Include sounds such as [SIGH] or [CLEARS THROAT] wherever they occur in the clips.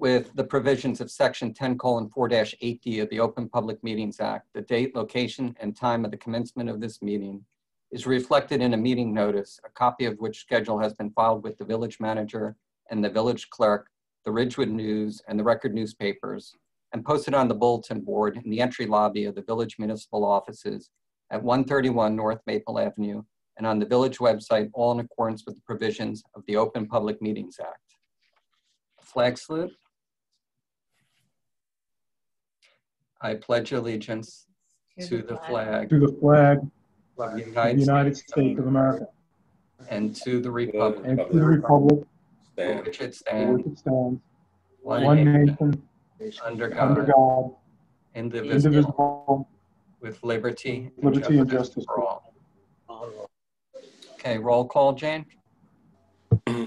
with the provisions of Section 10 colon 4-8D of the Open Public Meetings Act. The date, location, and time of the commencement of this meeting is reflected in a meeting notice, a copy of which schedule has been filed with the village manager and the village clerk, the Ridgewood News, and the Record newspapers, and posted on the bulletin board in the entry lobby of the village municipal offices at 131 North Maple Avenue and on the village website, all in accordance with the provisions of the Open Public Meetings Act. Flag salute. I pledge allegiance to the flag to the flag of the United the United States States of America and to the republic and to the republic for Stand. which it for which stands, it stands, one one nation, nation, under under God, God, indivisible, indivisible, with liberty Liberty and justice justice for all. Okay, roll call, Jane? [CLEARS THROAT]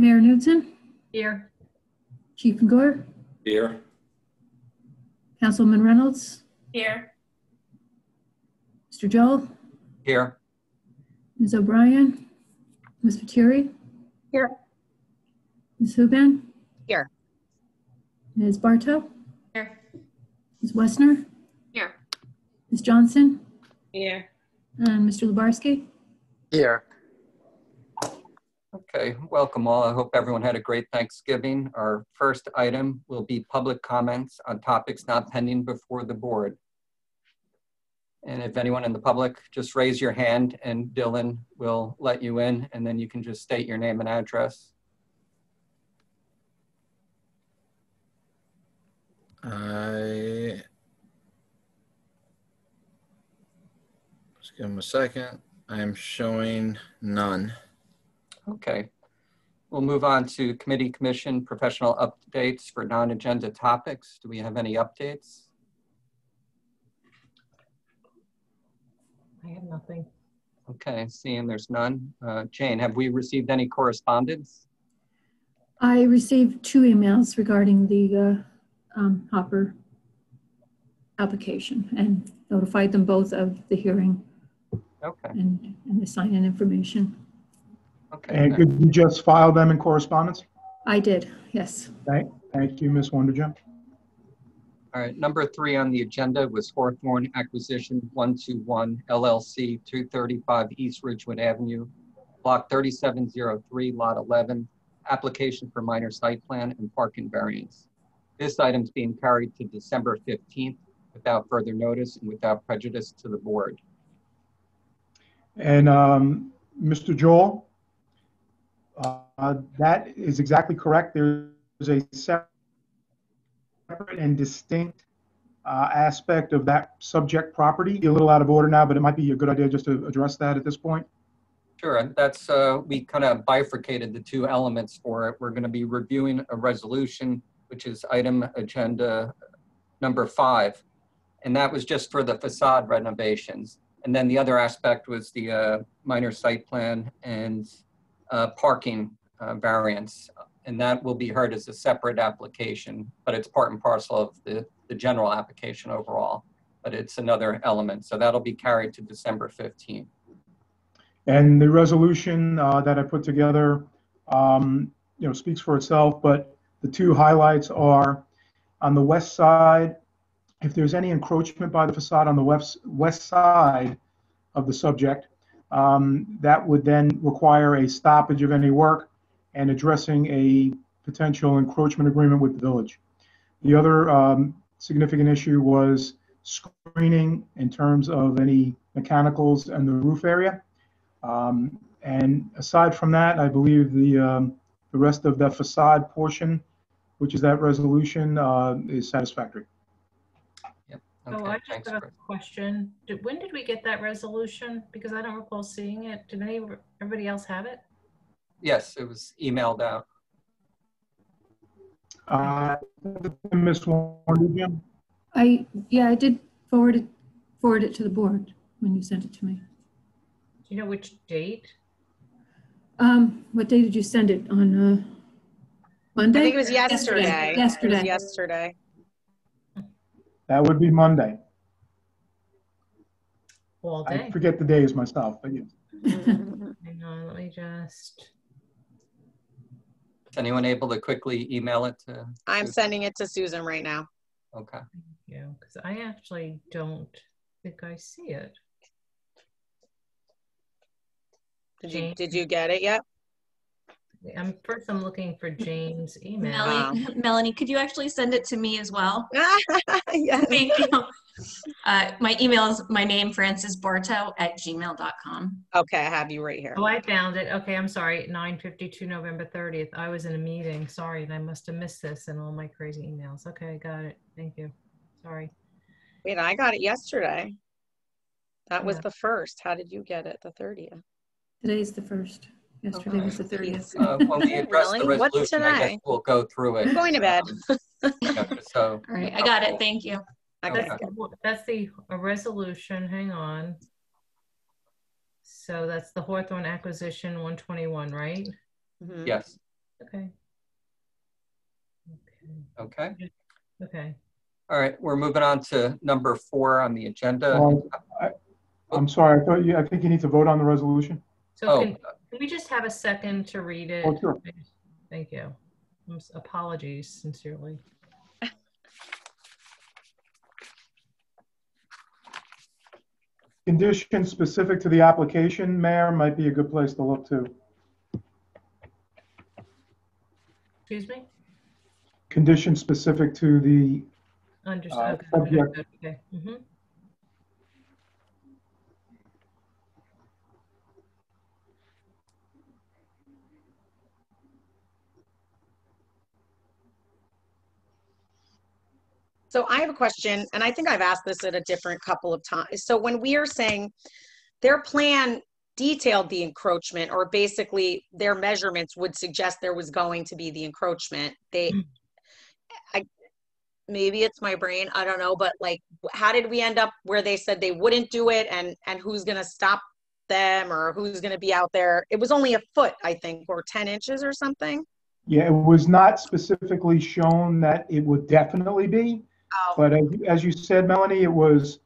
Mayor Knudsen, Here. Chief Gore, Here. Councilman Reynolds, Here. Mr. Joel, Here. Ms. O'Brien, Ms. Fatiri. Here. Ms. Huban. Here. Ms. Bartow, Here. Ms. Wessner, Here. Ms. Johnson, Here. and Mr. Lubarsky. Here. Okay, welcome all. I hope everyone had a great Thanksgiving. Our first item will be public comments on topics not pending before the board. And if anyone in the public, just raise your hand and Dylan will let you in and then you can just state your name and address. I. Just give him a second. I am showing none. Okay. We'll move on to committee commission professional updates for non-agenda topics. Do we have any updates? I have nothing. Okay, seeing there's none. Uh, Jane, have we received any correspondence? I received two emails regarding the uh, um, Hopper application and notified them both of the hearing Okay, and, and the sign-in information. Okay. And could you just file them in correspondence? I did, yes. Thank, thank you, Ms. Wondergem. All right, number three on the agenda was Hawthorne Acquisition 121 LLC, 235 East Ridgewood Avenue, Block 3703, Lot 11, application for minor site plan and parking variance. This item's being carried to December 15th without further notice and without prejudice to the board. And um, Mr. Joel, uh, that is exactly correct. There's a separate and distinct uh, aspect of that subject property. A little out of order now, but it might be a good idea just to address that at this point. Sure, that's, uh, we kind of bifurcated the two elements for it. We're going to be reviewing a resolution, which is item agenda number five. And that was just for the facade renovations. And then the other aspect was the uh, minor site plan and uh, parking uh. And that will be heard as a separate application, but it's part and parcel of the, the general application overall. But it's another element, so that'll be carried to December 15th. And the resolution uh, that I put together, um, you know, speaks for itself, but the two highlights are on the west side, if there's any encroachment by the facade on the west, west side of the subject, um, that would then require a stoppage of any work and addressing a potential encroachment agreement with the village. The other um, significant issue was screening in terms of any mechanicals and the roof area. Um, And aside from that, I believe the, um, the rest of the facade portion, which is that resolution, uh, is satisfactory. Oh, Okay, I just thanks, got a Chris. question. Did, when did we get that resolution? Because I don't recall seeing it. Did any, everybody else have it? Yes, it was emailed out. Uh, Ms. Wondergem? I, yeah, I did forward it, forward it to the board when you sent it to me. Do you know which date? Um, what day did you send it? On, uh, Monday? I think it was yesterday. It was Yesterday. yesterday. That would be Monday. All day. I forget the days myself, but yes. [LAUGHS] Hang on, let me just Is anyone able to quickly email it to? I'm Susan? sending it to Susan right now. Okay. Yeah, because I actually don't think I see it. Did you, Jane? did you get it yet? I'm first. I'm looking for Jane's email. Melanie, [LAUGHS] Melanie, could you actually send it to me as well? [LAUGHS] Yes. Thank you. Uh, my email is my name, Francis Bartow at gmail.com. Okay, I have you right here. Oh, I found it. Okay, I'm sorry. 9:52, November 30th. I was in a meeting. Sorry, and I must have missed this in all my crazy emails. Okay, I got it. Thank you. Sorry. Wait, I got it yesterday. That was Yeah. the first. How did you get it? The 30th? Today's the first. Yesterday was the 30th. Uh, When we [LAUGHS] address the Really? What's resolution, I guess today? we'll go through it. I'm going to bed. Um, yeah, So, [LAUGHS] All right, I got it. Thank you. Okay. That's, the- that's the a resolution. Hang on. So that's the Hawthorne acquisition 121, right? Mhm. yes, Okay. Okay. okay. Okay. All right, we're moving on to number four on the agenda. Well, I- I'm sorry, I thought you, I think you need to vote on the resolution. So Oh, can, can we just have a second to read it? Oh, sure. Thank you. Apologies sincerely. Conditions specific to the application, Mayor, might be a good place to look to. Excuse me? Conditions specific to the, Understood. Uh, subject. Okay. mhm. So I have a question, and I think I've asked this at a different couple of times. So when we are saying their plan detailed the encroachment, or basically their measurements would suggest there was going to be the encroachment, they, hmm. I, maybe it's my brain, I don't know, but like, how did we end up where they said they wouldn't do it, and and who's gonna stop them, or who's gonna be out there? It was only a foot, I think, or ten inches or something. yeah, it was not specifically shown that it would definitely be, Oh, but as, as you said, Melanie, it was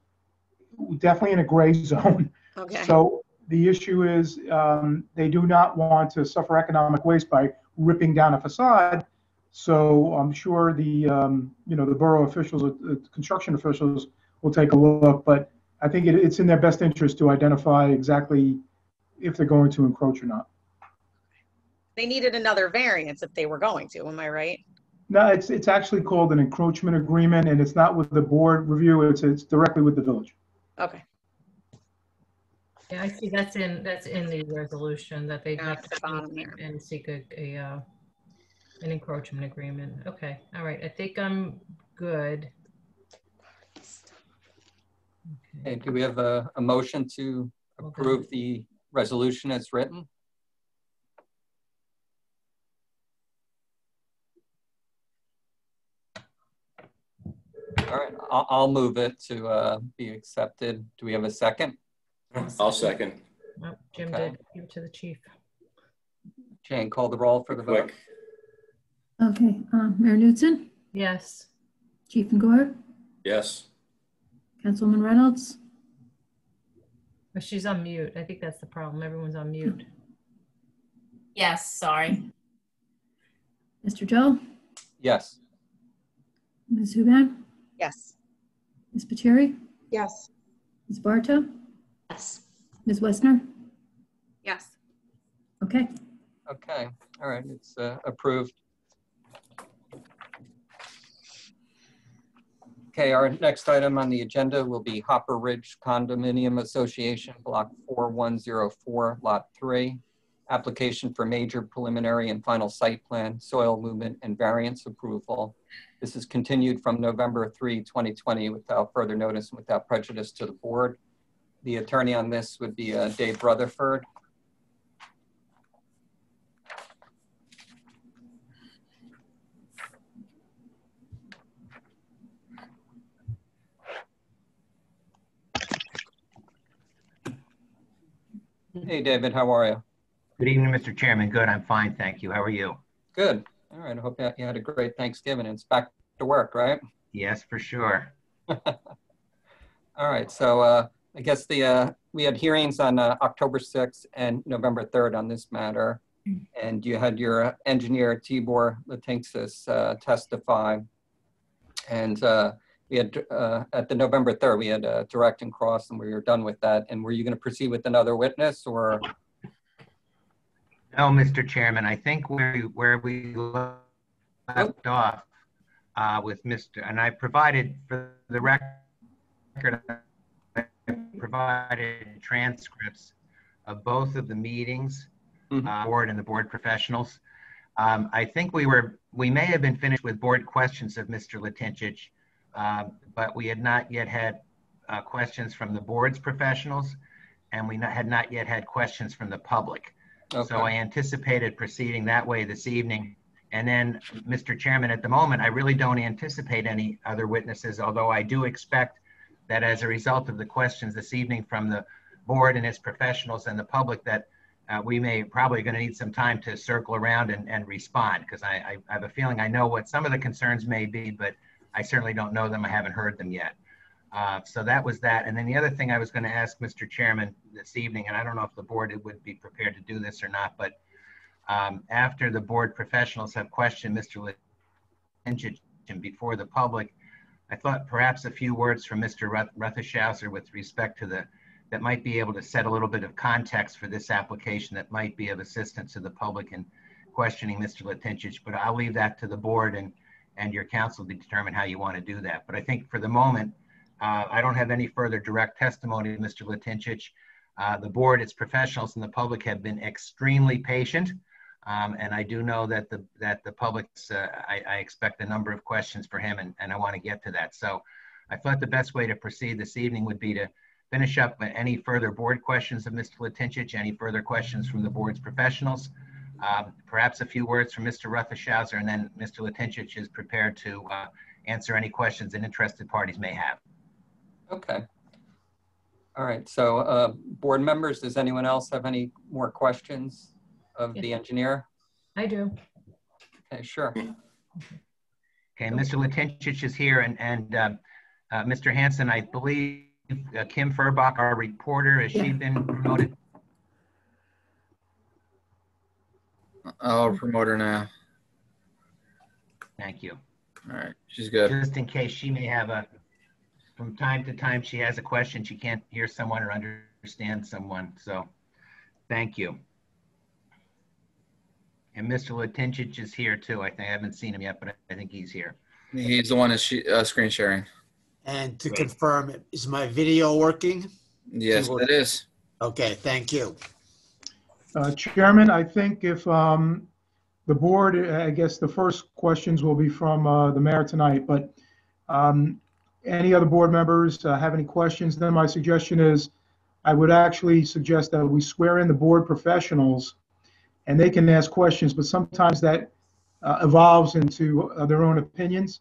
definitely in a gray zone. okay. So the issue is, um, they do not want to suffer economic waste by ripping down a facade. So I'm sure the, um, you know, the borough officials, uh, uh, construction officials will take a look, but I think it, it's in their best interest to identify exactly if they're going to encroach or not. They needed another variance if they were going to, am I right? No, it's, it's actually called an encroachment agreement and it's not with the board review, it's, it's directly with the village. Okay. Yeah, I see that's in, that's in the resolution that they Yeah, have it's to the bottom meet there. and seek a, a, uh, an encroachment agreement. Okay, all right. I think I'm good. Okay. Okay, do we have a, a motion to Hold on. approve the resolution as written? All right, I'll, I'll move it to uh, be accepted. Do we have a second? I'll second. Oh, Jim Okay. did, give it to the chief. Jane, call the roll for the vote. Quick. Okay, um, Mayor Knudsen, Yes, Chief Gore, Yes. Councilwoman Reynolds, but she's on mute. I think that's the problem. Everyone's on mute. Yes, sorry. Mr. Joe, Yes, Ms. Huban, Yes. Ms. Patiri, Yes. Ms. Bartow, Yes. Ms. Westner. Yes. Okay, okay, all right, it's uh, approved. Okay, our next item on the agenda will be Hopper Ridge Condominium Association, Block 4104, Lot 3. Application for major preliminary and final site plan, soil movement and variance approval. This is continued from November 3, 2020 without further notice and without prejudice to the board. The attorney on this would be uh, Dave Rutherford. Hey, David, how are you? Good evening, Mr. Chairman. Good, I'm fine, thank you. How are you? Good. All right. I hope you you had a great Thanksgiving. It's back to work, right? Yes, for sure. [LAUGHS] All right. So uh, I guess the uh, we had hearings on uh, October 6th and November 3rd on this matter. And you had your engineer Tibor Latinxis uh, testify. And uh, we had, uh, at the November 3rd, we had a direct and cross and we were done with that. And were you going to proceed with another witness or? No, Mr. Chairman, I think where, where we left off uh, with Mr., and I provided for the record, I provided transcripts of both of the meetings, Mhm. uh, board and the board professionals. Um, I think we were, we may have been finished with board questions of Mr. Litincich, um, but we had not yet had uh, questions from the board's professionals, and we not- had not yet had questions from the public. So I anticipated proceeding that way this evening. And then, Mr. Chairman, at the moment, I really don't anticipate any other witnesses, although I do expect that as a result of the questions this evening from the board and its professionals and the public, that uh, we may probably going to need some time to circle around and, and respond, because I, I I have a feeling I know what some of the concerns may be, but I certainly don't know them. I haven't heard them yet. Uh, So that was that. And then the other thing I was going to ask Mr. Chairman this evening, and I don't know if the board would be prepared to do this or not, but um, after the board professionals have questioned Mr. Lynch before the public, I thought perhaps a few words from Mr. Ruth- with respect to the, that might be able to set a little bit of context for this application that might be of assistance to the public in questioning Mr. Litincich, but I'll leave that to the board and, and your council to determine how you want to do that. But I think for the moment, uh, I don't have any further direct testimony Mr. Litincich. Uh, the board, its professionals, and the public have been extremely patient. Um, and I do know that the that the public's uh, I, I expect a number of questions for him, and, and I want to get to that. So I thought the best way to proceed this evening would be to finish up any further board questions of Mr. Litincich, any further questions from the board's professionals, um, perhaps a few words from Mr. Rutishauser, and then Mr. Litincich is prepared to uh, answer any questions that interested parties may have. Okay. All right, so uh, board members, does anyone else have any more questions of the engineer? I do. Okay, sure. Okay, Mr. Litincich is here, and, and uh, uh, Mr. Hanson, I believe uh, Kim Furbach, our reporter, has she been promoted? I'll promote her now. Thank you. All right, she's good. Just in case she may have a, from time to time, she has a question, she can't hear someone or understand someone, so, thank you. And Mr. Litincich is here too, I think, I haven't seen him yet, but I think he's here. He's the one that's she, uh, screen sharing. And to Great. confirm, is my video working? Yes, it is. Okay, thank you. Uh, Chairman, I think if um, the board, I guess the first questions will be from uh, the mayor tonight, but um, any other board members uh, have any questions, then my suggestion is I would actually suggest that we swear in the board professionals and they can ask questions, but sometimes that uh, evolves into uh, their own opinions.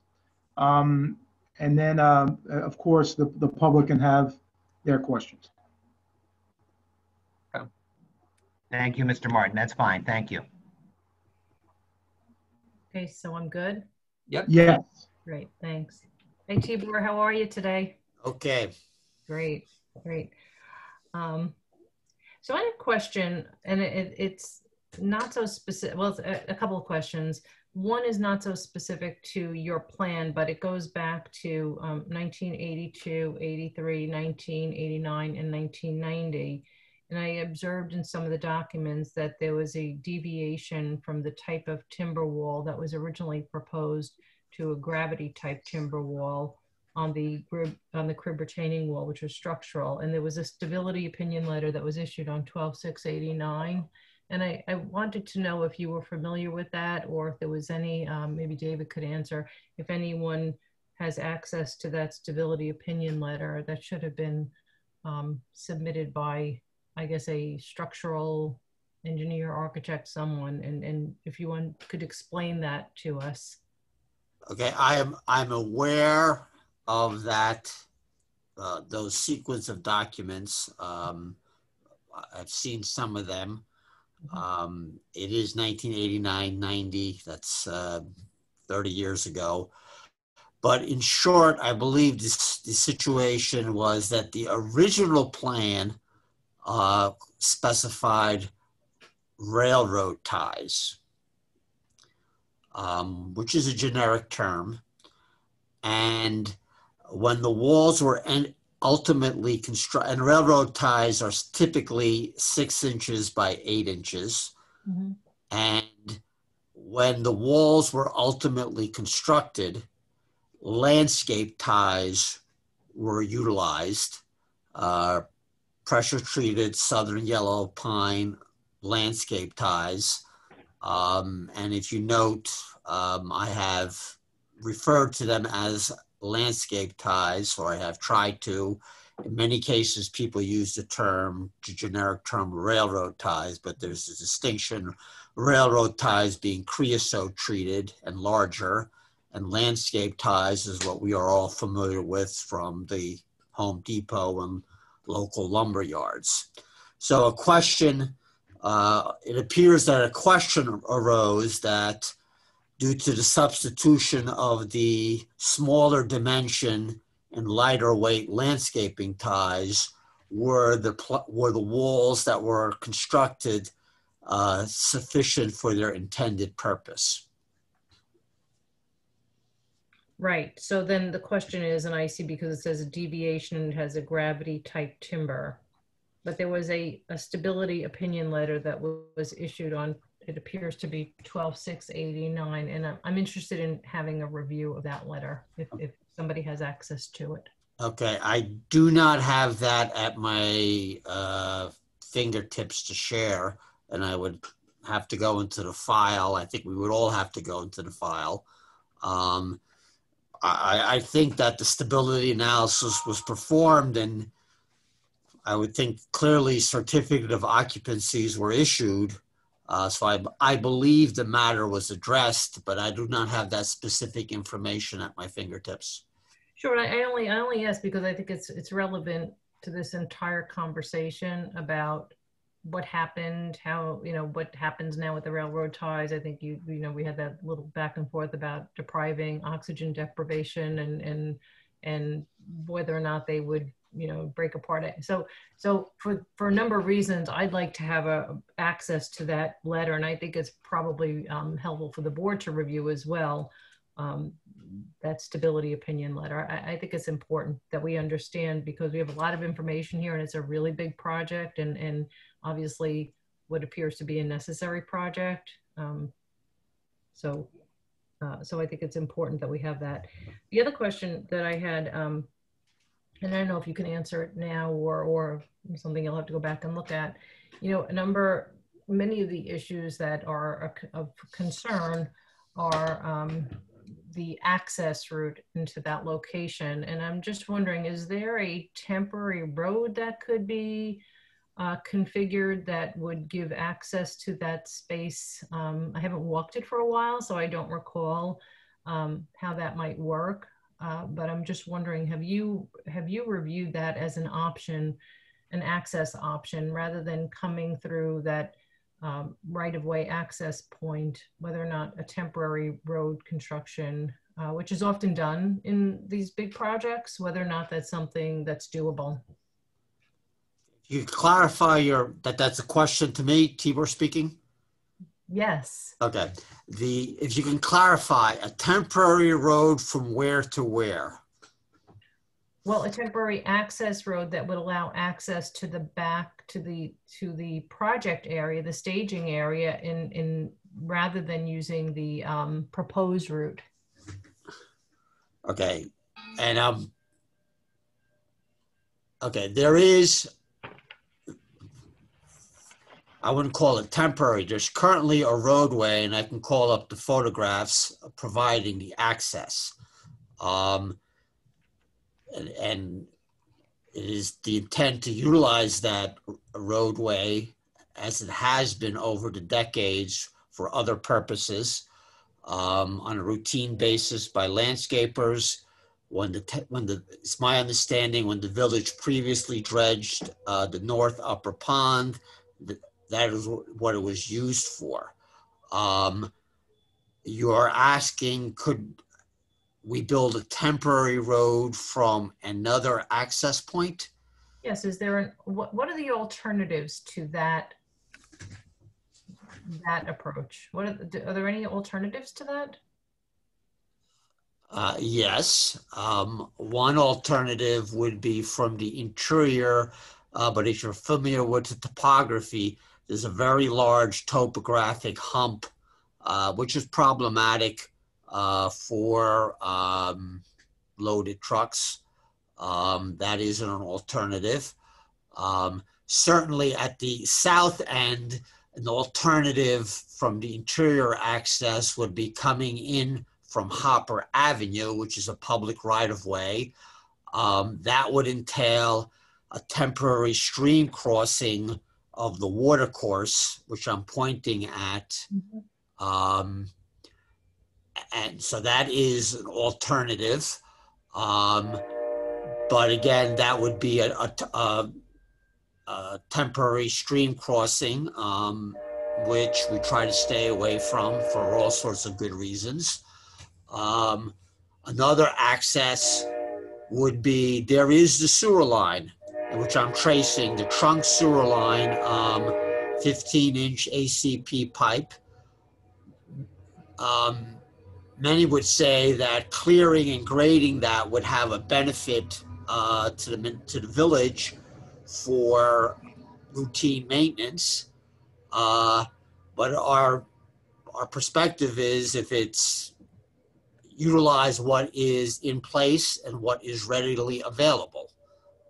Um, And then, um, of course, the the public can have their questions. Thank you, Mr. Martin, that's fine, thank you. Okay, so I'm good. Yep. Yes. Great, thanks. Hey Tibor, how are you today? Okay, Great, great. Um, so I had a question, and it, it- it's not so specific. Well, it's a, a couple of questions. One is not so specific to your plan, but it goes back to um, 1982, 83, 1989, and 1990. And I observed in some of the documents that there was a deviation from the type of timber wall that was originally proposed to a gravity type timber wall on the crib, on the crib retaining wall, which was structural. And there was a stability opinion letter that was issued on 12/6/89. And I, I wanted to know if you were familiar with that or if there was any, um, maybe David could answer, if anyone has access to that stability opinion letter that should have been um, submitted by, I guess, a structural engineer, architect, someone. And, and if you want, could explain that to us. Okay, I am, I'm aware of that, uh, those sequence of documents. Um, I've seen some of them. Um, it is 1989, 90, that's, uh, 30 years ago. But in short, I believe this, the situation was that the original plan uh, specified railroad ties, um, which is a generic term. And when the walls were en- ultimately constructed, and railroad ties are typically six inches by eight inches. Mhm. And when the walls were ultimately constructed, landscape ties were utilized. Uh, pressure treated southern yellow pine landscape ties. Um, and if you note, um, I have referred to them as landscape ties, or I have tried to. In many cases, people use the term, the generic term railroad ties, but there's a distinction. Railroad ties being creosote treated and larger, and landscape ties is what we are all familiar with from the Home Depot and local lumber yards. So a question, uh, it appears that a question arose that due to the substitution of the smaller dimension and lighter weight landscaping ties, were the, were the walls that were constructed uh, sufficient for their intended purpose? Right. So then the question is, and I see because it says a deviation and has a gravity type timber, but there was a, a stability opinion letter that wa- was issued on, it appears to be 12689. And I'm, I'm interested in having a review of that letter if, if somebody has access to it. Okay, I do not have that at my uh, fingertips to share, and I would have to go into the file. I think we would all have to go into the file. Um, I, I think that the stability analysis was performed, and I would think clearly certificate of occupancies were issued. Uh, so I, I believe the matter was addressed, but I do not have that specific information at my fingertips. Sure. I I only, I only ask because I think it's, it's relevant to this entire conversation about what happened, how, you know, what happens now with the railroad ties. I think you, you know, we had that little back and forth about depriving oxygen deprivation and, and, and whether or not they would, you know, break apart. It so, so for, for a number of reasons, I'd like to have a access to that letter. And I think it's probably um, helpful for the board to review as well. Um, that stability opinion letter. I, I think it's important that we understand because we have a lot of information here and it's a really big project and, and obviously what appears to be a necessary project. Um, so, uh, so I think it's important that we have that. The other question that I had, um, and I don't know if you can answer it now or, or something you'll have to go back and look at, you know, a number, many of the issues that are of concern are, um, the access route into that location. And I'm just wondering, is there a temporary road that could be uh, configured that would give access to that space? Um, I haven't walked it for a while, so I don't recall um, how that might work. Uh, but I'm just wondering, have you have you reviewed that as an option, an access option, rather than coming through that um, right-of-way access point, whether or not a temporary road construction, uh, which is often done in these big projects, whether or not that's something that's doable. You clarify your that that's a question to me, Tibor speaking. Yes. Okay. The if you can clarify a temporary road from where to where. Well, a temporary access road that would allow access to the back to the to the project area, the staging area, in in rather than using the um, proposed route. Okay. And um okay, there is I wouldn't call it temporary. There's currently a roadway, and I can call up the photographs providing the access. Um, and, and it is the intent to utilize that roadway as it has been over the decades for other purposes um, on a routine basis by landscapers. When the, when the, it's my understanding, when the village previously dredged uh, the north upper pond, th- that is what it was used for. Um, you are asking, could we build a temporary road from another access point? Yes. Is there an what? What are the alternatives to that that approach? What are, the- are there any alternatives to that? Uh, yes, um, one alternative would be from the interior, uh, but if you're familiar with the topography, there's a very large topographic hump, uh, which is problematic uh, for um, loaded trucks. Um, that is an alternative. Um, certainly at the south end, an alternative from the interior access would be coming in from Hopper Avenue, which is a public right of way. Um, that would entail a temporary stream crossing of the water course, which I'm pointing at. Um, and so that is an alternative. Um, but again, that would be a, a, a, a temporary stream crossing, um, which we try to stay away from for all sorts of good reasons. Um, another access would be there is the sewer line, which I'm tracing, the trunk sewer line, um, 15 inch ACP pipe. Um, many would say that clearing and grading that would have a benefit uh, to the to the village for routine maintenance. Uh, but our our perspective is if it's utilize what is in place and what is readily available,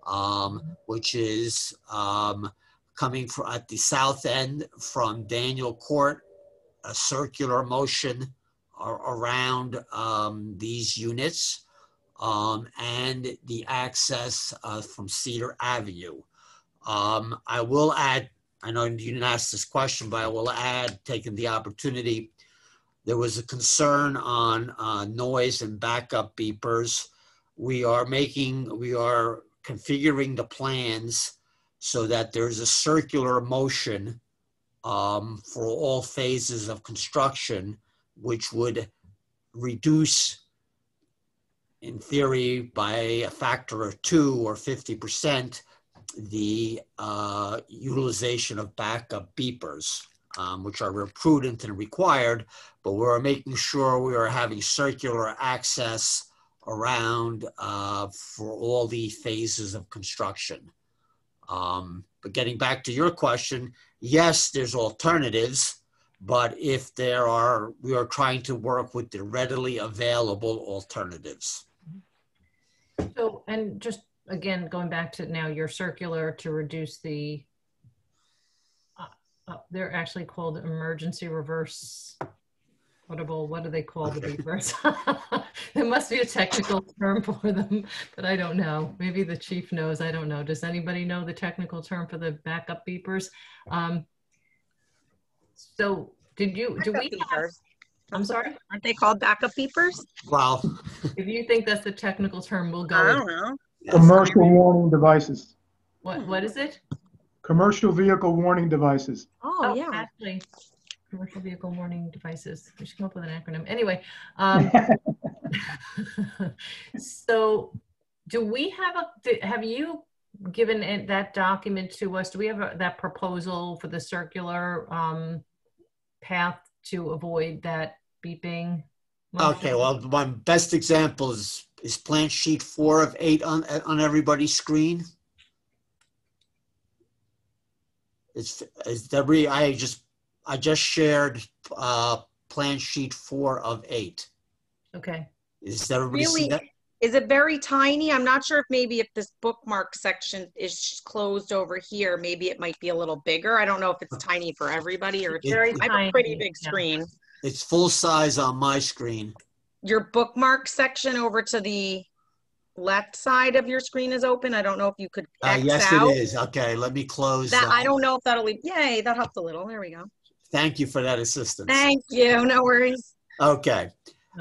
um, which is um, coming from at the south end from Daniel Court, a circular motion ar- around um, these units, um, and the access uh, from Cedar Avenue. Um, I will add, I know you didn't ask this question, but I will add, taking the opportunity, there was a concern on uh, noise and backup beepers. We are making, we are configuring the plans so that there's a circular motion um, for all phases of construction, which would reduce, in theory, by a factor of two or 50%, the uh, utilization of backup beepers, um, which are prudent and required, but we're making sure we are having circular access around uh, for all the phases of construction. Um, but getting back to your question, yes, there's alternatives, but if there are, we are trying to work with the readily available alternatives. So, and just again, going back to now your circular to reduce the, uh, uh, they're actually called emergency reverse, whatable, what do they call the beepers? [LAUGHS] There must be a technical term for them, but I don't know. Maybe the chief knows, I don't know. Does anybody know the technical term for the backup beepers? Um, So did you, do we, have- I'm sorry? Aren't they called backup beepers? Well, If you think that's the technical term, we'll go. I don't know. Commercial warning devices, What, what is it? commercial vehicle warning devices. Oh, yeah. Actually, commercial vehicle warning devices. We should come up with an acronym. Anyway, um, [LAUGHS] so do we have a, have you given it- that document to us? Do we have a- that proposal for the circular um, path to avoid that beeping? Okay, well, my best example is, is plant sheet four of eight on, on everybody's screen. It's, it's Debbie, I just, I just shared, uh, plan sheet four of eight. Okay, Is everybody see Really? that? Is it very tiny? I'm not sure if maybe if this bookmark section is closed over here, maybe it might be a little bigger. I don't know if it's tiny for everybody or if It- very I have a pretty tiny, big yeah. screen. It's full size on my screen. Your bookmark section over to the left side of your screen is open. I don't know if you could Uh, X yes, out. it is. Okay, let me close. That, I don't know if that'll, leave- yay, that helped a little. There we go. Thank you for that assistance. Thank you. No worries. Okay.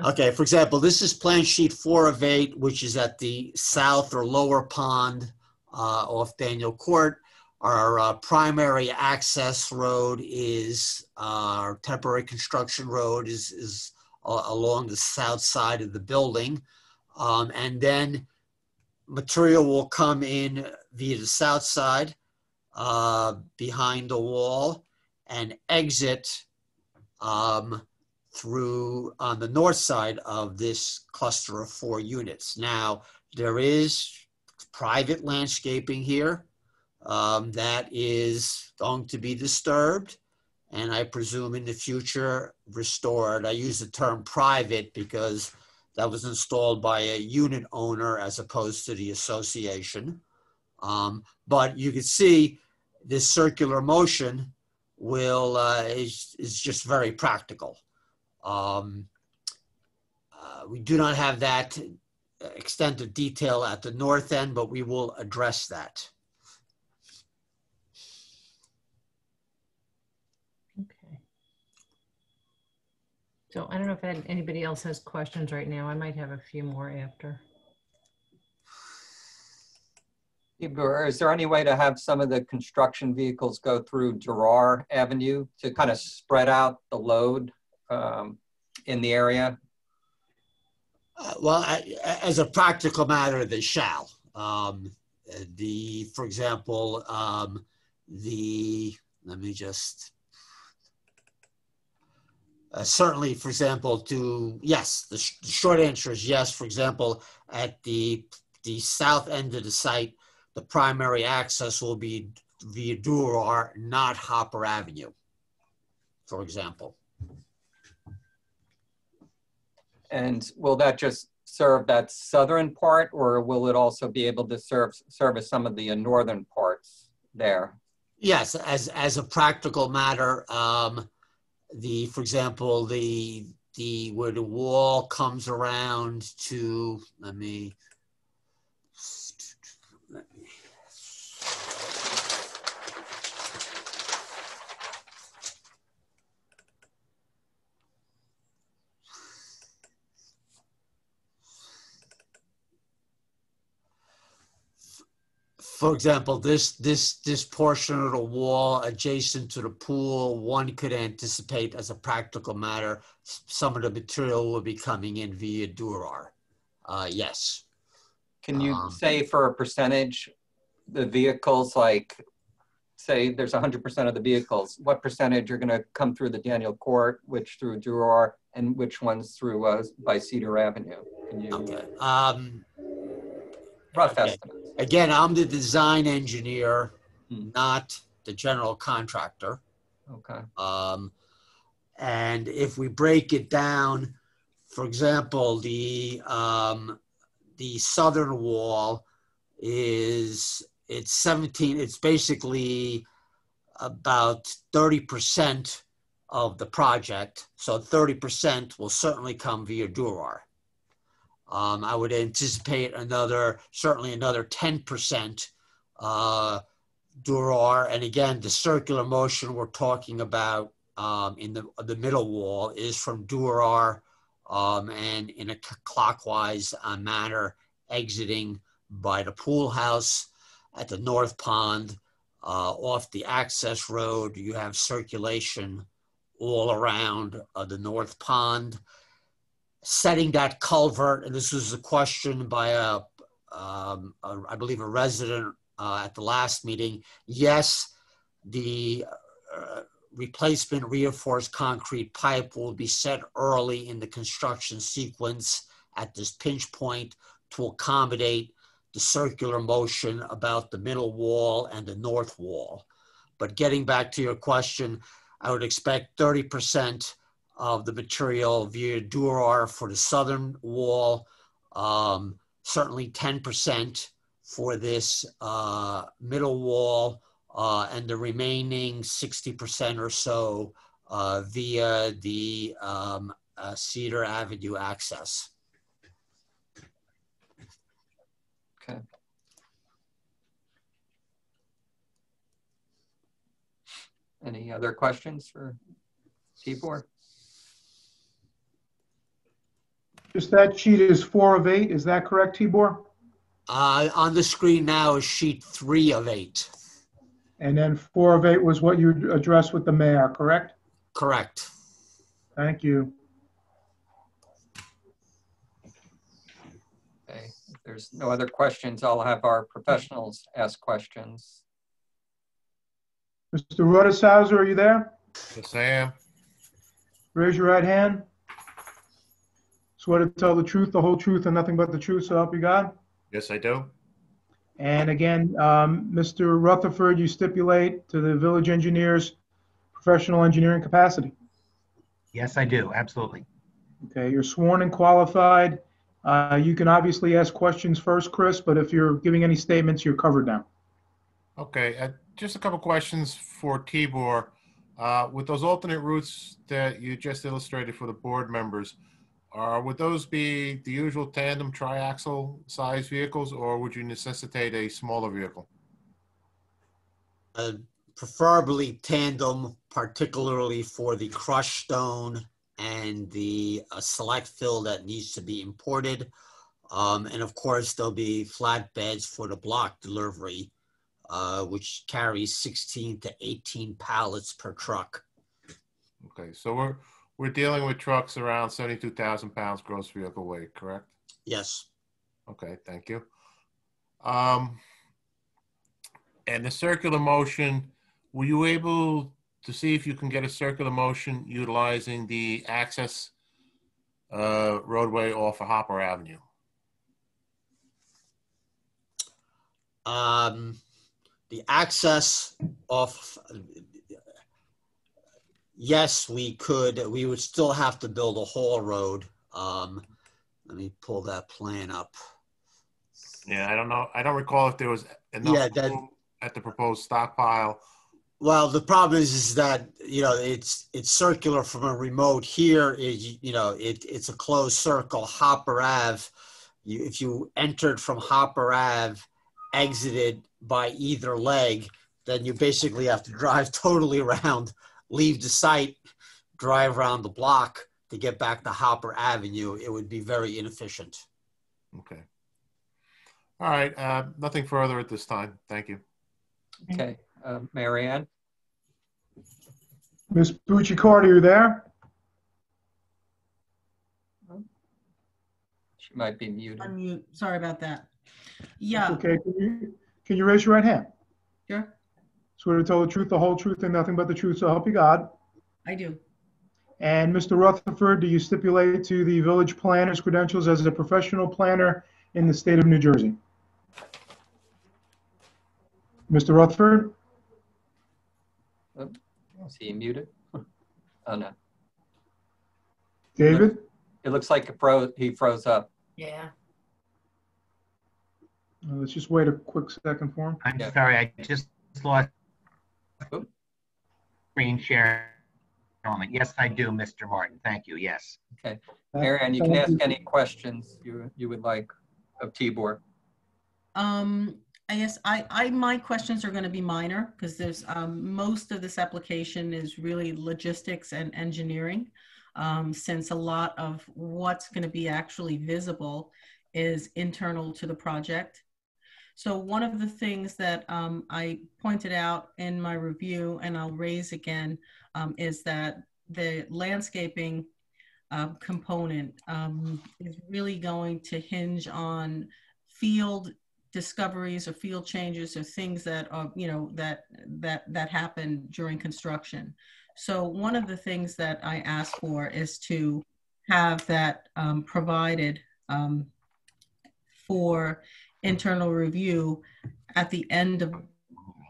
Okay, for example, this is plan sheet four of eight, which is at the south or lower pond uh, off Daniel Court. Our uh, primary access road is, uh, our temporary construction road is, is along the south side of the building. Um, And then material will come in via the south side uh, behind the wall. And exit um, through on the north side of this cluster of four units. Now, there is private landscaping here um, that is going to be disturbed and I presume in the future restored. I use the term private because that was installed by a unit owner as opposed to the association. Um, but you can see this circular motion will uh, is, is just very practical. Um, uh, we do not have that extent of detail at the north end, but we will address that. Okay. So I don't know if anybody else has questions right now. I might have a few more after. Or is there any way to have some of the construction vehicles go through Gerard Avenue to kind of spread out the load um, in the area? Uh, well, I- as a practical matter, they shall. Um, the, for example, um, the, let me just, uh, certainly, for example, to, yes, the, sh- the short answer is yes. For example, at the, the south end of the site, the primary access will be via Durar, not Hopper Avenue, for example. And will that just serve that southern part or will it also be able to serve, service some of the uh, northern parts there? Yes, as as a practical matter, um, the for example, the the where the wall comes around to let me. For example, this this this portion of the wall adjacent to the pool, one could anticipate as a practical matter, some of the material will be coming in via Durar. Uh, yes. Can you Um, say for a percentage, the vehicles, like, say there's 100% of the vehicles, what percentage are going to come through the Daniel Court, which through Durar, and which ones through uh, by Cedar Avenue? Can you, Okay. Um, rough okay. estimates? Again, I'm the design engineer, Hmm. not the general contractor. Okay. Um, and if we break it down, for example, the um, the southern wall is it's 17. It's basically about 30 percent of the project. So 30 percent will certainly come via Durar. Um, I would anticipate another, certainly another 10% uh, Durar. And again, the circular motion we're talking about um, in the, the middle wall is from Durar um, and in a clockwise uh, manner, exiting by the pool house at the north pond. Uh, off the access road, you have circulation all around uh, the north pond setting that culvert, and this was a question by a, um, a I believe, a resident uh, at the last meeting. Yes, the uh, replacement reinforced concrete pipe will be set early in the construction sequence at this pinch point to accommodate the circular motion about the middle wall and the north wall. But getting back to your question, I would expect 30% of the material via Durar for the southern wall, um, certainly 10% for this uh, middle wall, uh, and the remaining 60% or so uh, via the um, uh, Cedar Avenue access. Okay. Any other questions for Tibor? Just that sheet is four of eight, is that correct, Tibor? Uh, on the screen now is sheet three of eight. And then four of eight was what you addressed with the mayor, correct? Correct. Thank you. Okay, if there's no other questions, I'll have our professionals ask questions. Mr. Rutishauser, are you there? Yes, I am. Raise your right hand. Swear to tell the truth, the whole truth, and nothing but the truth, so help you God. Yes, I do. And again, um, Mr. Rutherford, you stipulate to the village engineer's professional engineering capacity. Yes, I do, absolutely. Okay, you're sworn and qualified. Uh, You can obviously ask questions first, Chris, but if you're giving any statements, you're covered now. Okay, uh, just a couple questions for Tibor. Uh, With those alternate routes that you just illustrated for the board members, uh, would those be the usual tandem triaxle size vehicles, or would you necessitate a smaller vehicle? Uh, Preferably tandem, particularly for the crushed stone and the uh, select fill that needs to be imported. Um, And of course, there'll be flatbeds for the block delivery, uh, which carries 16 to 18 pallets per truck. Okay, so we're, we're dealing with trucks around 72,000 pounds gross vehicle weight, correct? Yes. Okay, thank you. Um, and the circular motion, were you able to see if you can get a circular motion utilizing the access uh, roadway off of Hopper Avenue? Um, the access off, yes, we could, we would still have to build a haul road. Um, let me pull that plan up. Yeah, I don't know. I don't recall if there was Yeah, enough that- room at the proposed stockpile. Well, the problem is, is that, you know, it's, it's circular from a remote here is, you know, it, it's a closed circle, Hopper Ave. You, if you entered from Hopper Ave, exited by either leg, then you basically have to drive [LAUGHS] totally around, leave the site, drive around the block to get back to Hopper Avenue. It would be very inefficient. Okay. All right, uh, nothing further at this time. Thank you. Okay, uh, Mary Ann? Ms. Bucci-Carter, you there? She might be muted. Unmute, sorry about that. Yeah, Okay, can you, can you raise your right hand? sure, Swear to tell the truth, the whole truth, and nothing but the truth, so help you God. I do. And Mr. Rutherford, do you stipulate to the village planner's credentials as a professional planner in the state of New Jersey? Mr. Rutherford? Is he muted? [LAUGHS] Oh, no. David? It looks like it froze, he froze up. Yeah. Uh, Let's just wait a quick second for him. I'm Yeah. sorry, I just lost Oop. Screen share. moment. Yes, I do, Mr. Martin. Thank you. Yes. Okay. Mary Ann, you can ask any questions you, you would like of Tibor. Um, I guess I, I, my questions are gonna be minor, because there's, um, most of this application is really logistics and engineering. Um, since a lot of what's gonna be actually visible is internal to the project. So one of the things that, um, I pointed out in my review, and I'll raise again, um, is that the landscaping uh, component um, is really going to hinge on field discoveries or field changes or things that are you know that that that happen during construction. So one of the things that i ask for is to have that um, provided um, for internal review at the end of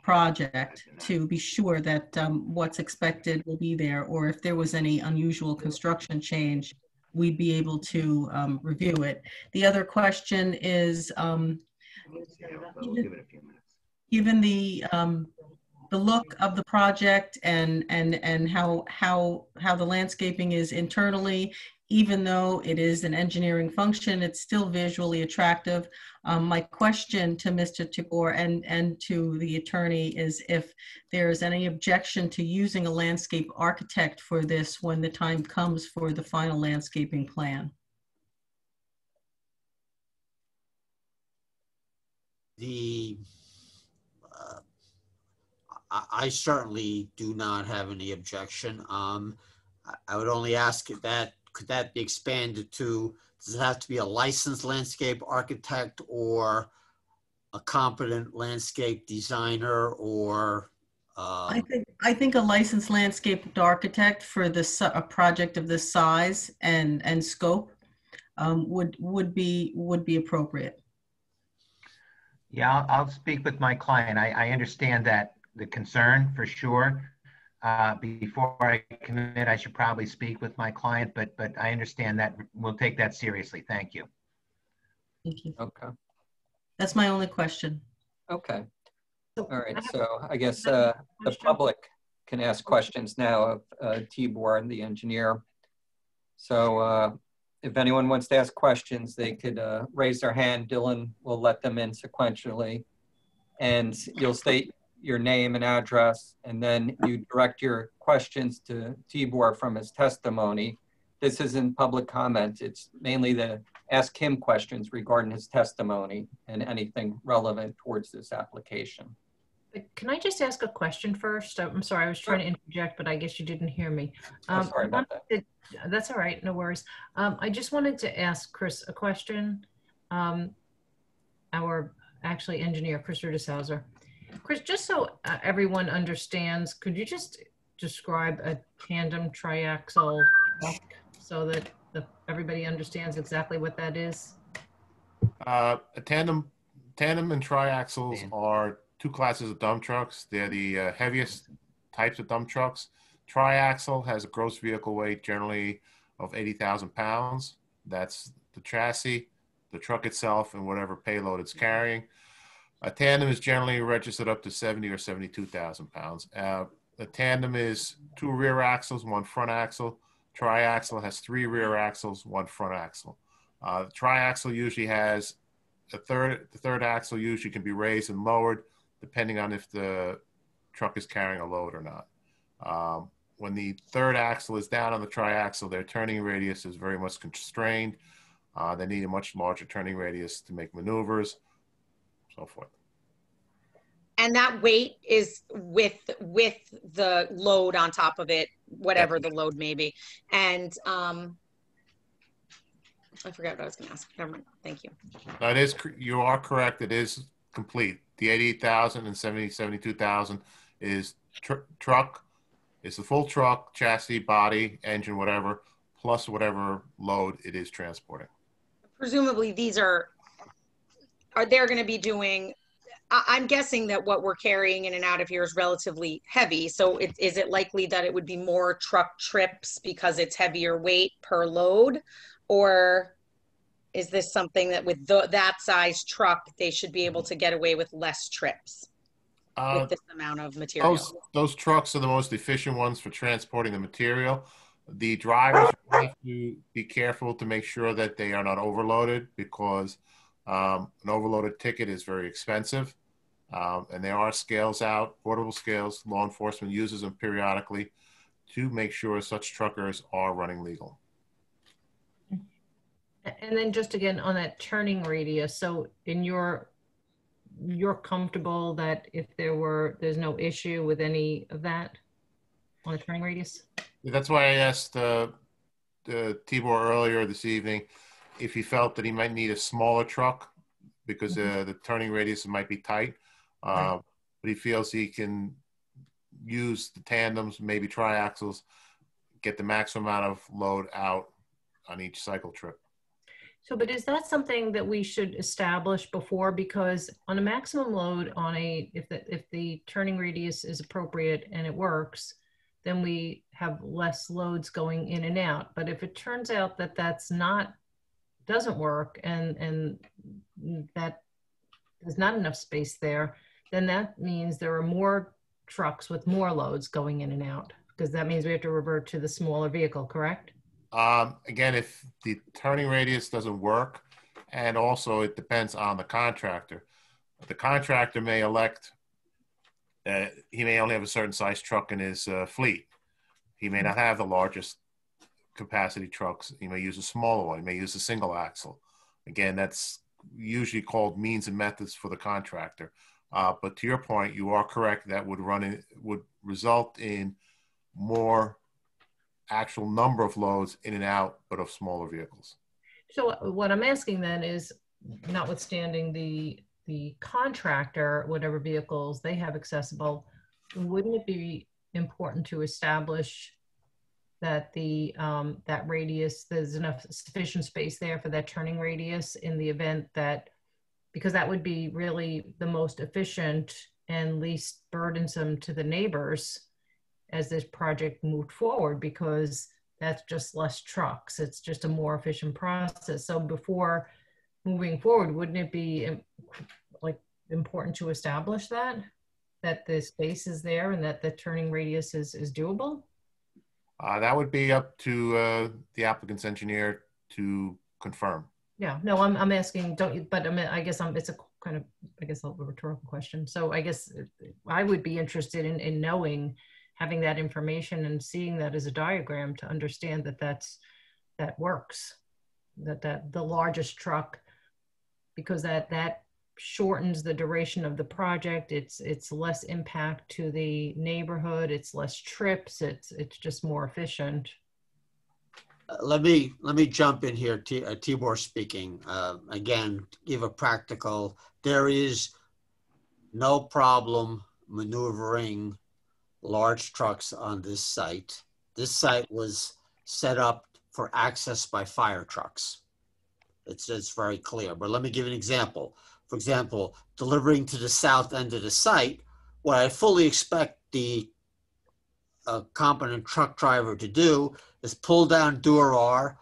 project to be sure that um, what's expected will be there or if there was any unusual construction change we'd be able to um, review it. The other question is um, given the um, the look of the project and and and how how how the landscaping is internally even though it is an engineering function it's still visually attractive um, my question to mr tibor and and to the attorney is if there is any objection to using a landscape architect for this when the time comes for the final landscaping plan The, uh, I, I certainly do not have any objection. Um, I would only ask that, could that be expanded to, does it have to be a licensed landscape architect or a competent landscape designer or I Um, think, I think a licensed landscape architect for this, a project of this size and, and scope um, would, would be, would be appropriate. Yeah, I'll, I'll speak with my client. I, I understand that the concern for sure. Uh, before I commit, I should probably speak with my client, but, but I understand that. We'll take that seriously. Thank you. Thank you. Okay, That's my only question. okay. So All I right, have- so I guess I have a uh, the public can ask questions now of uh, Tibor and the engineer. So uh, if anyone wants to ask questions, they could uh, raise their hand. Dylan will let them in sequentially. And you'll state your name and address, and then you direct your questions to Tibor from his testimony. This isn't public comment. It's mainly to ask him questions regarding his testimony and anything relevant towards this application. Can I just ask a question first? I'm sorry, I was trying to interject, but I guess you didn't hear me. Um, sorry about that. to- That's all right, no worries. Um, I just wanted to ask Chris a question. Um, Our, actually, engineer, Chris Rutishauser. Chris, just so uh, everyone understands, could you just describe a tandem triaxle truck so that the, everybody understands exactly what that is? Uh, a tandem, tandem and triaxles are two classes of dump trucks. They're the uh, heaviest types of dump trucks. Triaxle has a gross vehicle weight generally of 80,000 pounds. That's the chassis, the truck itself, and whatever payload it's carrying. A tandem is generally registered up to 70 or 72,000 pounds. Uh, a tandem is two rear axles, one front axle. Triaxle has three rear axles, one front axle. Uh, the triaxle usually has a third. The third axle usually can be raised and lowered depending on if the truck is carrying a load or not. Um, when the third axle is down on the triaxle, their turning radius is very much constrained. Uh, they need a much larger turning radius to make maneuvers, so forth. And that weight is with, with the load on top of it, whatever the load may be. And, um, I forgot what I was gonna ask. Never mind. Thank you. That is, you are correct. It is complete. The 88,000 and 70, 72,000 is tr- truck. It's the full truck, chassis, body, engine, whatever, plus whatever load it is transporting. Presumably, these are, are they're gonna be doing, I, I'm guessing that what we're carrying in and out of here is relatively heavy. So it, is it likely that it would be more truck trips because it's heavier weight per load? Or is this something that with the, that size truck, they should be able to get away with less trips Uh, with this amount of material? Those, those trucks are the most efficient ones for transporting the material. The drivers have to be careful to make sure that they are not overloaded because um, an overloaded ticket is very expensive. Um, and there are scales out, portable scales. Law enforcement uses them periodically to make sure such truckers are running legal. And then just again on that turning radius, so in your, you're comfortable that if there were, there's no issue with any of that on the turning radius? That's why I asked uh, uh, Tibor earlier this evening if he felt that he might need a smaller truck because uh, the turning radius might be tight. Uh, Right. But he feels he can use the tandems, maybe triaxles, get the maximum amount of load out on each cycle trip. So, but is that something that we should establish before? Because on a maximum load on a, if the, if the turning radius is appropriate and it works, then we have less loads going in and out. But if it turns out that that's not, doesn't work and, and that there's not enough space there, then that means there are more trucks with more loads going in and out. Because that means we have to revert to the smaller vehicle, correct? Um, again, if the turning radius doesn't work, and also it depends on the contractor. The contractor may elect, uh, he may only have a certain size truck in his uh, fleet. He may not have the largest capacity trucks. You may use a smaller one. You may use a single axle. Again, that's usually called means and methods for the contractor. Uh, but to your point, you are correct. That would run in, would result in more actual number of loads in and out, but of smaller vehicles. So uh, what I'm asking then is, notwithstanding the, the contractor, whatever vehicles they have accessible, wouldn't it be important to establish that the, um, that radius, there's enough sufficient space there for that turning radius in the event that, because that would be really the most efficient and least burdensome to the neighbors as this project moved forward, because that's just less trucks. It's just a more efficient process. So before moving forward, wouldn't it be like important to establish that? That the space is there and that the turning radius is, is doable? Uh, that would be up to uh, the applicant's engineer to confirm. Yeah, no, I'm, I'm asking, don't you, but I mean, I guess I'm, it's a kind of, I guess a rhetorical question. So I guess I would be interested in, in knowing, having that information and seeing that as a diagram to understand that that's, that works. That, that the largest truck, because that, that shortens the duration of the project. It's, it's less impact to the neighborhood. It's less trips. It's, it's just more efficient. Uh, Let me, let me jump in here, T- uh, Tibor speaking. Uh, Again, give a practical, there is no problem maneuvering large trucks on this site. This site was set up for access by fire trucks. It's, it's very clear, but let me give an example. For example, delivering to the south end of the site, what I fully expect the uh, competent truck driver to do is pull down Durar,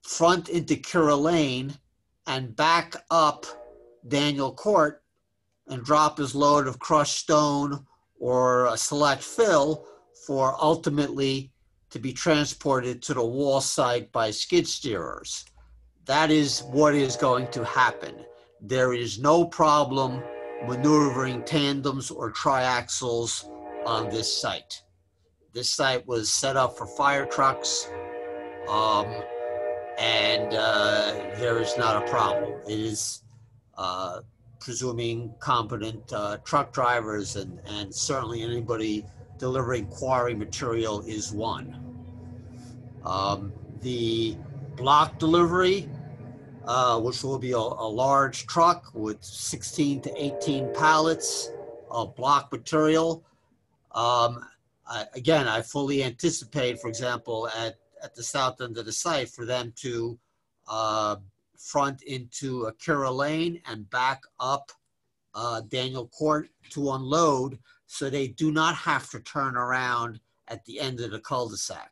front into Kira Lane, and back up Daniel Court and drop his load of crushed stone or a select fill for ultimately to be transported to the wall site by skid steerers. That is what is going to happen. There is no problem maneuvering tandems or triaxles on this site. This site was set up for fire trucks, um, and uh, there is not a problem. It is uh, presuming competent uh, truck drivers and, and certainly anybody delivering quarry material is one. Um, the block delivery, uh, which will be a, a large truck with 16 to 18 pallets of block material. Um, I, again, I fully anticipate, for example, at, at the south end of the site for them to uh, front into Akira Lane and back up uh, Daniel Court to unload so they do not have to turn around at the end of the cul-de-sac.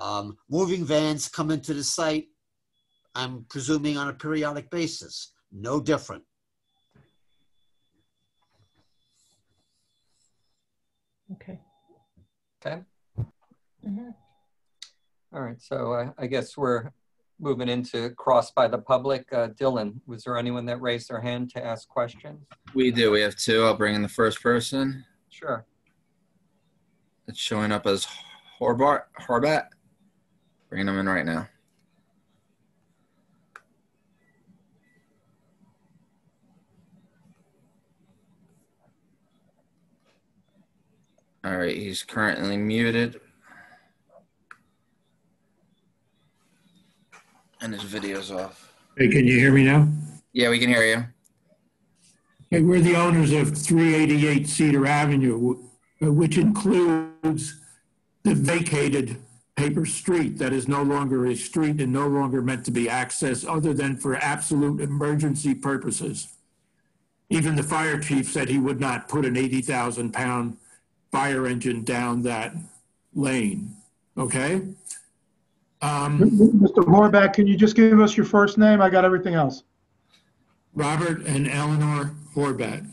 Um, moving vans come into the site, I'm presuming on a periodic basis, no different. Okay. Okay. Mhm. All right, so I, I guess we're moving into cross by the public. Uh, Dylan, was there anyone that raised their hand to ask questions? We do. We have two. I'll bring in the first person. Sure. It's showing up as Horbart, Horbat. Bringing them in right now. All right, he's currently muted. And his video's off. Hey, can you hear me now? Yeah, we can hear you. Hey, we're the owners of 388 Cedar Avenue, uh, which includes the vacated paper street that is no longer a street and no longer meant to be accessed other than for absolute emergency purposes. Even the fire chief said he would not put an 80,000 pound fire engine down that lane, okay? Um, Mr. Horvath, can you just give us your first name? I got everything else. Robert and Eleanor Horvat.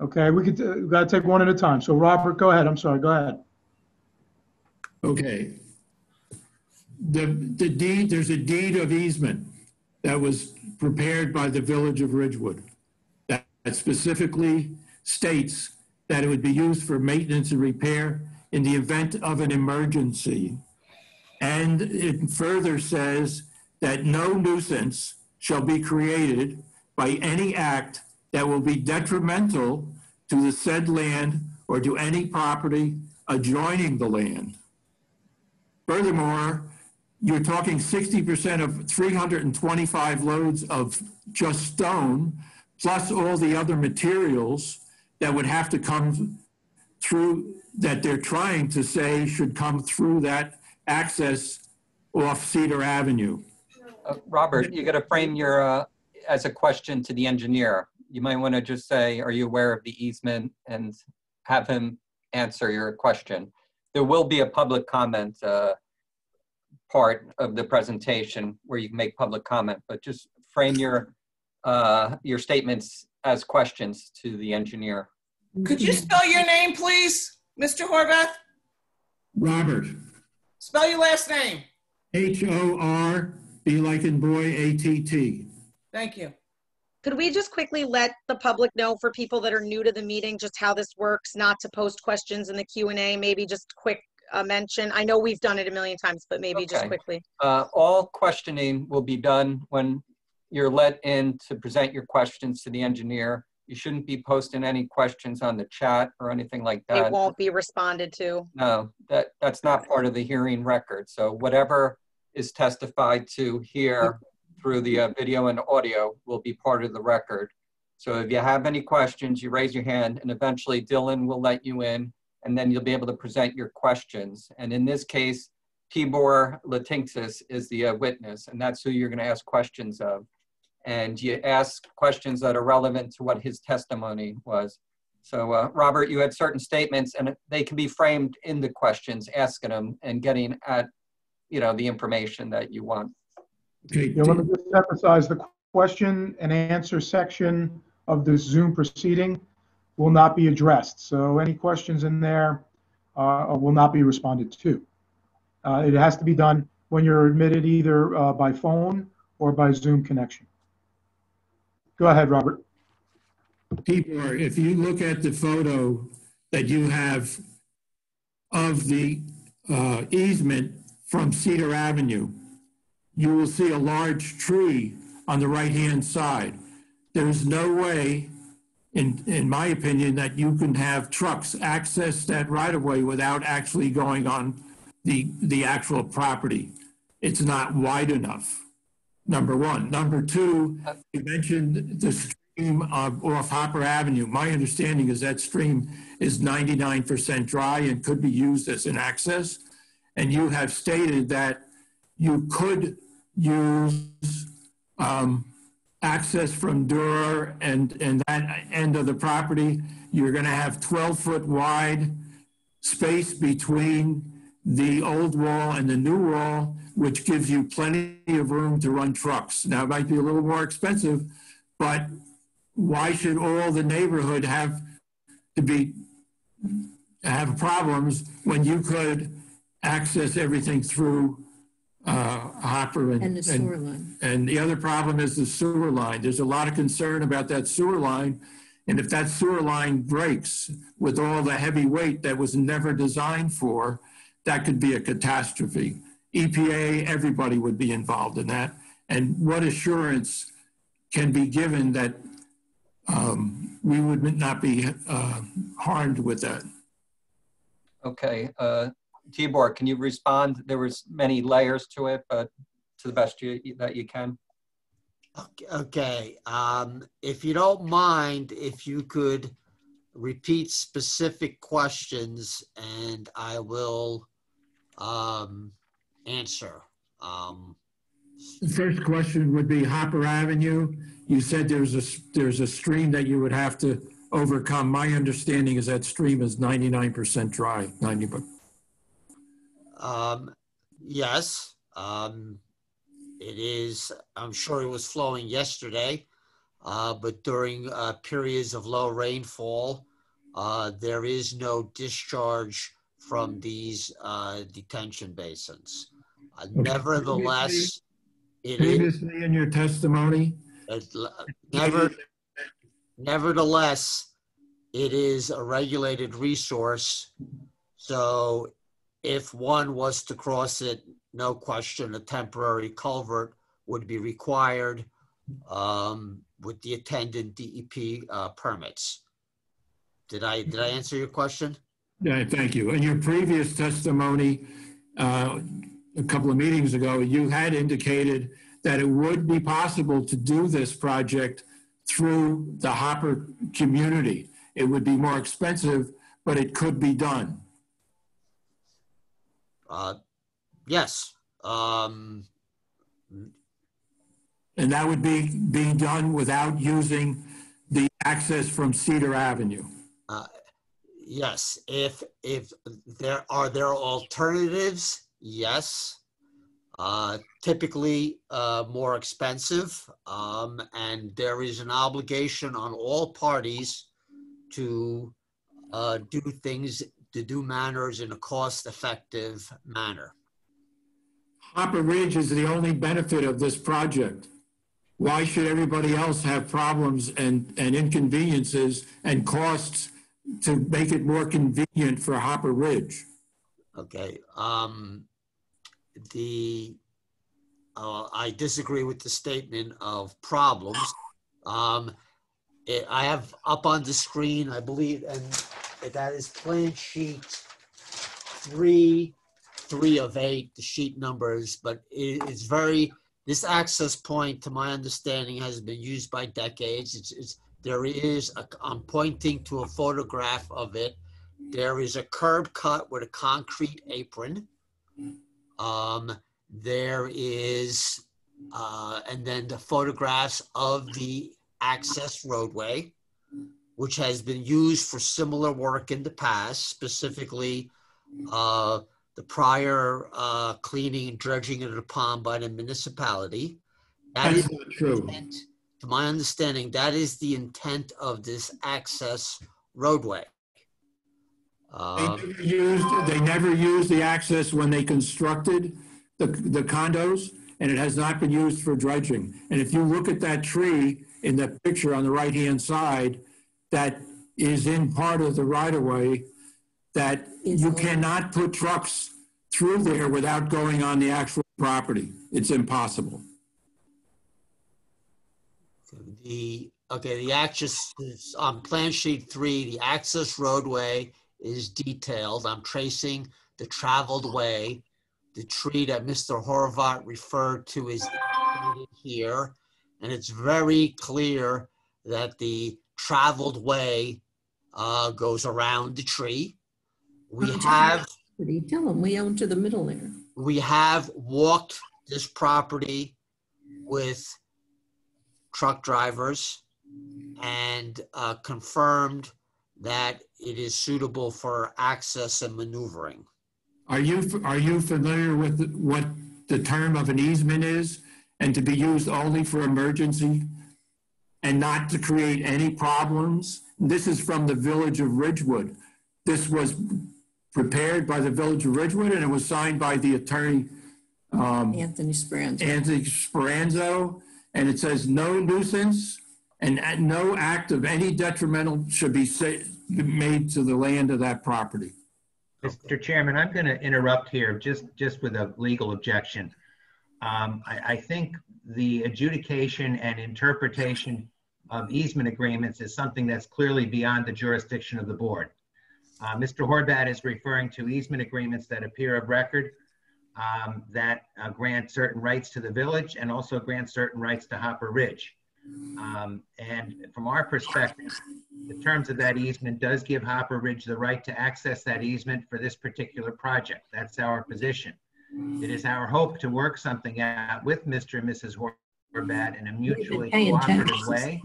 Okay, we could, uh, we gotta take one at a time. So Robert, go ahead. I'm sorry, go ahead. Okay. The, the deed, there's a deed of easement that was prepared by the Village of Ridgewood that specifically states that it would be used for maintenance and repair in the event of an emergency. And it further says that no nuisance shall be created by any act that will be detrimental to the said land or to any property adjoining the land. Furthermore, you're talking 60% of 325 loads of just stone, plus all the other materials that would have to come through, that they're trying to say should come through that access off Cedar Avenue. Uh, Robert, you got to frame your, uh, as a question to the engineer. You might want to just say, are you aware of the easement? And have him answer your question. There will be a public comment uh, part of the presentation where you can make public comment, but just frame your, uh, your statements as questions to the engineer. Could you spell your name, please, Mr. Horvath? Robert, Spell your last name. H-O-R, B like in boy, A-T-T. Thank you. Could we just quickly let the public know for people that are new to the meeting, just how this works, not to post questions in the Q and A, maybe just quick uh, mention? I know we've done it a million times, but maybe just Okay. quickly. Uh, All questioning will be done when you're let in to present your questions to the engineer. You shouldn't be posting any questions on the chat or anything like that. It won't be responded to. No, that, that's not part of the hearing record. So whatever is testified to here through the uh, video and audio will be part of the record. So if you have any questions, you raise your hand and eventually Dylan will let you in and then you'll be able to present your questions. And in this case, Tibor Latinxis is the uh, witness and that's who you're gonna ask questions of. And you ask questions that are relevant to what his testimony was. So, uh, Robert, you had certain statements, and they can be framed in the questions, asking them and getting at, you know, the information that you want. Okay, Yeah, let me just emphasize, the question and answer section of the Zoom proceeding will not be addressed. So any questions in there uh, will not be responded to. Uh, It has to be done when you're admitted either uh, by phone or by Zoom connection. Go ahead, Robert. Tibor, if you look at the photo that you have of the uh, easement from Cedar Avenue, you will see a large tree on the right-hand side. There is no way, in, in my opinion, that you can have trucks access that right-of-way without actually going on the, the actual property. It's not wide enough, number one. Number two, you mentioned the stream of, off Hopper Avenue. My understanding is that stream is 99% dry and could be used as an access. And you have stated that you could use um, access from Durr and, and that end of the property. You're going to have 12-foot wide space between the old wall and the new wall, which gives you plenty of room to run trucks. Now, it might be a little more expensive, but why should all the neighborhood have to be, have problems when you could access everything through uh, Hopper and. And the sewer line. And the other problem is the sewer line. There's a lot of concern about that sewer line. And if that sewer line breaks with all the heavy weight that was never designed for, that could be a catastrophe. EPA, everybody would be involved in that. And what assurance can be given that um, we would not be uh, harmed with that? Okay, uh, Tibor, can you respond? There was many layers to it, but to the best you, that you can. Okay, um, if you don't mind, if you could repeat specific questions and I will um, answer. Um, The first question would be Hopper Avenue. You said there's a, there's a stream that you would have to overcome. My understanding is that stream is 99% dry, 90, but um, yes, um, it is. I'm sure it was flowing yesterday, uh, but during uh, periods of low rainfall, uh, there is no discharge from these uh, detention basins. Uh, Nevertheless, it is. in your testimony, It, never, nevertheless, it is a regulated resource. So if one was to cross it, no question, a temporary culvert would be required um, with the attendant DEP uh, permits. Did I, did I answer your question? Yeah, thank you. In your previous testimony, uh, a couple of meetings ago, you had indicated that it would be possible to do this project through the Hopper community. It would be more expensive, but it could be done. Uh, yes. Um, And that would be, be done without using the access from Cedar Avenue. uh, yes. If if there are there alternatives, yes. Uh, typically uh, more expensive, um, and there is an obligation on all parties to uh, do things to do manners in a cost-effective manner. Hopper Ridge is the only benefit of this project. Why should everybody else have problems and, and inconveniences and costs to make it more convenient for Hopper Ridge? Okay, um, the, uh, I disagree with the statement of problems. Um, it- I have up on the screen, I believe, and that is plan sheet three, three of eight, the sheet numbers, but it, it's very, this access point, to my understanding, has been used by decades. It's, it's, there is, a- I'm pointing to a photograph of it. There is a curb cut with a concrete apron. Um, there is, uh, and then the photographs of the access roadway, which has been used for similar work in the past, specifically, uh, the prior, uh, cleaning and dredging of the pond by the municipality. That is That's not true. To my understanding, that is the intent of this access roadway. They Um, never used, they never used the access when they constructed the, the condos, and it has not been used for dredging. And if you look at that tree in the picture on the right-hand side, that is in part of the right-of-way, that you cannot put trucks through there without going on the actual property. It's impossible. The, okay, the access, is on plan sheet three, the access roadway is detailed. I'm tracing the traveled way. The tree that Mr. Horvat referred to is here. And it's very clear that the traveled way uh, goes around the tree. We have. Tell them we own to the middle there. we have walked this property with truck drivers and uh, confirmed that it is suitable for access and maneuvering. Are you, are you familiar with what the term of an easement is and to be used only for emergency and not to create any problems? This is from the village of Ridgewood. This was prepared by the village of Ridgewood and it was signed by the attorney, um, Anthony Speranza. Anthony Speranzo. And it says no nuisance and no act of any detrimental should be made to the land of that property. Mr. Chairman, I'm going to interrupt here just, just with a legal objection. Um, I, I think the adjudication and interpretation of easement agreements is something that's clearly beyond the jurisdiction of the board. Uh, Mr. Horvat is referring to easement agreements that appear of record um, that uh, grant certain rights to the village and also grant certain rights to Hopper Ridge. Um, and from our perspective, the terms of that easement does give Hopper Ridge the right to access that easement for this particular project. That's our position. It is our hope to work something out with Mr. and Mrs. Horvat in a mutually cooperative way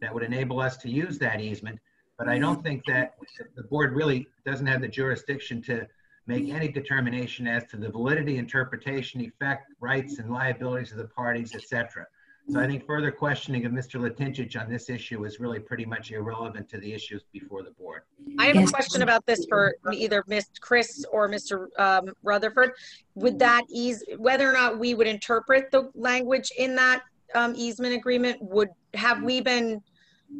that would enable us to use that easement. But I don't think that the board really doesn't have the jurisdiction to make any determination as to the validity, interpretation, effect, rights, and liabilities of the parties, et cetera. So I think further questioning of Mr. Latinchich on this issue is really pretty much irrelevant to the issues before the board. I have a question about this for either Miss Chris or Mr. um, Rutherford. Would that ease, whether or not we would interpret the language in that um, easement agreement, would, have we been,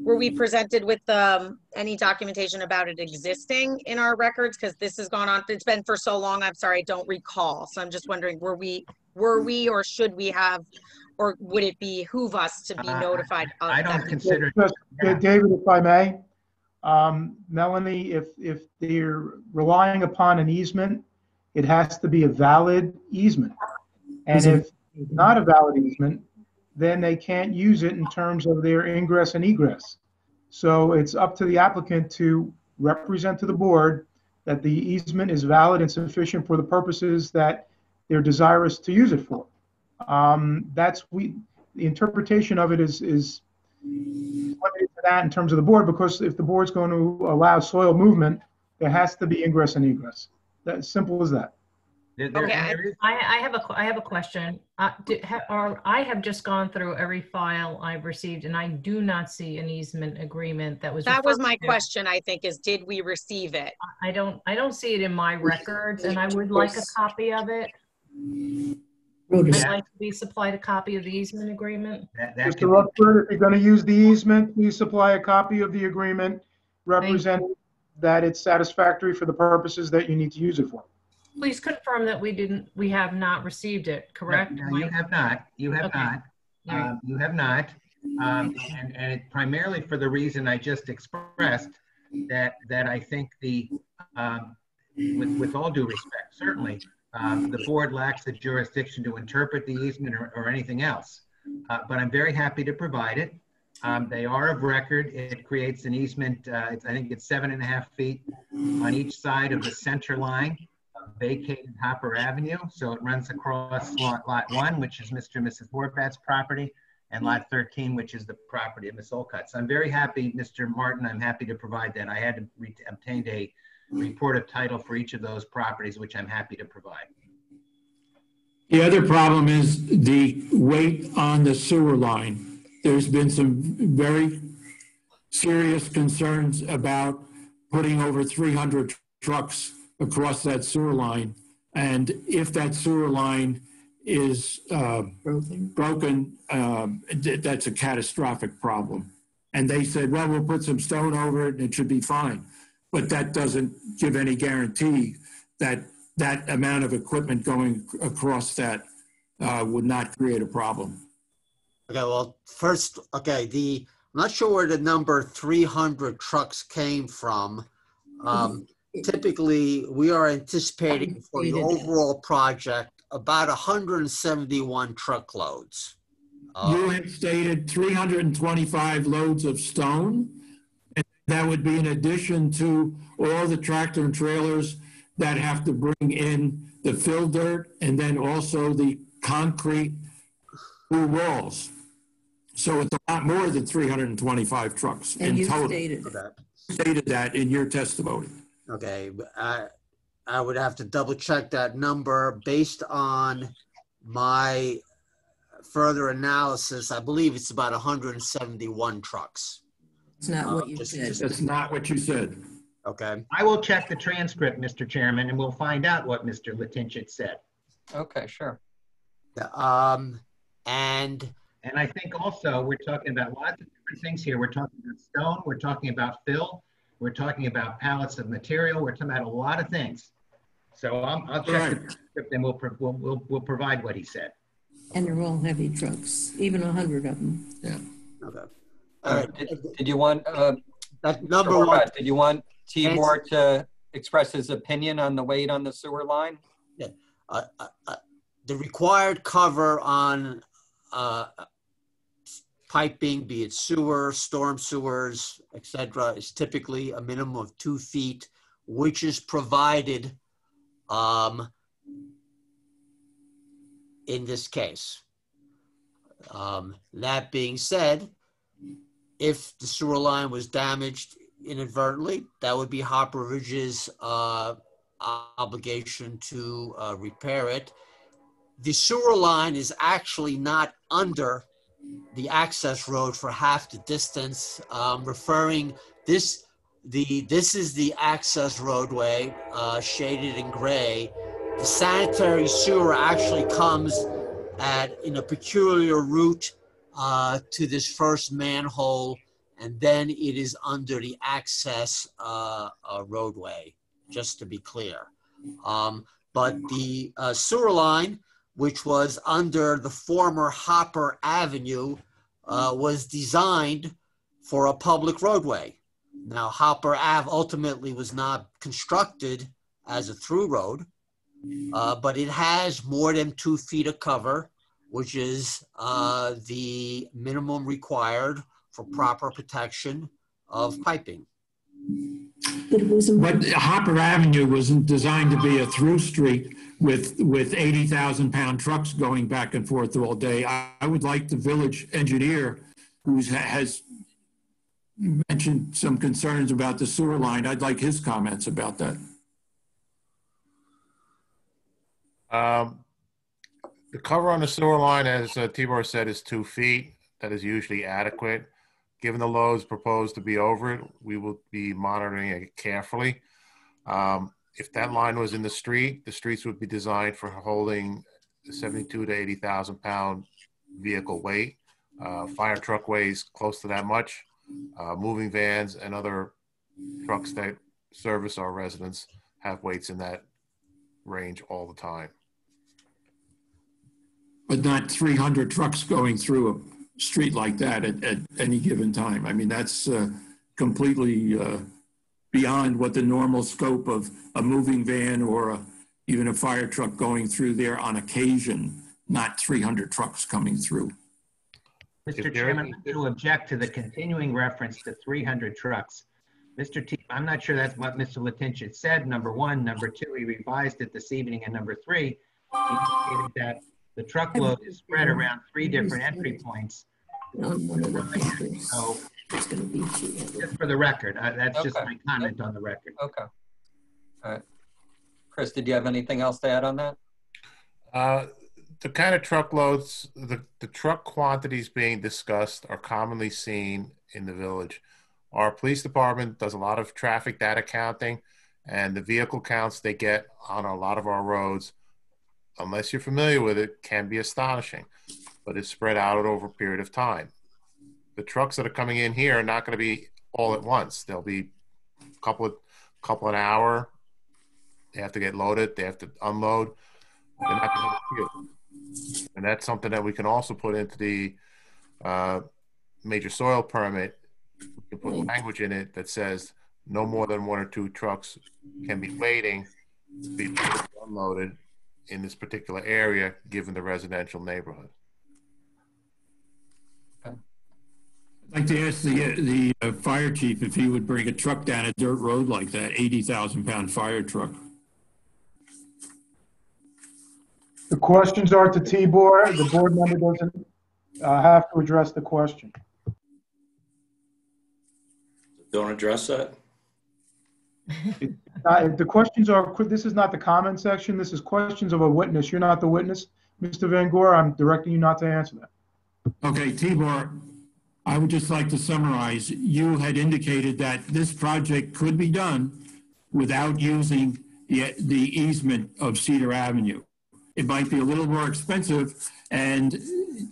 were we presented with um, any documentation about it existing in our records? Because this has gone on, it's been for so long, I'm sorry, I don't recall. So I'm just wondering, were we, were we or should we have, or would it behoove us to be Uh, notified? of I don't that? consider, Just, uh, David, if I may, um, Melanie, if, if they're relying upon an easement, it has to be a valid easement. And if it's not a valid easement, then they can't use it in terms of their ingress and egress. So it's up to the applicant to represent to the board that the easement is valid and sufficient for the purposes that they're desirous to use it for. Um, That's, we, the interpretation of it is, is limited to that in terms of the board, because if the board's going to allow soil movement, there has to be ingress and egress. That's simple as that. There- there- Okay, I- there is- I, I have a, que- I have a question. Uh, do, ha, or I have just gone through every file I've received and I do not see an easement agreement that was. That was referred my to. question, I think, is did we receive it? I don't, I don't see it in my records and I would like a copy of it. Road I'd like to be supplied a copy of the easement agreement. that- that Mr. can- Rutherford, if you're going to use the easement, please supply a copy of the agreement representing that it's satisfactory for the purposes that you need to use it for. Please confirm that we didn't, we have not received it, correct? No, you have not. You have Okay. not. All right. Um, You have not. Um, And, and it primarily for the reason I just expressed, that, that I think the, um, with, with all due respect, certainly, um, the board lacks the jurisdiction to interpret the easement or, or anything else. Uh, But I'm very happy to provide it. Um, They are of record. It creates an easement, uh, it's- I think it's seven and a half feet on each side of the center line vacated Hopper Avenue. So it runs across lot, lot one, which is Mr. and Mrs. Horvat's property, and lot 13, which is the property of Ms. Olcott. So I'm very happy, Mr. Martin, I'm happy to provide that. I had obtained a report of title for each of those properties, which I'm happy to provide. The other problem is the weight on the sewer line. There's been some very serious concerns about putting over 300 trucks across that sewer line. And if that sewer line is uh, Broken. broken, um, th- that's a catastrophic problem. And they said, well, we'll put some stone over it and it should be fine. But that doesn't give any guarantee that that amount of equipment going across that uh, would not create a problem. Okay, well, first, okay, the, I'm not sure where the number 300 trucks came from. Um, Typically, we are anticipating for the overall project about 171 truckloads. Uh, You had stated 325 loads of stone. and That would be in addition to all the tractor and trailers that have to bring in the fill dirt and then also the concrete through walls. So it's a lot more than 325 trucks And in you total. stated, Okay. Stated that in your testimony. Okay, I, I would have to double check that number based on my further analysis. I believe it's about 171 trucks. it's not what you Just- said. just- That's not what you said. Okay, I will check the transcript, Mr. Chairman, and we'll find out what Mr. Latinchit said. Okay, sure. um, and And I think also, we're talking about lots of different things here. We're talking about stone, we're talking about fill, we're talking about pallets of material, we're talking about a lot of things. So I'll, I'll check the Right. transcript and we'll, pro- we'll, we'll, we'll provide what he said. And they're all heavy trucks, even a hundred of them. okay. All Uh, Did did you want, uh, that Mr. number one. Did you want Tibor to express his opinion on the weight on the sewer line? uh, uh, uh, the required cover on uh, piping, be it sewer, storm sewers, etc., is typically a minimum of two feet, which is provided um, in this case. Um, that being said, if the sewer line was damaged inadvertently, that would be Hopper Ridge's uh, obligation to uh, repair it. The sewer line is actually not under the access road for half the distance, um, referring this the this is the access roadway uh, shaded in gray. The sanitary sewer actually comes at in a peculiar route uh, to this first manhole, and then it is under the access uh, uh, roadway. Just to be clear. Um, but the uh, sewer line, which was under the former Hopper Avenue, uh, was designed for a public roadway. Now, Hopper Ave ultimately was not constructed as a through road, uh, but it has more than two feet of cover, which is uh, the minimum required for proper protection of piping. But it wasn't. But Hopper Avenue wasn't designed to be a through street with, with 80,000 pound trucks going back and forth all day. I, I would like the village engineer who has mentioned some concerns about the sewer line. I'd like his comments about that. Um, the cover on the sewer line, as uh, Tibor said, is two feet. That is usually adequate. Given the loads proposed to be over it, we will be monitoring it carefully. Um, if that line was in the street, the streets would be designed for holding 72 to 80,000 pound vehicle weight. Uh, fire truck weighs close to that much. Uh, moving vans and other trucks that service our residents have weights in that range all the time. But not 300 trucks going through a street like that at, at any given time. I mean, that's uh, completely uh, beyond what the normal scope of a moving van or a, even a fire truck going through there on occasion, not 300 trucks coming through. Mr. Chairman, I to object to the continuing reference to 300 trucks. Mr. T, I'm not sure that's what Mr. Latinsha said, number one. Number two, he revised it this evening. And number three, he indicated that the truckload is spread around three different entry points. So, just for the record, uh, that's just Okay. my comment on the record. Okay. All right. Chris, did you have anything else to add on that? Uh, the kind of truckloads, the, the truck quantities being discussed are commonly seen in the village. Our police department does a lot of traffic data counting, and the vehicle counts they get on a lot of our roads, unless you're familiar with it, can be astonishing. But it's spread out over a period of time. The trucks that are coming in here are not going to be all at once. They'll be a couple of couple an hour. They have to get loaded. They have to unload. Not going to. And that's something that we can also put into the uh, major soil permit. We can put language in it that says no more than one or two trucks can be waiting to be unloaded in this particular area, given the residential neighborhood. I'd like to ask the, the uh, fire chief if he would bring a truck down a dirt road like that, 80,000 pound fire truck. The questions are to Tibor. The board member doesn't uh, have to address the question. Don't address that? Uh, The questions are, this is not the comment section. This is questions of a witness. You're not the witness. Mr. Van Gore, I'm directing you not to answer that. Okay, Tibor, I would just like to summarize. You had indicated that this project could be done without using the, the easement of Cedar Avenue. It might be a little more expensive, and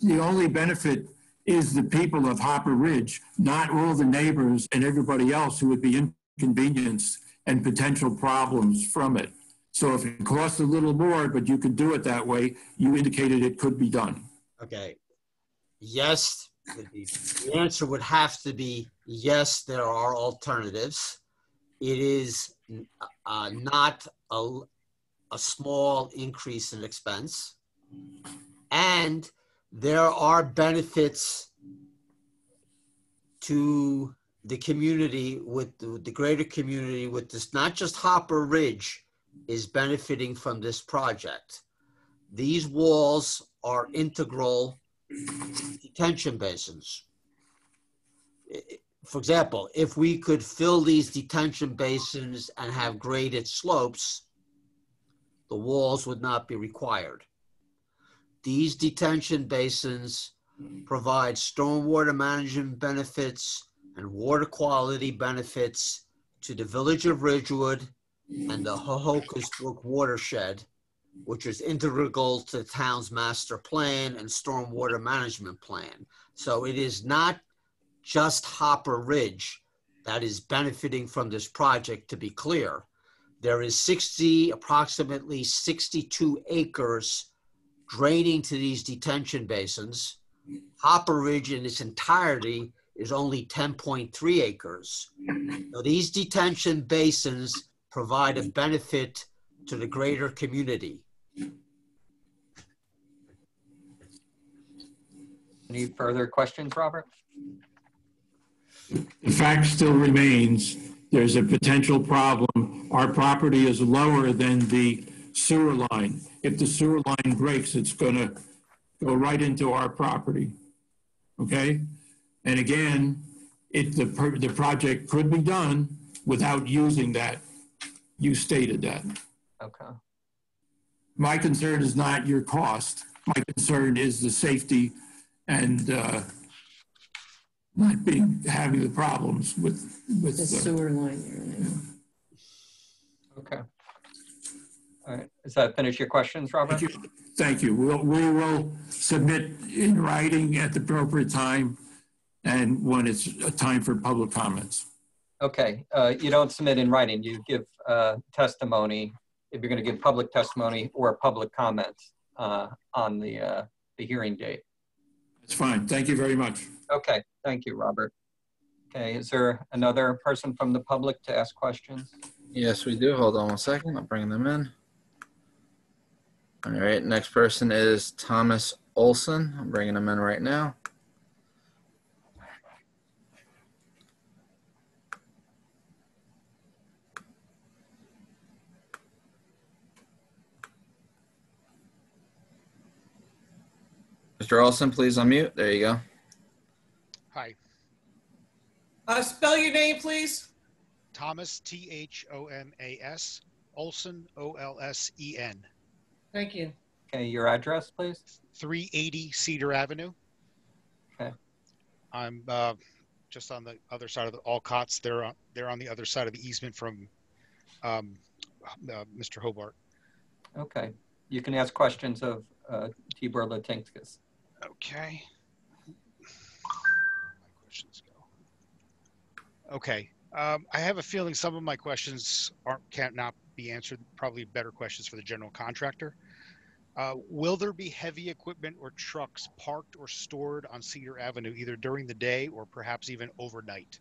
the only benefit is the people of Hopper Ridge, not all the neighbors and everybody else who would be inconvenienced and potential problems from it. So if it costs a little more, but you could do it that way, you indicated it could be done. Okay. Yes, the answer would have to be yes, there are alternatives. It is uh, not a, a small increase in expense. And there are benefits to the community with the, the greater community with this, not just Hopper Ridge is benefiting from this project. These walls are integral detention basins. For example, if we could fill these detention basins and have graded slopes, the walls would not be required. These detention basins provide stormwater management benefits and water quality benefits to the village of Ridgewood and the Hohokus Brook watershed, which is integral to the town's master plan and stormwater management plan. So it is not just Hopper Ridge that is benefiting from this project, to be clear. There is 60, approximately 62 acres draining to these detention basins. Hopper Ridge in its entirety is only 10.3 acres. So these detention basins provide a benefit to the greater community. Any further questions, Robert? The fact still remains there's a potential problem. Our property is lower than the sewer line. If the sewer line breaks, it's going to go right into our property. Okay? And again, it, the, the project could be done without using that. You stated that. Okay. My concern is not your cost. My concern is the safety and uh, not being, having the problems with, with. The uh, sewer line area. Okay. All right. Does that finish your questions, Robert? Thank you. Thank you. We'll, we will submit in writing at the appropriate time and when it's a time for public comments. Okay. Uh, you don't submit in writing. You give uh, testimony if you're going to give public testimony or public comments uh, on the uh, the hearing date. It's fine. Thank you very much. Okay. Thank you, Robert. Okay. Is there another person from the public to ask questions? Yes, we do. Hold on one second. I'm bringing them in. All right. Next person is Thomas Olsen. I'm bringing him in right now. Mr. Olsen, please unmute. There you go. Hi, Uh, spell your name, please. Thomas, T H O M A S, Olsen, O L S E N, Thank you. Okay. Your address, please. 380 Cedar Avenue. Okay. I'm uh, just on the other side of the Alcott's. They're on, they're on the other side of the easement from um, uh, Mr. Hobart. Okay. You can ask questions of uh, Tibor Latincsics. Okay. My questions go. Okay. Um, I have a feeling some of my questions aren't can't not be answered. Probably better questions for the general contractor. Uh, will there be heavy equipment or trucks parked or stored on Cedar Avenue either during the day or perhaps even overnight?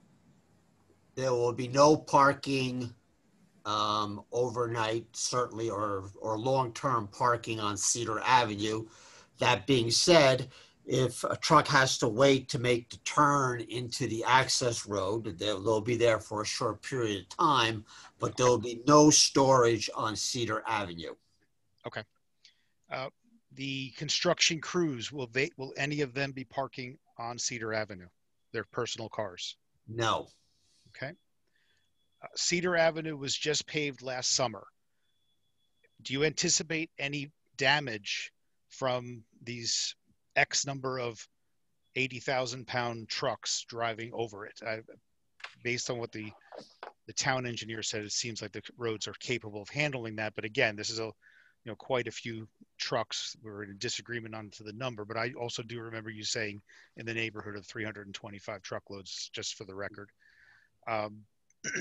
There will be no parking um, overnight, certainly, or, or long-term parking on Cedar Avenue. That being said, if a truck has to wait to make the turn into the access road, they'll, they'll be there for a short period of time, but there'll be no storage on Cedar Avenue. Okay. Uh, the construction crews will they will any of them be parking on Cedar Avenue? Their personal cars. No. Okay. Uh, Cedar Avenue was just paved last summer. Do you anticipate any damage from these X number of 80,000 pound trucks driving over it? I, based on what the the town engineer said, it seems like the roads are capable of handling that. But again, this is a you know quite a few trucks. We're in disagreement on to the number, but I also do remember you saying in the neighborhood of 325 truckloads, just for the record. Um, [CLEARS THROAT]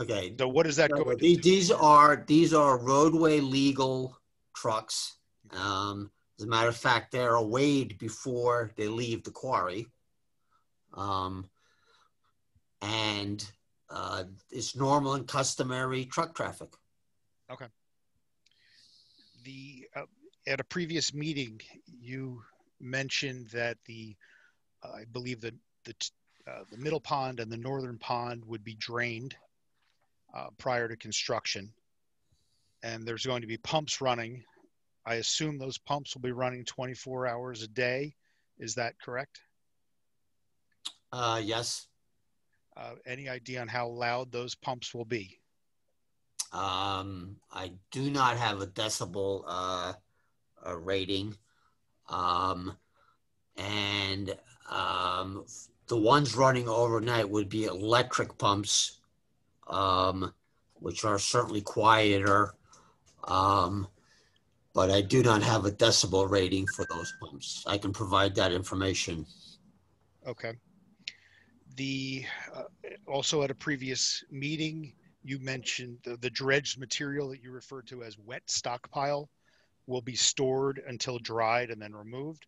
Okay. So what does that So go? the- These are, these are roadway legal trucks. Um, as a matter of fact, they're weighed before they leave the quarry. Um, and, uh, it's normal and customary truck traffic. Okay. The uh, at a previous meeting, you mentioned that the uh, I believe that the uh, the middle pond and the northern pond would be drained uh, prior to construction, and there's going to be pumps running. I assume those pumps will be running 24 hours a day. Is that correct? Uh, yes. Uh, any idea on how loud those pumps will be? Um, I do not have a decibel uh, a rating. Um, and um, the ones running overnight would be electric pumps, um, which are certainly quieter. Um, but I do not have a decibel rating for those pumps. I can provide that information. Okay. The uh, also at a previous meeting, you mentioned the, the dredged material that you referred to as wet stockpile will be stored until dried and then removed.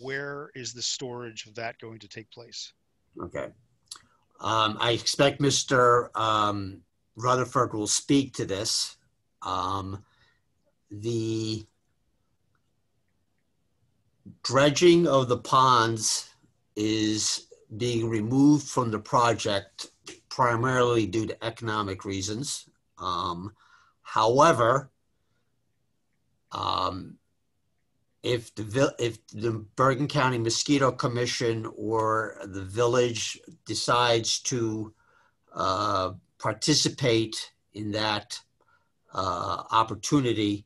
Where is the storage of that going to take place? Okay. Um, I expect Mr. Um, Rutherford will speak to this. Um, the dredging of the ponds is being removed from the project primarily due to economic reasons. Um, however, um, if the if the Bergen County Mosquito Commission or the village decides to uh, participate in that uh, opportunity,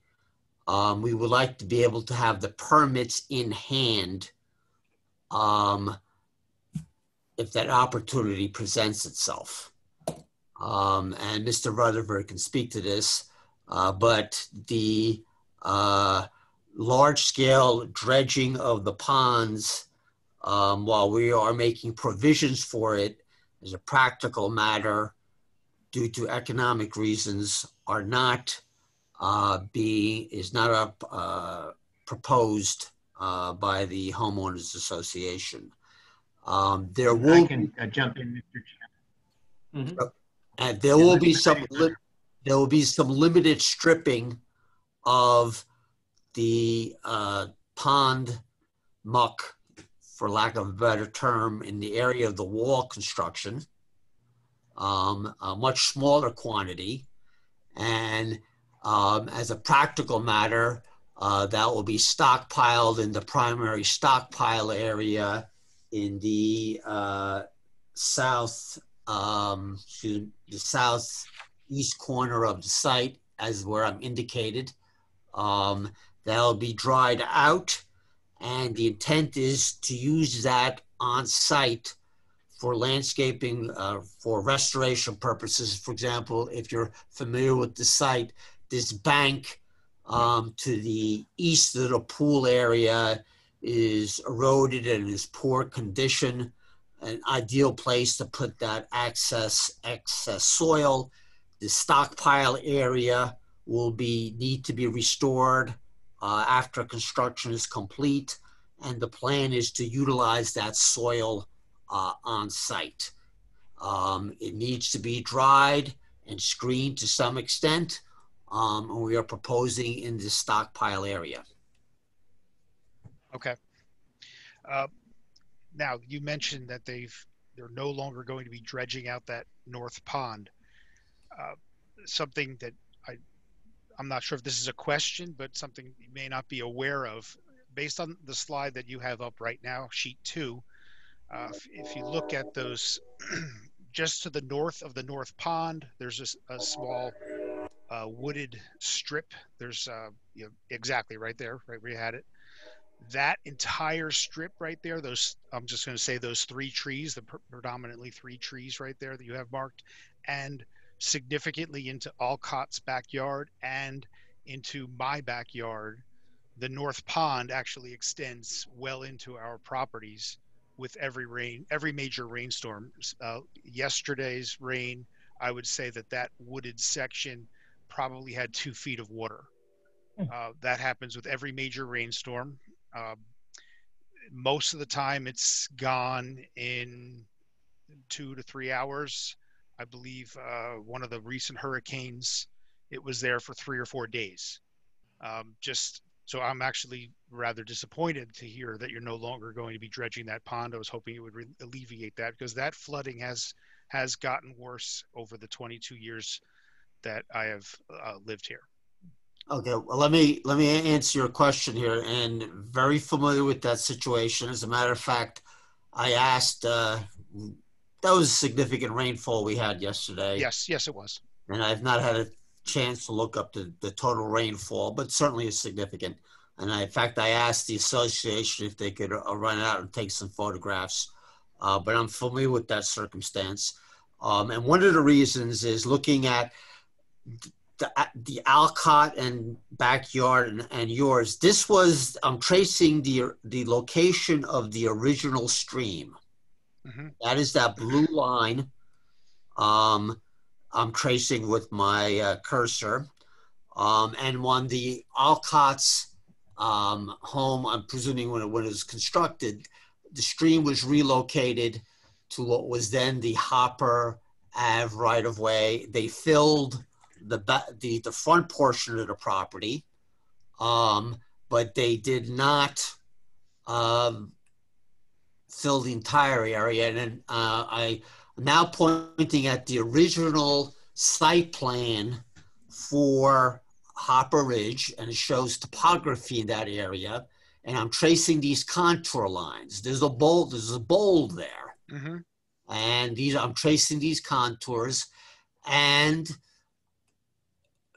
um, we would like to be able to have the permits in hand um, if that opportunity presents itself. Um, and Mr. Rutherford can speak to this, uh, but the uh, large scale dredging of the ponds, um, while we are making provisions for it as a practical matter, due to economic reasons, are not uh, being is not uh, proposed uh, by the homeowners association. Um, there will I can uh, jump in, Mr. Chairman. and there Yeah, will be some li- there will be some limited stripping of the uh, pond muck, for lack of a better term, in the area of the wall construction. Um, a much smaller quantity, and um, as a practical matter, uh, that will be stockpiled in the primary stockpile area in the uh, south, um, the southeast corner of the site, as where I'm indicated. Um, that'll be dried out, and the intent is to use that on site for landscaping, uh, for restoration purposes. For example, if you're familiar with the site, this bank um, to the east of the pool area is eroded and is poor condition. An ideal place to put that excess excess soil. The stockpile area will be need to be restored uh, after construction is complete, and the plan is to utilize that soil uh, on site. Um, it needs to be dried and screened to some extent, um, and we are proposing in the stockpile area. Okay. Uh, now you mentioned that they've they're no longer going to be dredging out that north pond. Uh, something that I I'm not sure if this is a question, but something you may not be aware of. Based on the slide that you have up right now, sheet two, uh, if, if you look at those [CLEARS THROAT] just to the north of the north pond, there's a small uh, wooded strip. There's uh, you know, exactly right there, right where you had it that entire strip right there those i'm just going to say those three trees the pre- predominantly three trees right there that you have marked and significantly into alcott's backyard and into my backyard the north pond actually extends well into our properties with every rain every major rainstorm uh, yesterday's rain i would say that that wooded section probably had two feet of water uh, that happens with every major rainstorm um, most of the time, it's gone in two to three hours. I believe uh, one of the recent hurricanes, it was there for three or four days. Um, just so I'm actually rather disappointed to hear that you're no longer going to be dredging that pond. I was hoping it would re- alleviate that because that flooding has has gotten worse over the 22 years that I have uh, lived here. Okay, well, let me let me answer your question here. And very familiar with that situation. As a matter of fact, I asked. Uh, that was significant rainfall we had yesterday. Yes, yes, it was. and I've not had a chance to look up the, the total rainfall, but certainly is significant. And I, in fact, I asked the association if they could uh, run out and take some photographs, uh, but I'm familiar with that circumstance. Um, and one of the reasons is looking at the, the Alcott and backyard and, and yours. This was I'm tracing the the location of the original stream. That is that blue line. Um, I'm tracing with my uh, cursor. Um, and when the Alcott's um, home, I'm presuming when it, when it was constructed, the stream was relocated to what was then the Hopper Ave right of way. They filled the, the, the front portion of the property, um, but they did not um, fill the entire area. And then uh, I I'm now pointing at the original site plan for Hopper Ridge, and it shows topography in that area. And I'm tracing these contour lines. There's a bold, there's a bold there, hmm and these I'm tracing these contours. And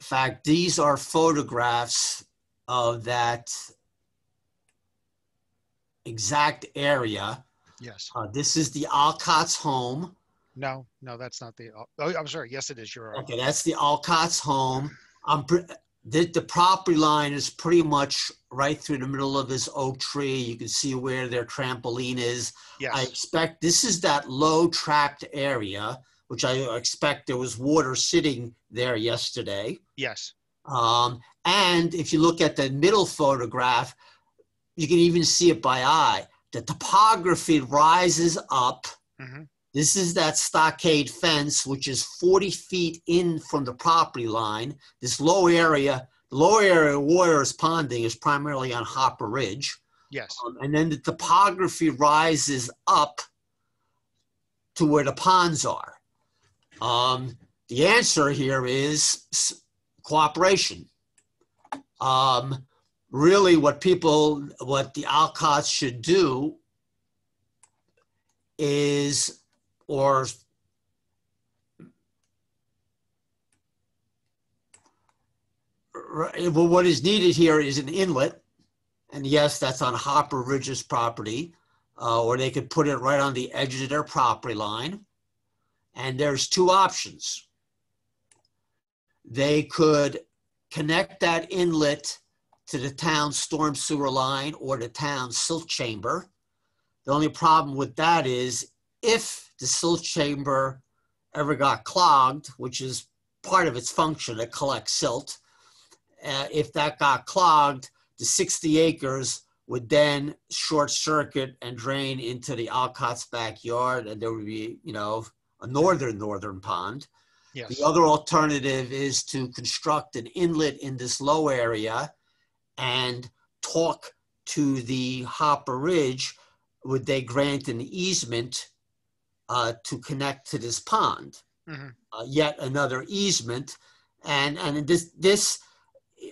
fact, these are photographs of that exact area. Yes. Uh, this is the Alcott's home. No, no, that's not the, oh, I'm sorry. Yes, it is. You're right. Okay, that's the Alcott's home. I'm pre- the, the property line is pretty much right through the middle of this oak tree. You can see where their trampoline is. Yes. I expect this is that low trapped area, which I expect there was water sitting there yesterday. Yes. Um, and if you look at the middle photograph, you can even see it by eye. The topography rises up. Mhm. This is that stockade fence, which is 40 feet in from the property line. This low area, the low area water is ponding is primarily on Hopper Ridge. Yes. Um, and then the topography rises up to where the ponds are. Um, the answer here is cooperation. Um, really, what people, what the Alcotts should do is, or well, what is needed here is an inlet. And yes, that's on Hopper Ridge's property, uh, or they could put it right on the edge of their property line. And there's two options. They could connect that inlet to the town storm sewer line or the town silt chamber. The only problem with that is if the silt chamber ever got clogged, which is part of its function, it collects silt. Uh, if that got clogged, the 60 acres would then short circuit and drain into the Alcott's backyard, and there would be, you know, a northern northern pond. Yes. The other alternative is to construct an inlet in this low area and talk to the Hopper Ridge. Would they grant an easement uh, to connect to this pond? Mhm. Uh, yet another easement, and and this this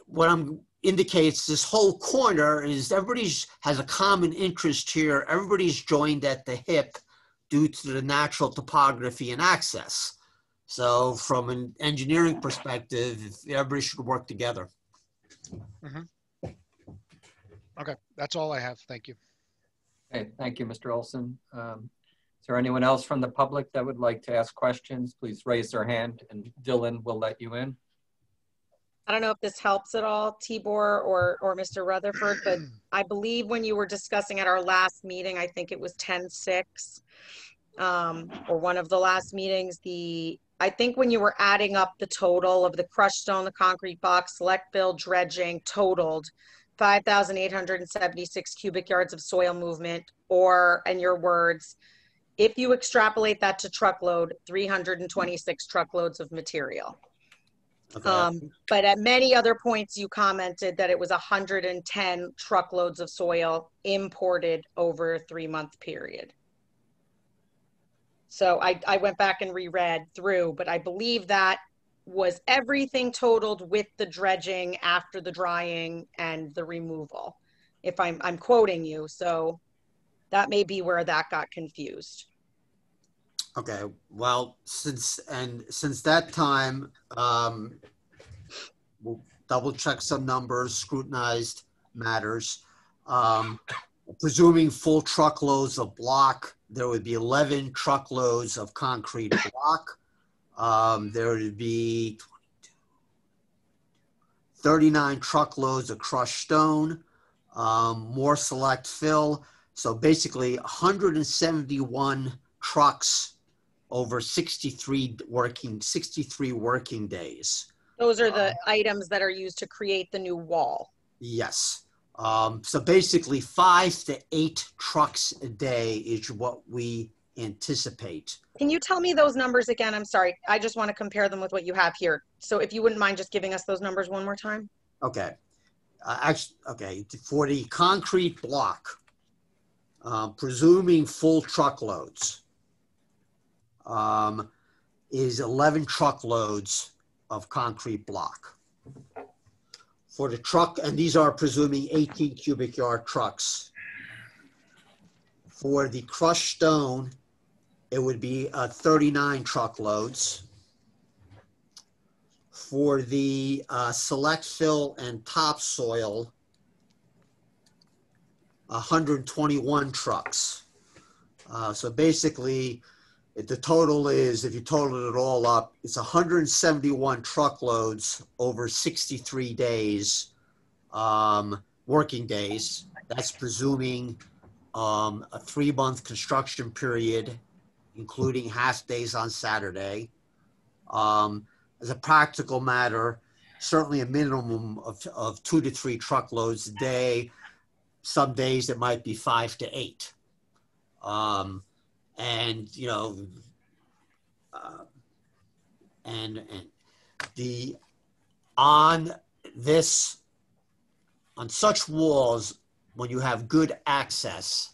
what I'm indicates this whole corner is everybody's has a common interest here. Everybody's joined at the hip due to the natural topography and access. So from an engineering perspective, everybody should work together. Mhm. Okay, that's all I have. Thank you. Okay, thank you, Mr. Olsen. Um, Is there anyone else from the public that would like to ask questions? Please raise their hand and Dylan will let you in. I don't know if this helps at all, Tibor or, or Mr. Rutherford, but [CLEARS THROAT] I believe when you were discussing at our last meeting, I think it was 10-6, um, or one of the last meetings, the, I think when you were adding up the total of the crushed stone, the concrete box, select fill dredging totaled 5,876 cubic yards of soil movement, or, in your words, if you extrapolate that to truckload, 326 truckloads of material. Okay. Um, but at many other points, you commented that it was 110 truckloads of soil imported over a three month period. So I, I went back and reread through, but I believe that was everything totaled with the dredging after the drying and the removal. If I'm, I'm quoting you, so that may be where that got confused. Okay, well, since, and since that time, um, we'll double check some numbers, scrutinized matters. Um, presuming full truckloads of block, there would be 11 truckloads of concrete block. Um, there would be 39 truckloads of crushed stone, um, more select fill. So basically 171 trucks over 63 working 63 working days. Those are the items that are used to create the new wall. Yes. Um, so basically, five to eight trucks a day is what we anticipate. Can you tell me those numbers again? I'm sorry. I just want to compare them with what you have here. So if you wouldn't mind just giving us those numbers one more time. Okay. Uh, actually, okay. For the concrete block, uh, presuming full truckloads, um, is 11 truckloads of concrete block. For the truck, and these are presuming 18 cubic yard trucks. For the crushed stone, it would be uh, 39 truckloads. For the uh, select fill and topsoil, 121 trucks. Uh, so basically, it- the total is, if you total it all up, it's 171 truckloads over 63 days, um, working days. That's presuming um, a three-month construction period, including half days on Saturday. Um, as a practical matter, certainly a minimum of, of two to three truckloads a day. Some days it might be five to eight. Um, and you know, uh, and and the on this on such walls when you have good access,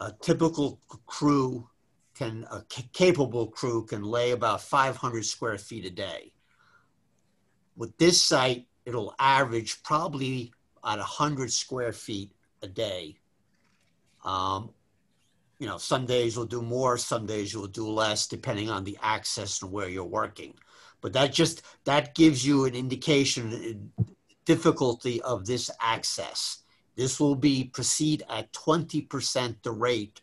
a typical crew can a capable crew can lay about 500 square feet a day. With this site, it'll average probably at 100 square feet a day. Um, you know, some days you'll do more, some days you'll do less, depending on the access and where you're working. But that just that gives you an indication uh, difficulty of this access. This will be proceed at 20% the rate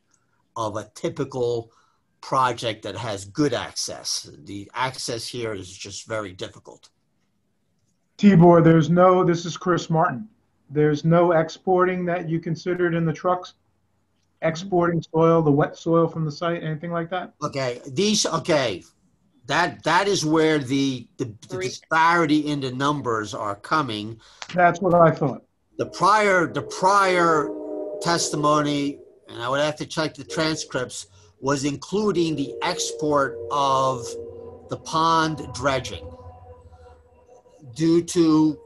of a typical project that has good access. The access here is just very difficult. Tibor, there's no, this is Chris Martin. There's no exporting that you considered in the trucks? Mm-hmm. Exporting soil, the wet soil from the site, anything like that? Okay, these okay. That that is where the, the, the disparity in the numbers are coming. That's what I thought. The prior the prior testimony, and I would have to check the transcripts, was including the export of the pond dredging due to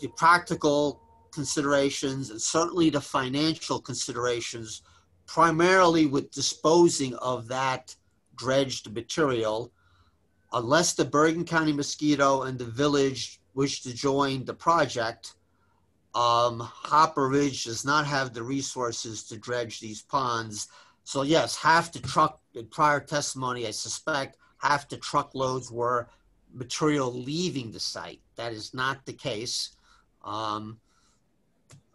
the practical considerations and certainly the financial considerations, primarily with disposing of that dredged material, unless the Bergen County Mosquito and the village wish to join the project, um, Hopper Ridge does not have the resources to dredge these ponds. So yes, half the truck, in prior testimony, I suspect, half the truckloads were material leaving the site. That is not the case um,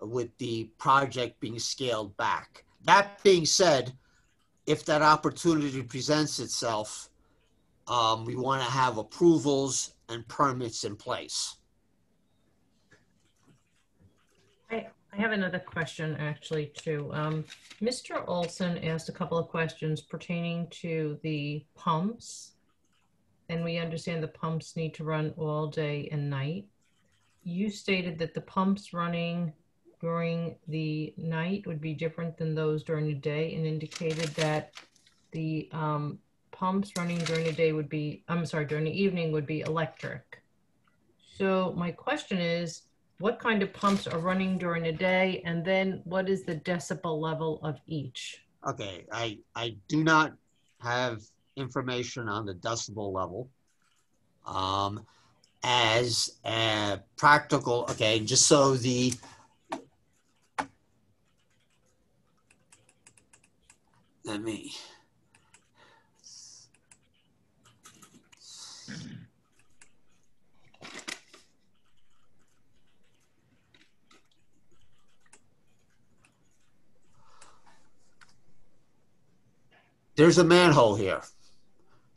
with the project being scaled back. That being said, if that opportunity presents itself, um, we want to have approvals and permits in place. I, I have another question actually too. Um, Mr. Olsen asked a couple of questions pertaining to the pumps. And we understand the pumps need to run all day and night. You stated that the pumps running during the night would be different than those during the day and indicated that the um, pumps running during the day would be, I'm sorry, during the evening would be electric. So my question is, what kind of pumps are running during the day? And then what is the decibel level of each? Okay, I, I do not have information on the decibel level. Um, as a practical, okay, just so the let me there's a manhole here.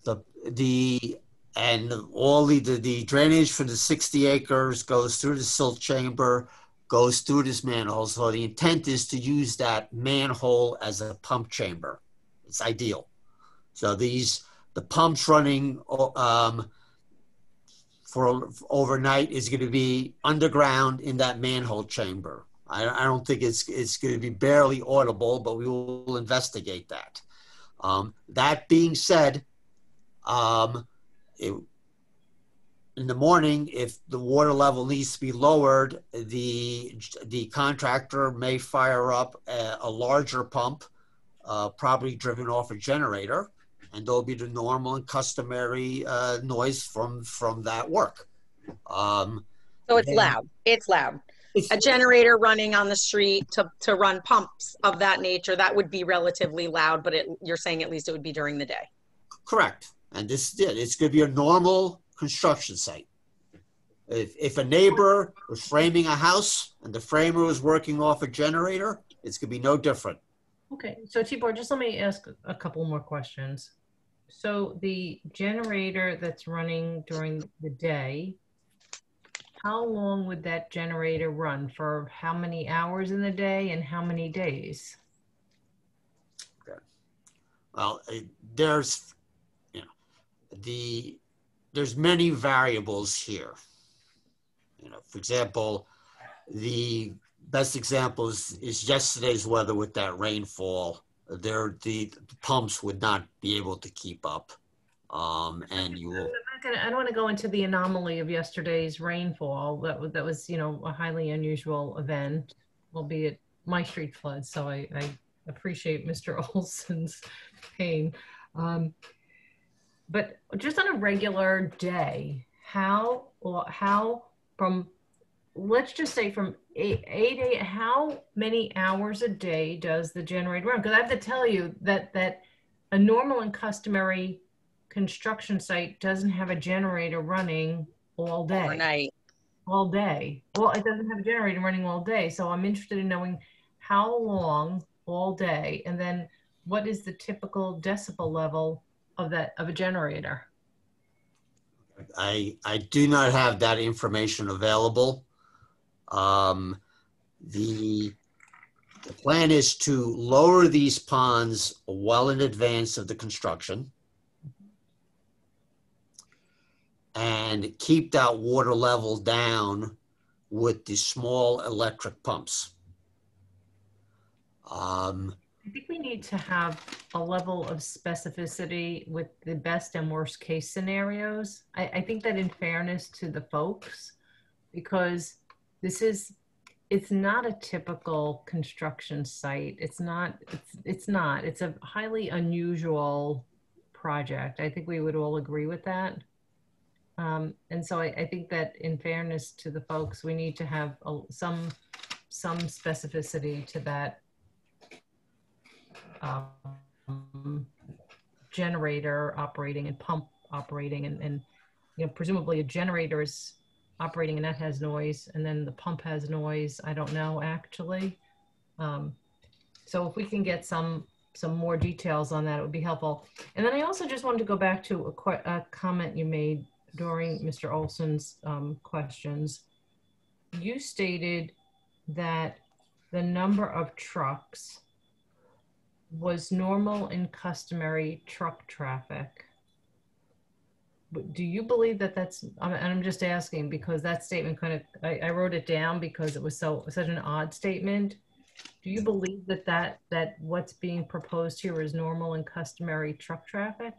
The the and all the, the the drainage for the 60 acres goes through the silt chamber, goes through this manhole. So the intent is to use that manhole as a pump chamber. It's ideal. So these the pumps running um, for overnight is going to be underground in that manhole chamber. I, I don't think it's it's going to be barely audible, but we will investigate that. Um, that being said, um, it, in the morning, if the water level needs to be lowered, the the contractor may fire up a, a larger pump, uh, probably driven off a generator, and there'll be the normal and customary uh, noise from from that work. Um, So it's then- loud. It's loud. A generator running on the street to, to run pumps of that nature, that would be relatively loud, but it, you're saying at least it would be during the day. Correct. And this is it. It's going to be a normal construction site. If, if a neighbor was framing a house and the framer was working off a generator, it's going to be no different. Okay, so Tibor, just let me ask a couple more questions. So the generator that's running during the day, how long would that generator run? For how many hours in the day and how many days? Okay. Well, there's, you know, the, there's many variables here. You know, for example, the best example is, is yesterday's weather with that rainfall. There, the pumps would not be able to keep up. Um, and you will, I don't want to go into the anomaly of yesterday's rainfall. That that was, you know, a highly unusual event, albeit my street floods. So I, I appreciate Mr. [LAUGHS] Olsen's pain. Um, but just on a regular day, how, how from, let's just say from eight eight, how many hours a day does the generator run? Because I have to tell you that, that a normal and customary construction site doesn't have a generator running all day. Overnight. All day. Well, it doesn't have a generator running all day. So I'm interested in knowing how long all day and then what is the typical decibel level of that of a generator? I, I do not have that information available. Um, the, the plan is to lower these ponds well in advance of the construction and keep that water level down with the small electric pumps. Um, I think we need to have a level of specificity with the best and worst case scenarios. I, I think that in fairness to the folks, because this is, it's not a typical construction site. It's not, it's, it's not, it's a highly unusual project. I think we would all agree with that. Um, and so I, I think that in fairness to the folks, we need to have a, some, some specificity to that um, generator operating and pump operating and, and you know presumably a generator is operating and that has noise and then the pump has noise. I don't know actually. Um, so if we can get some some more details on that it would be helpful. And then i also just wanted to go back to a, a comment you made during mr olsen's um, questions. You stated that the number of trucks was normal and customary truck traffic. Do you believe that that's, I'm- and I'm just asking because that statement kind of, I, I wrote it down because it was so, such an odd statement. Do you believe that that, that what's being proposed here is normal and customary truck traffic?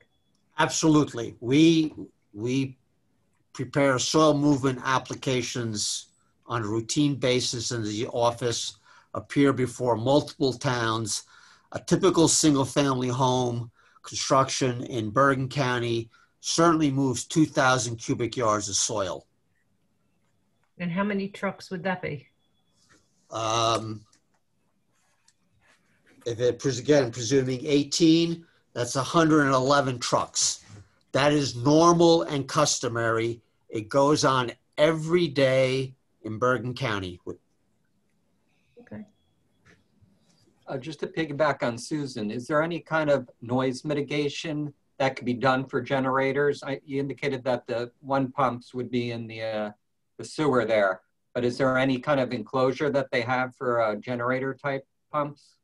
Absolutely. We, we prepare soil movement applications on a routine basis in the office, appear before multiple towns. A typical single-family home construction in Bergen County certainly moves 2,000 cubic yards of soil. And how many trucks would that be? Um, if it, again, presuming 18, that's 111 trucks. That is normal and customary. It goes on every day in Bergen County. Okay. Uh, just to piggyback on Susan, is there any kind of noise mitigation that could be done for generators? I, you indicated that the one pumps would be in the, uh, the sewer there, but is there any kind of enclosure that they have for uh, generator type pumps?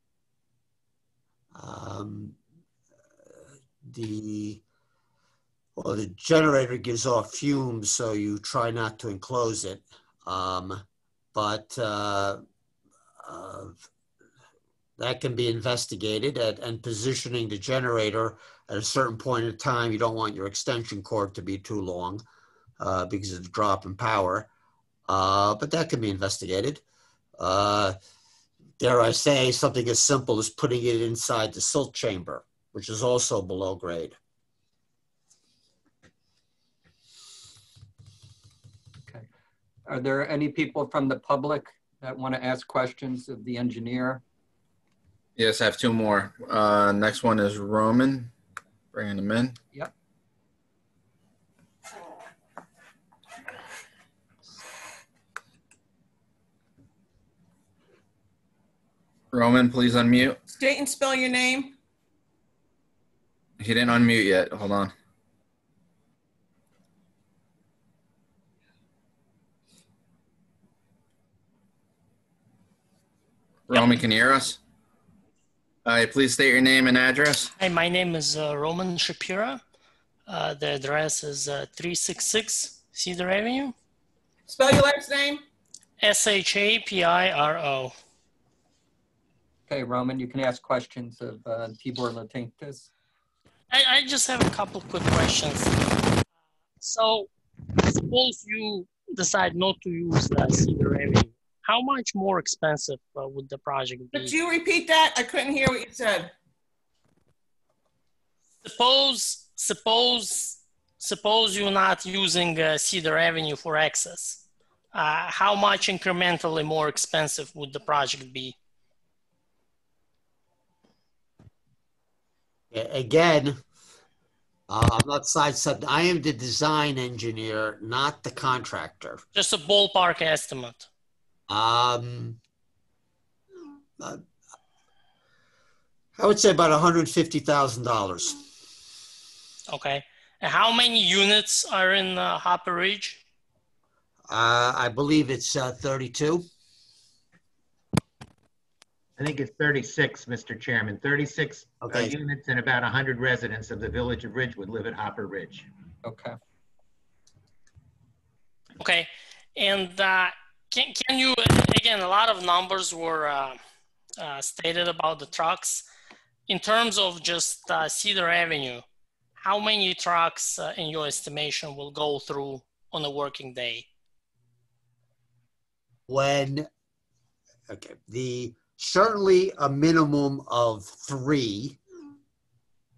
Um, the well, the generator gives off fumes, so you try not to enclose it. Um, but uh, uh, that can be investigated at, and positioning the generator at a certain point in time. You don't want your extension cord to be too long uh, because of the drop in power. Uh, but that can be investigated. Uh, dare I say, something as simple as putting it inside the silt chamber. which is also below grade. Okay. Are there any people from the public that want to ask questions of the engineer? Yes, I have two more. Uh, next one is Roman. Bringing him in. Yep. Roman, please unmute. State and spell your name. He didn't unmute yet. Hold on. Roman, can you hear us? All right, please state your name and address. Hi, my name is uh, Roman Shapiro. Uh, the address is uh, 366 Cedar Avenue. Spell your last name. S H A P I R O. Okay, Roman, you can ask questions of uh, Tibor Latincsics. I, I just have a couple quick questions. So, suppose you decide not to use uh, Cedar Avenue. How much more expensive uh, would the project be? Could you repeat that? I couldn't hear what you said. Suppose, suppose, suppose you're not using uh, Cedar Avenue for access. Uh, how much incrementally more expensive would the project be? Again, uh, I'm not sidestepping. I am the design engineer, not the contractor. Just a ballpark estimate. Um, uh, I would say about $150,000. Okay. And how many units are in uh, Hopper Ridge? Uh, I believe it's uh, 32. I think it's 36, Mr. Chairman. 36 uh, Okay. units and about 100 residents of the village of Ridgewood live at Hopper Ridge. Okay. Okay. And uh, can, can you, again, a lot of numbers were uh, uh, stated about the trucks. In terms of just uh, Cedar Avenue, how many trucks, uh, in your estimation, will go through on a working day? When, okay, the, certainly a minimum of three.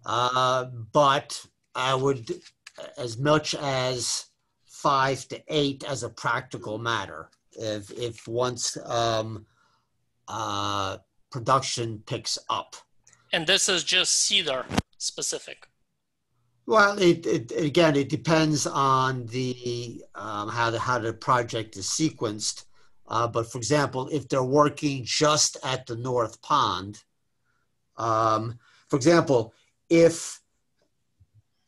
Uh, but I would, as much as five to eight as a practical matter. If, if once, um, uh, production picks up. And this is just Cedar specific. Well, it, it again, it depends on the um, how the how the project is sequenced. Uh, but for example, if they're working just at the North Pond, um, for example, if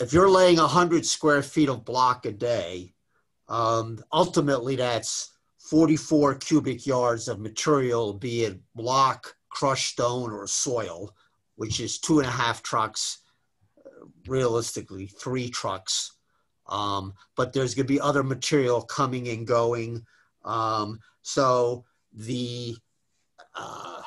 if you're laying hundred square feet of block a day, um, ultimately that's 44 cubic yards of material, be it block, crushed stone, or soil, which is two and a half trucks realistically three trucks. Um, but there's going to be other material coming and going. Um, so the uh,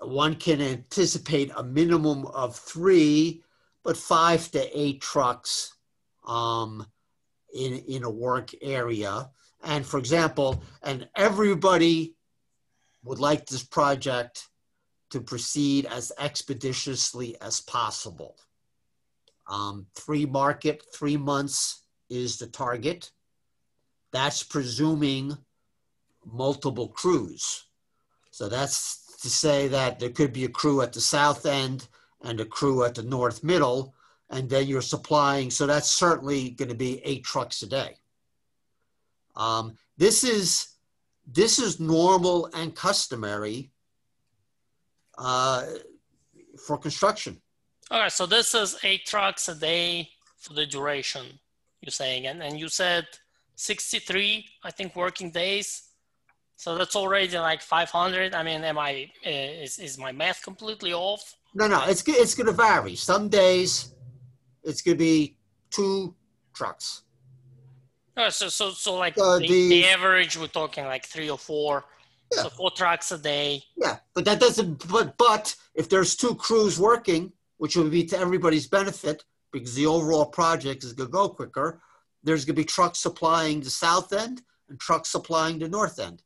one can anticipate a minimum of three, but five to eight trucks um, in in a work area. And for example, and everybody would like this project to proceed as expeditiously as possible. Um, three market, three months is the target. That's presuming multiple crews. So that's to say that there could be a crew at the south end and a crew at the north middle, and then you're supplying. So that's certainly going to be eight trucks a day. Um, this is this is normal and customary uh, for construction. Okay, so this is eight trucks a day for the duration, you're saying, and, and you said 63, I think, working days. So that's already like 500. I mean, am I uh, is is my math completely off? No, no, it's it's going to vary. Some days it's going to be two trucks. Uh, so so so like Uh, the, the- average, we're talking like three or four. So four trucks a day. Yeah, but that doesn't. But but if there's two crews working, which would be to everybody's benefit because the overall project is going to go quicker, there's going to be trucks supplying the south end and trucks supplying the north end.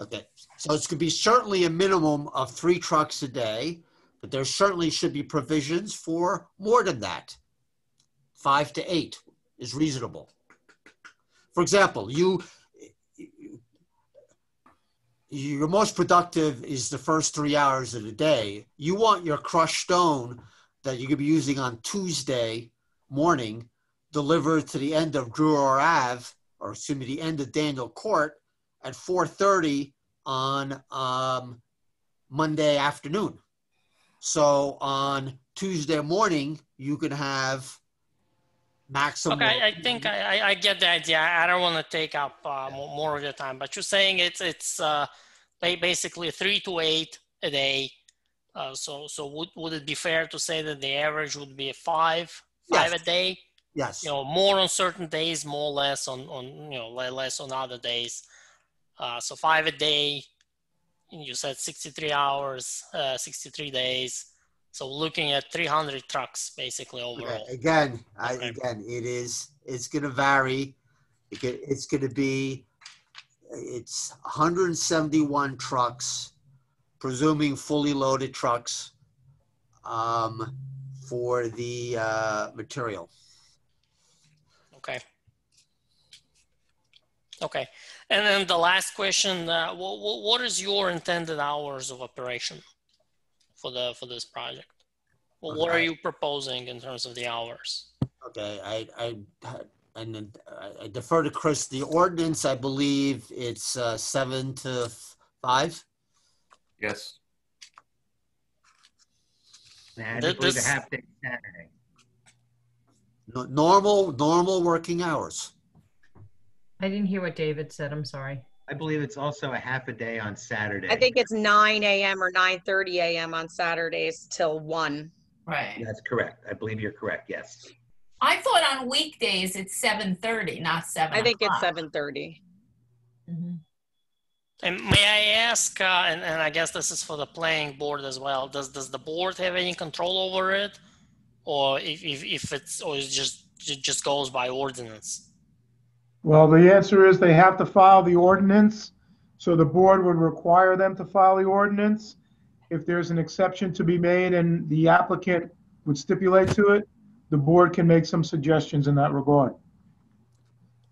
Okay, So it's going to be certainly a minimum of three trucks a day, but there certainly should be provisions for more than that. Five to eight is reasonable. For example, you your most productive is the first three hours of the day. You want your crushed stone that you're going to be using on Tuesday morning delivered to the end of Brewer Ave, or excuse me, the end of Daniel Court at 4:30 on um, Monday afternoon. So on Tuesday morning, you can have maximum. Okay, I think I, I, get the idea. I don't want to take up uh, mo- more of your time, but you're saying it's it's uh, basically three to eight a day. Uh, so so would, would it be fair to say that the average would be five five Yes. a day? Yes. You know, more on certain days, more or less on on you know less on other days. Uh, so five a day. You said 63 hours, uh, 63 days. So looking at 300 trucks basically overall. Again, I, again, it is, it's gonna vary. It It's gonna be, it's hundred and seventy-one trucks, presuming fully loaded trucks, um, for the, uh, material. Okay. Okay. And then the last question, uh, what, what is your intended hours of operation for the for this project? Well, what are you proposing in terms of the hours? Okay, I, I, and then I- I defer to Chris. The ordinance, I believe it's, uh, seven to f- five? Yes. And I Th- believe a half day Saturday. No- Normal, normal working hours. I didn't hear what David said. I'm sorry. I believe it's also a half a day on Saturday. I think it's nine AM or nine thirty AM on Saturdays till one. Right. That's correct. I believe you're correct, yes. I thought on weekdays it's seven thirty, not seven I think it's o'clock. seven thirty. And may I ask, uh, and, and I guess this is for the planning board as well, does, does the board have any control over it? Or if, if, if it's, or it just, it just goes by ordinance? Well, the answer is they have to file the ordinance, so the board would require them to file the ordinance. If there's an exception to be made and the applicant would stipulate to it, the board can make some suggestions in that regard.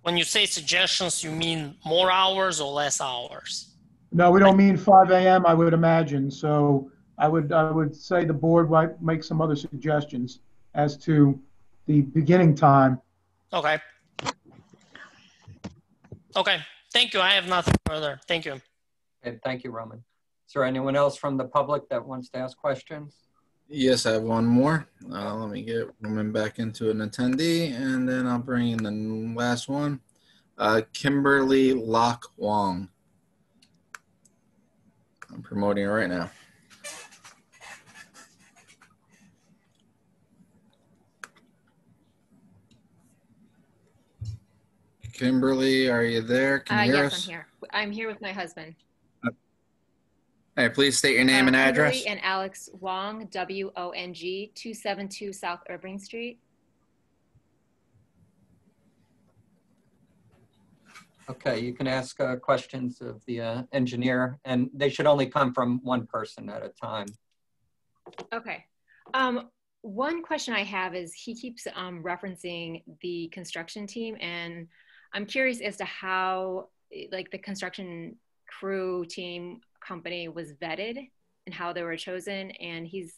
When you say suggestions, you mean more hours or less hours? No, we don't mean 5 AM, I would imagine, so I would, I would say the board might make some other suggestions as to the beginning time. Okay. Okay, thank you. I have nothing further. Thank you. Okay, thank you, Roman. Is there anyone else from the public that wants to ask questions? Yes, I have one more. Uh, let me get Roman back into an attendee, and then I'll bring in the last one. Uh, Kimberly Lock Wong. I'm promoting her right now. Kimberly, are you there? Can Uh, hear yes, us? I'm here. I'm here with my husband. Hey, please state your name Uh, and address. Kimberly and Alex Wong, W O N G, 272 South Irving Street. Okay, you can ask uh, questions of the uh, engineer, and they should only come from one person at a time. Okay. Um, one question I have is he keeps um, referencing the construction team, and I'm curious as to how, like, the construction crew team company was vetted and how they were chosen. And he's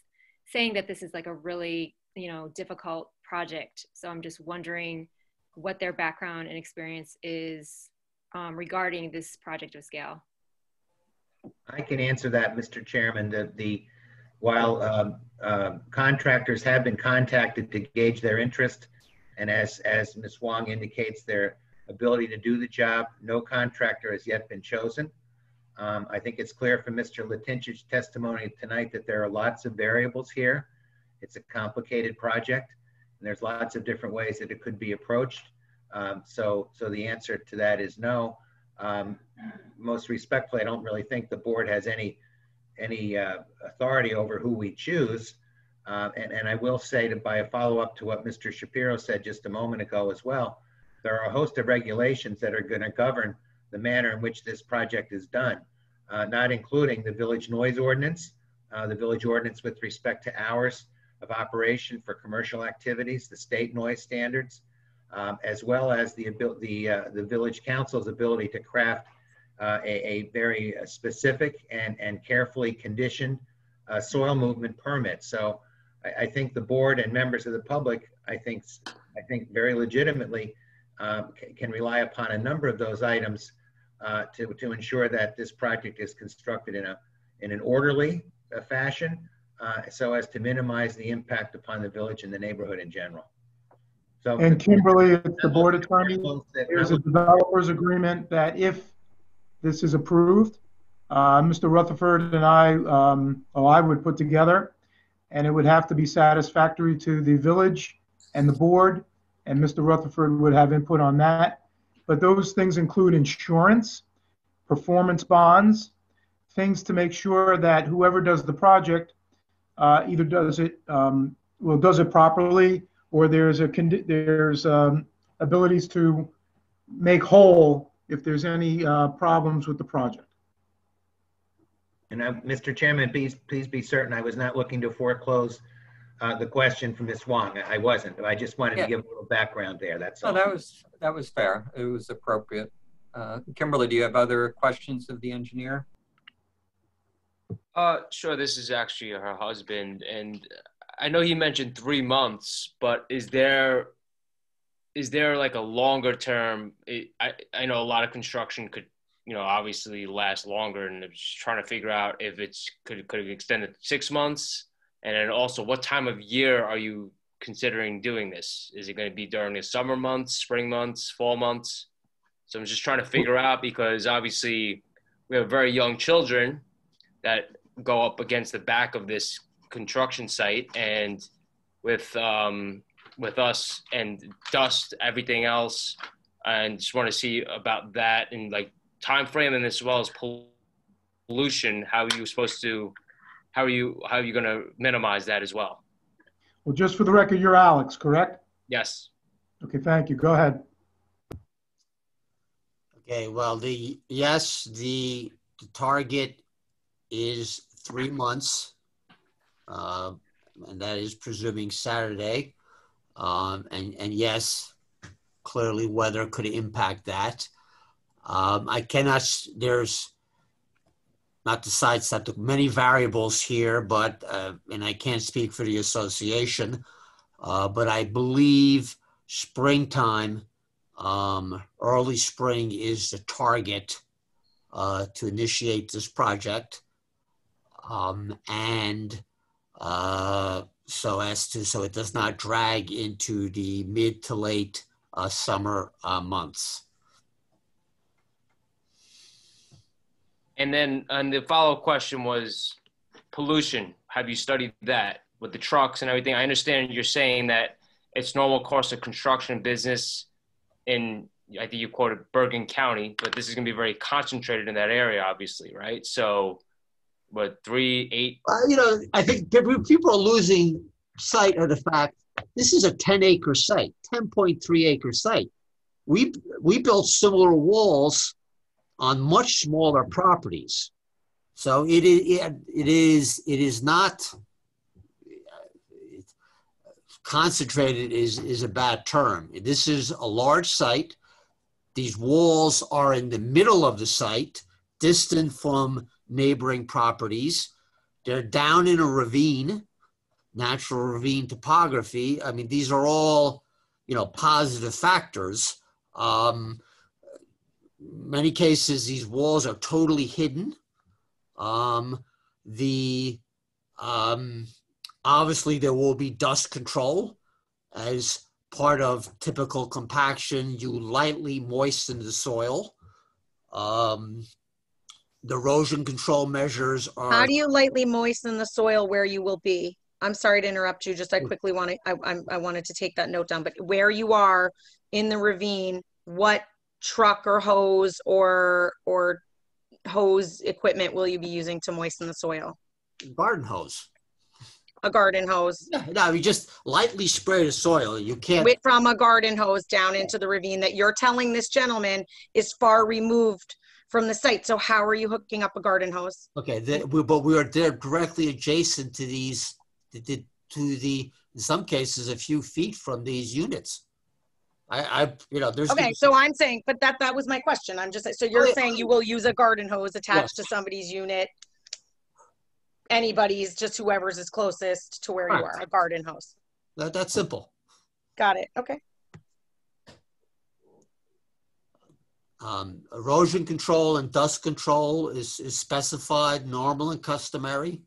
saying that this is like a really, you know, difficult project. So I'm just wondering what their background and experience is um, regarding this project of scale. I can answer that, Mr. Chairman. The, the, while um, uh, contractors have been contacted to gauge their interest, and as, as Ms. Wong indicates, their ability to do the job, no contractor has yet been chosen. Um, I think it's clear from Mr. Latincsics's testimony tonight that there are lots of variables here. It's a complicated project, and there's lots of different ways that it could be approached. Um, so, so the answer to that is no. Um, most respectfully, I don't really think the board has any any uh, authority over who we choose. Uh, and, and I will say to by a follow up to what Mr. Shapiro said just a moment ago as well, there are a host of regulations that are going to govern the manner in which this project is done. uh, not including the village noise ordinance, uh, the village ordinance with respect to hours of operation for commercial activities, the state noise standards, um, as well as the the uh, the village council's ability to craft uh, a, a very specific and and carefully conditioned uh, soil movement permit. So I, I think the board and members of the public, I think I think very legitimately um, can rely upon a number of those items uh, to to ensure that this project is constructed in a in an orderly uh, fashion uh, so as to minimize the impact upon the village and the neighborhood in general. So And Kimberly, it's the board attorney. There's a developers agreement that if this is approved, uh, Mr. Rutishauser and I, um, oh, I would put together, and it would have to be satisfactory to the village and the board, and Mr. Rutishauser would have input on that. But those things include insurance, performance bonds, things to make sure that whoever does the project uh, either does it, um, well, does it properly, or there's a, there's um, abilities to make whole if there's any uh, problems with the project. And Mr. Chairman, please, please be certain, I was not looking to foreclose uh, the question from Ms. Wong. I wasn't. I just wanted to give a little background there, that's So all. that was, that was fair. It was appropriate. Uh, Kimberly, do you have other questions of the engineer? Uh, sure. This is actually her husband, and I know he mentioned three months, but is there is there like a longer term? I I I know a lot of construction could you know obviously last longer, and I'm just trying to figure out if it's could could it extend it to six months, and then also what time of year are you considering doing this? Is it going to be during the summer months, spring months, fall months? So I'm just trying to figure out because obviously we have very young children that go up against the back of this construction site and with um, with us and dust everything else and just want to see about that and like time frame and as well as pollution how are you supposed to how are you how are you going to minimize that as well Well, just for the record, you're Alex, correct? yes Okay, thank you. Go ahead. Okay, well, the, yes, the, the target is three months. Uh, and that is presuming Saturday. Um, and, and yes, clearly weather could impact that. Um, I cannot, there's not to sidestep the many variables here, but, uh, and I can't speak for the association, uh, but I believe springtime, um, early spring is the target uh, to initiate this project. Um, and uh, so as to, so it does not drag into the mid to late uh, summer uh, months. And then and the follow-up question was pollution. Have you studied that with the trucks and everything? I understand you're saying that it's normal course of construction business in i think you quoted bergen county but this is going to be very concentrated in that area obviously right? So what three eight? Uh, you know, I think people are losing sight of the fact this is a 10 acre site, 10.3 acre site. We, we built similar walls on much smaller properties. So it is, it, is, it is not concentrated is, is a bad term. This is a large site. These walls are in the middle of the site, distant from neighboring properties. They're down in a ravine, natural ravine topography. I mean, these are all, you know, positive factors. Um, many cases, these walls are totally hidden. Um, the um, obviously there will be dust control as part of typical compaction. You lightly moisten the soil. Um, the erosion control measures are. How do you lightly moisten the soil where you will be? I'm sorry to interrupt you, just I quickly want to, I, I'm- I wanted to take that note down, but where you are in the ravine, what truck or hose or, or hose equipment will you be using to moisten the soil? garden hose. A garden hose? No, you just lightly spray the soil. You can't. With, from a garden hose down into the ravine that you're telling this gentleman is far removed from the site. So how are you hooking up a garden hose? Okay, the- we- but we are there directly adjacent to these, to the, to the, in some cases, a few feet from these units. I, I, you know, there's. Okay, so I'm saying, but that, that was my question. I'm just, so Oh, you're yeah. saying you will use a garden hose Yes. attached to somebody's unit? Anybody's, just whoever's is closest to where you are, a garden hose. That, that's simple. Got it, okay. Um, erosion control and dust control is, is specified, normal and customary.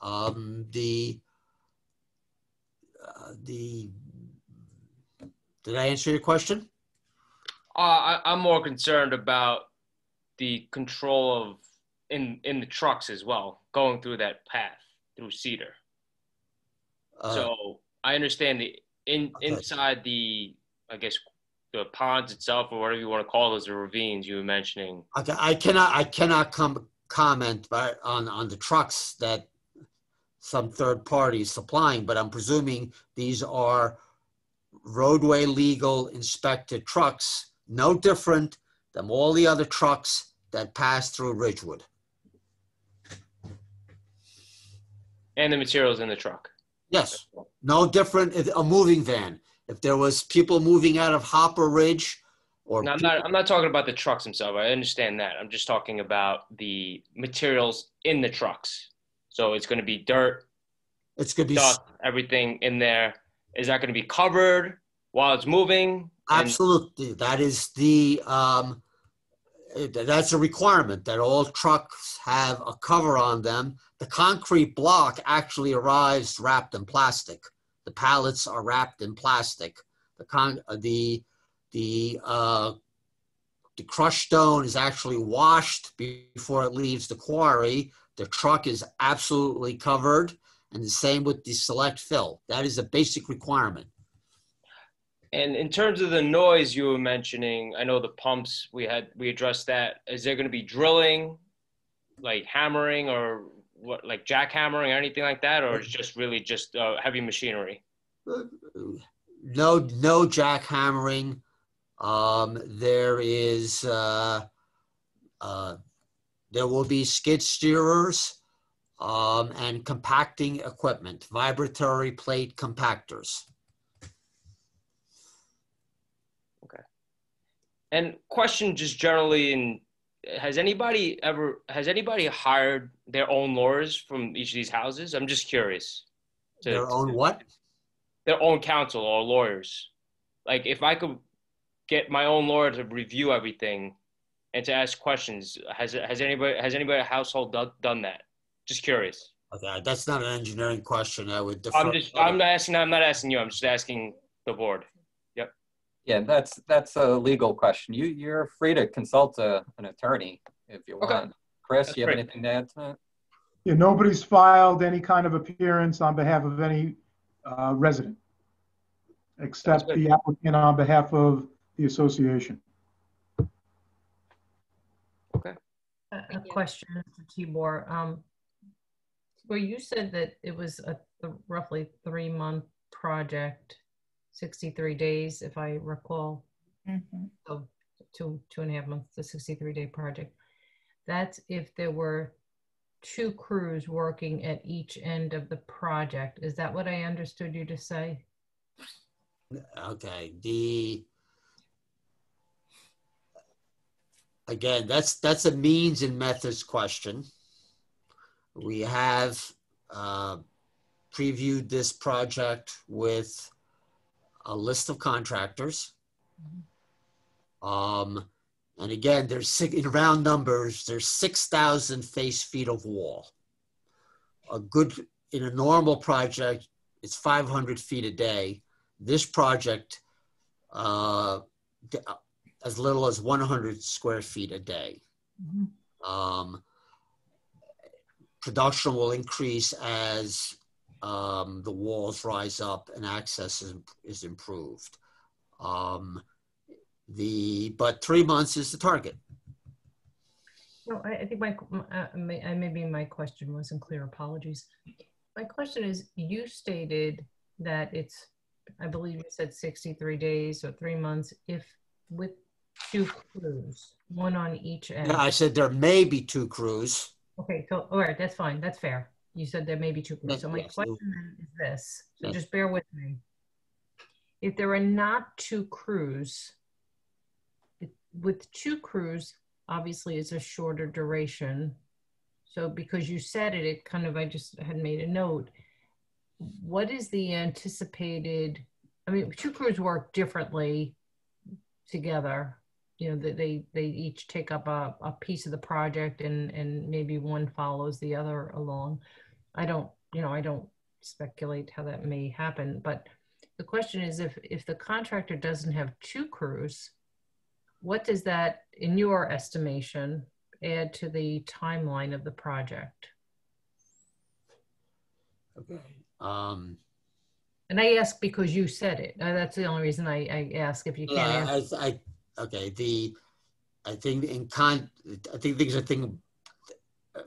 Um, the, uh, the, did I answer your question? Uh, I, I'm more concerned about the control of in in the trucks as well, going through that path through Cedar. Uh, so I understand the in inside the I guess the ponds itself or whatever you want to call those, the ravines you were mentioning. Okay, I cannot, I cannot com- comment by, on, on the trucks that some third party is supplying, but I'm presuming these are roadway legal inspected trucks, no different than all the other trucks that pass through Ridgewood. And the materials in the truck. Yes, no different, if- a moving van. If there was people moving out of Hopper Ridge or No, I'm not. I'm not talking about the trucks themselves. I understand that. I'm just talking about the materials in the trucks. So it's going to be dirt. It's going to be dust, everything in there. Is that going to be covered while it's moving? Absolutely. That is the, um, that's a requirement that all trucks have a cover on them. The concrete block actually arrives wrapped in plastic. The pallets are wrapped in plastic. The con, uh, the, the, uh, the crushed stone is actually washed before it leaves the quarry. The truck is absolutely covered and the same with the select fill. That is a basic requirement. And in terms of the noise you were mentioning, I know the pumps we had we addressed that. Is there going to be drilling, like hammering or what, like jackhammering or anything like that, or it's just really just uh, heavy machinery? no no jackhammering. Um, there is uh, uh, there will be skid steerers um, and compacting equipment, vibratory plate compactors. Okay. And question just generally in has anybody ever has anybody hired their own lawyers from each of these houses? I'm just curious. to- Their own what? Their own counsel or lawyers. Like if I could get my own lawyer to review everything and to ask questions, has has anybody has anybody at household done, done that? Just curious. Okay, that's not an engineering question. I would defer. I'm just I'm not asking I'm not asking you. I'm just asking the board. Yep. Yeah, that's, that's a legal question. You, you're free to consult a, an attorney if you Okay. want. Chris, That's you have great. anything to add to that? Yeah, nobody's filed any kind of appearance on behalf of any uh, resident, except the applicant on behalf of the association. A, a question, Mr. Tibor. Um, where you said that it was a th- roughly three-month project, 63 days, if I recall. Mm-hmm. So two, two and a half months, the 63-day project. That's if there were two crews working at each end of the project. Is that what I understood you to say? Okay, the again, that's that's a means and methods question. We have uh, previewed this project with a list of contractors. Um, and again, there's six, in round numbers, there's 6,000 face feet of wall. A good, in a normal project, it's 500 feet a day. This project, uh, uh, as little as 100 square feet a day. Um, production will increase as um, the walls rise up and access is, is improved. Um, the but three months is the target. No, I, I think my, uh, may, maybe my question wasn't clear. Apologies. My question is, you stated that it's, I believe you said 63 days or three months if with two crews, one on each end. Yeah, I said there may be two crews. Okay, so, all right, that's fine, that's fair. You said there may be two crews. So my question then is this, so just bear with me. If there are not two crews, it- with two crews, obviously it's a shorter duration. So because you said it, it kind of, I just had made a note. What is the anticipated, I mean, two crews work differently together. You know, that they, they each take up a, a piece of the project and, and maybe one follows the other along. I don't, you know, I don't speculate how that may happen, but the question is if, if the contractor doesn't have two crews, what does that, in your estimation, add to the timeline of the project? Okay. Um, And I ask because you said it. Uh, That's the only reason I, I ask if you can't. I, I, okay, the, I think in con, I think things are thinking,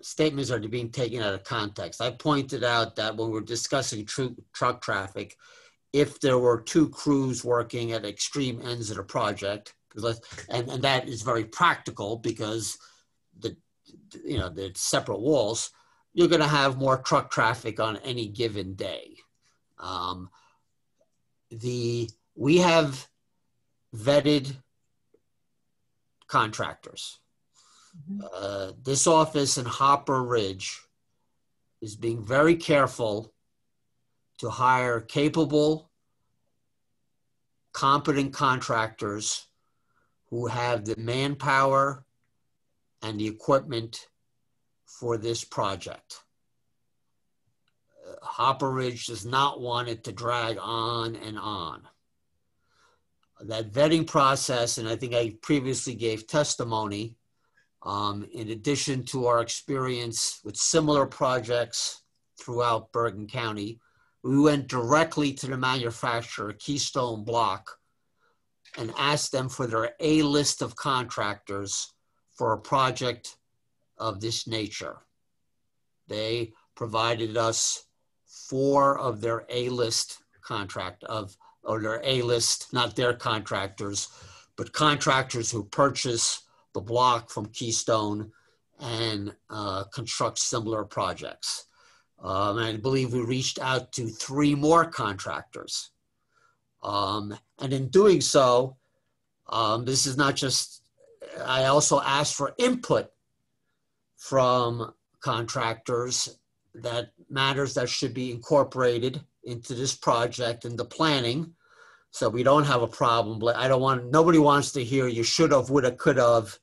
statements are being taken out of context. I pointed out that when we're discussing tru- truck traffic, if there were two crews working at extreme ends of the project, and, and that is very practical because the, you know, the separate walls, you're gonna have more truck traffic on any given day. Um, the, we have vetted contractors. Uh, this office in Hopper Ridge is being very careful to hire capable, competent contractors who have the manpower and the equipment for this project. Uh, Hopper Ridge does not want it to drag on and on. That vetting process, and I think I previously gave testimony, um, in addition to our experience with similar projects throughout Bergen County, we went directly to the manufacturer, Keystone Block, and asked them for their A list of contractors for a project of this nature. They provided us four of their A list contract of, or their A list, not their contractors, but contractors who purchase the block from Keystone and uh, construct similar projects. Um, I believe we reached out to three more contractors. Um, and in doing so, um, this is not just, I also asked for input from contractors that matters that should be incorporated into this project and the planning. So we don't have a problem. I don't want, nobody wants to hear you should have, would have, could have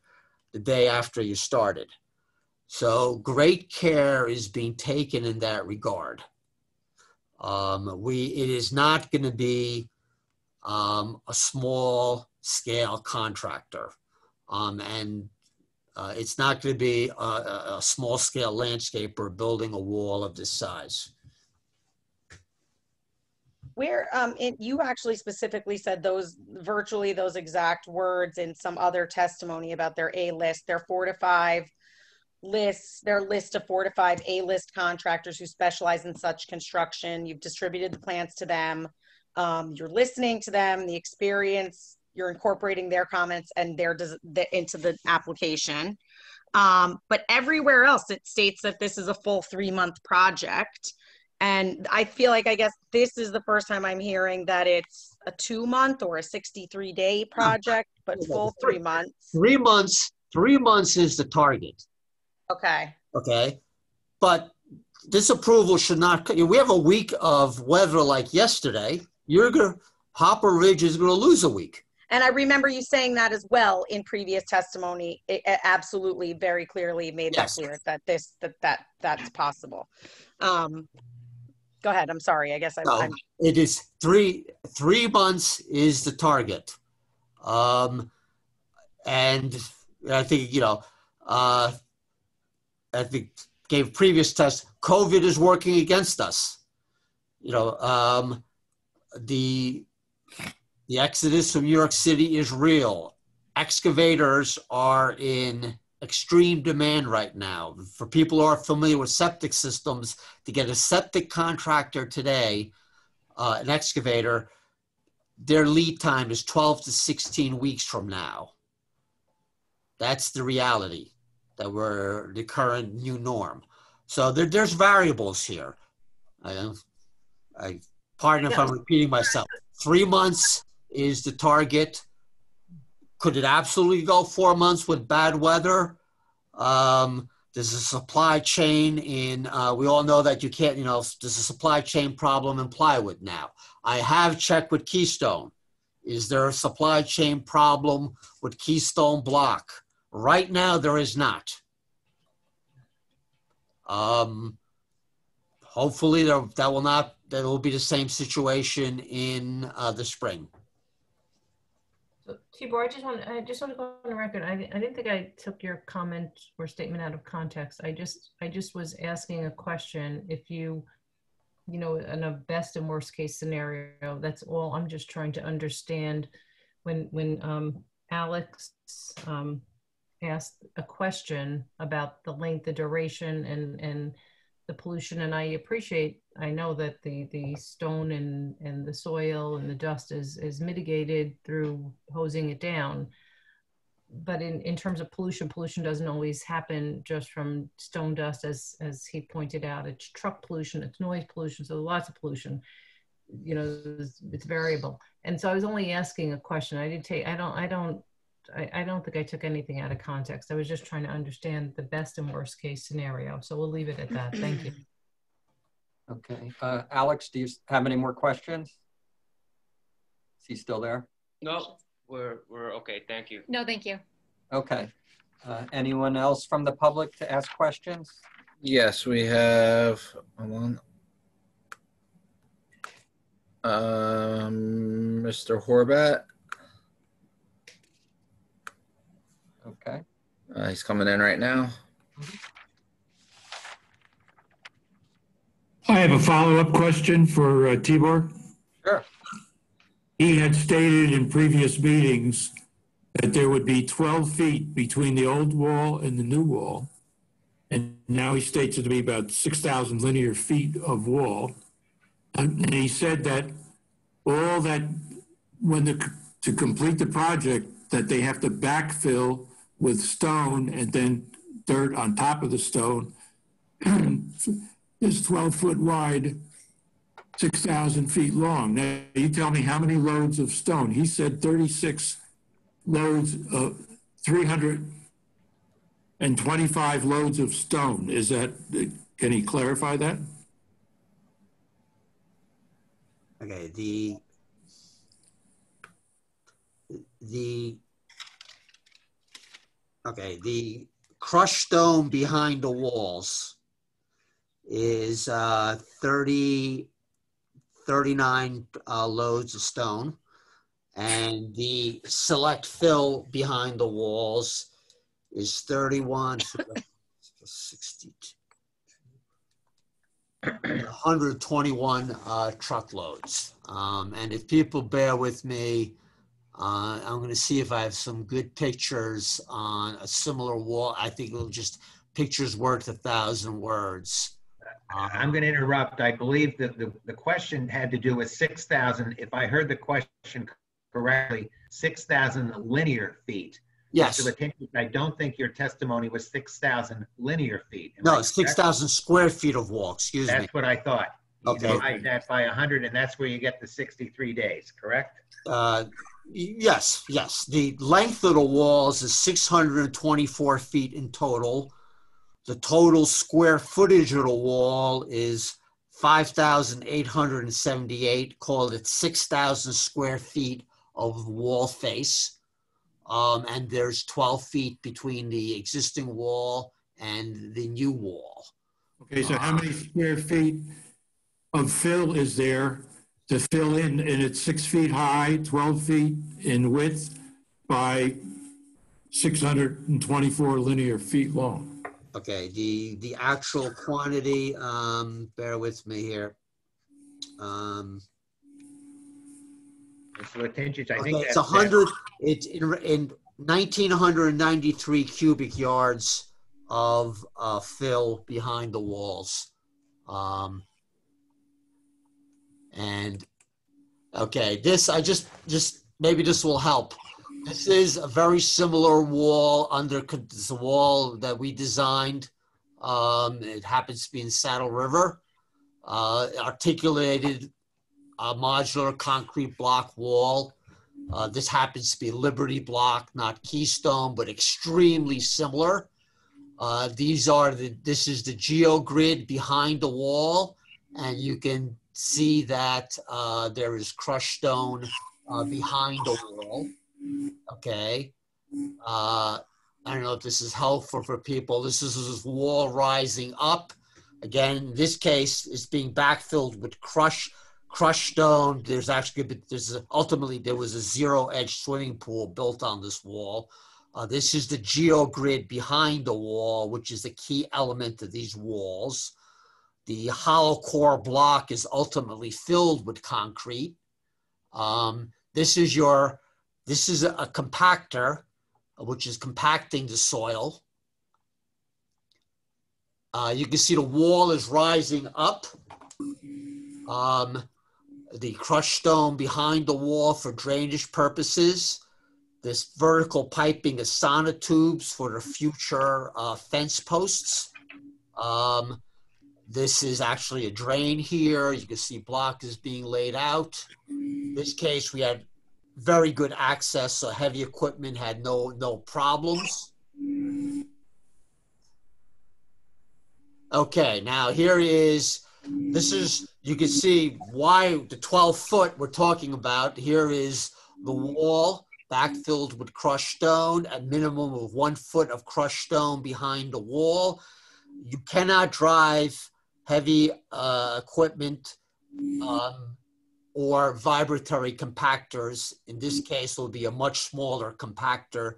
the day after you started. So great care is being taken in that regard. Um, we, it is not going to be um, a small scale contractor. Um, and uh, it's not going to be a, a small scale landscaper building a wall of this size. Where, um, it, you actually specifically said those, virtually those exact words in some other testimony about their A list, their four to five lists, their list of four to five A-list contractors who specialize in such construction. You've distributed the plans to them. Um, you're listening to them, the experience, you're incorporating their comments and their, des- the, into the application. Um, but everywhere else, it states that this is a full three-month project. And I feel like, I guess this is the first time I'm hearing that it's a two-month or a 63-day project, but full three months. Three months, three months is the target. Okay. Okay. But this approval should not, we have a week of weather like yesterday. You're going to, Hopper Ridge is going to lose a week. And I remember you saying that as well in previous testimony. It absolutely, very clearly made Yes. that clear that this that that that's possible. Um, go ahead. I'm sorry. I guess I'm. No, I'm it is three, three months is the target. Um, and I think, you know, uh, I think gave previous tests, COVID is working against us. You know, um, the, the exodus from New York City is real. Excavators are in extreme demand right now. For people who are familiar with septic systems, to get a septic contractor today, uh, an excavator, their lead time is 12 to 16 weeks from now. That's the reality that we're the current new norm. So there, there's variables here. I, I pardon if I'm repeating myself. Three months is the target. Could it absolutely go four months with bad weather? Um, there's a supply chain in, uh, we all know that you can't, you know, there's a supply chain problem in plywood now. I have checked with Keystone. Is there a supply chain problem with Keystone block? Right now, there is not. Um, hopefully, there, that will not, that will be the same situation in uh, the spring. Tibor, I just want, I just want to go on the record. I, I didn't think I took your comment or statement out of context. I just, I just was asking a question. If you, you know, in a best and worst case scenario, that's all. I'm just trying to understand when, when um, Alex um, asked a question about the length, the duration, and and the pollution. And I appreciate. I know that the the stone and and the soil and the dust is is mitigated through hosing it down. But in, in terms of pollution, pollution doesn't always happen just from stone dust, as as he pointed out. It's truck pollution, it's noise pollution, so lots of pollution. You know, it's, it's variable. And so I was only asking a question. I didn't take. I don't. I don't I, I, don't think I took anything out of context. I was just trying to understand the best and worst case scenario. So we'll leave it at that. Thank you. [CLEARS THROAT] Okay. Uh, Alex, do you have any more questions? Is he still there? No, we're, we're okay. Thank you. No, thank you. Okay. Uh, anyone else from the public to ask questions? Yes, we have, hold on. Um, Mr. Horvat. Okay. Uh, he's coming in right now. I have a follow-up question for uh, Tibor. Sure. He had stated in previous meetings that there would be 12 feet between the old wall and the new wall. And now he states it to be about 6,000 linear feet of wall. And and he said that all that, when the, to complete the project, that they have to backfill with stone and then dirt on top of the stone [CLEARS THROAT] is 12 foot wide, 6,000 feet long. Now, you tell me how many loads of stone? He said 36 loads of 325 loads of stone. Is that, can he clarify that? Okay, the the okay the crushed stone behind the walls is uh 30 39 uh, loads of stone and the select fill behind the walls is 31 62 121 uh, truckloads. Um, and if people bear with me, uh, I'm going to see if I have some good pictures on a similar wall. I think it'll just pictures worth a thousand words. I'm going to interrupt. I believe that the, the question had to do with 6,000, if I heard the question correctly, 6,000 linear feet. Yes. I don't think your testimony was 6,000 linear feet. Am No, 6,000 square feet of wall, excuse me. That's what I thought. You Okay. divide that by 100, and that's where you get the 63 days, correct? Uh, yes, yes. The length of the walls is 624 feet in total. The total square footage of the wall is 5,878. Call it 6,000 square feet of wall face. Um, and there's 12 feet between the existing wall and the new wall. Okay, so how many square feet of fill is there to fill in? And it's six feet high, 12 feet in width by 624 linear feet long. Okay, the the actual quantity, um, bear with me here. Um, Mr. Latincsics, I okay, think it's that's. a hundred, it's in, in nineteen hundred and ninety-three cubic yards of, uh, fill behind the walls. Um, and, okay, this, I just, just, maybe this will help. This is a very similar wall under, a wall that we designed. Um, it happens to be in Saddle River. Uh, articulated modular concrete block wall. Uh, this happens to be Liberty block, not Keystone, but extremely similar. Uh, these are the, this is the geogrid behind the wall, and you can see that uh, there is crushed stone uh, behind the wall. Okay. Uh, I don't know if this is helpful for people. This is this wall rising up. Again, in this case, it's being backfilled with crush, crushed stone. There's actually there's a, ultimately there was a zero edge swimming pool built on this wall. Uh, this is the geogrid behind the wall, which is the key element of these walls. The hollow core block is ultimately filled with concrete. Um, this is your this is a, compactor, which is compacting the soil. Uh, you can see the wall is rising up. Um, the crushed stone behind the wall for drainage purposes. This vertical piping is sonotubes for the future uh, fence posts. Um, this is actually a drain here. You can see block is being laid out. In this case, we had very good access, so heavy equipment had no no problems. Okay, now here is this is you can see why the 12 foot we're talking about. Here is the wall backfilled with crushed stone, a minimum of one foot of crushed stone behind the wall. You cannot drive heavy uh, equipment um, or vibratory compactors. In this case, will be a much smaller compactor.